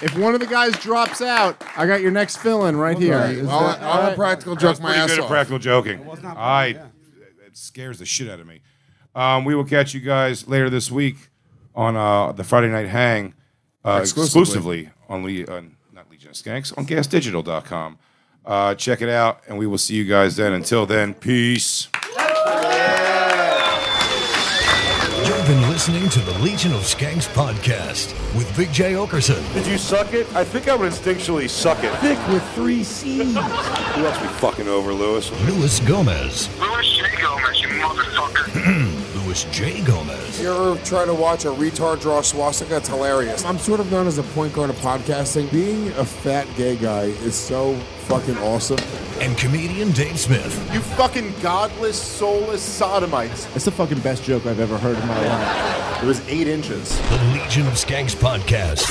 if one of the guys drops out, I got your next fill in right here. Is I'll, that- I'll have practical That joke was my pretty ass good at practical joking. I, it scares the shit out of me. Um, we will catch you guys later this week on uh, the Friday Night Hang, uh, Exclusively. exclusively, on Le- uh, not Legion of Skanks on GasDigital.com. Uh, check it out, and we will see you guys then. Until then, peace. You've been listening to the Legion of Skanks podcast with Big Jay Oakerson, Did you suck it? I think I would instinctually suck it. Thick with three C's. Who else we fucking over, Luis? Luis Gomez, Luis J. Gomez, you motherfucker. Luis J. Gomez, You ever try to watch a retard draw swastika? It's hilarious. I'm sort of known as a point guard of podcasting. Being a fat gay guy is so fucking awesome. and comedian Dave Smith. You fucking godless, soulless sodomites. That's the fucking best joke I've ever heard in my life. It was eight inches. The Legion of Skanks podcast.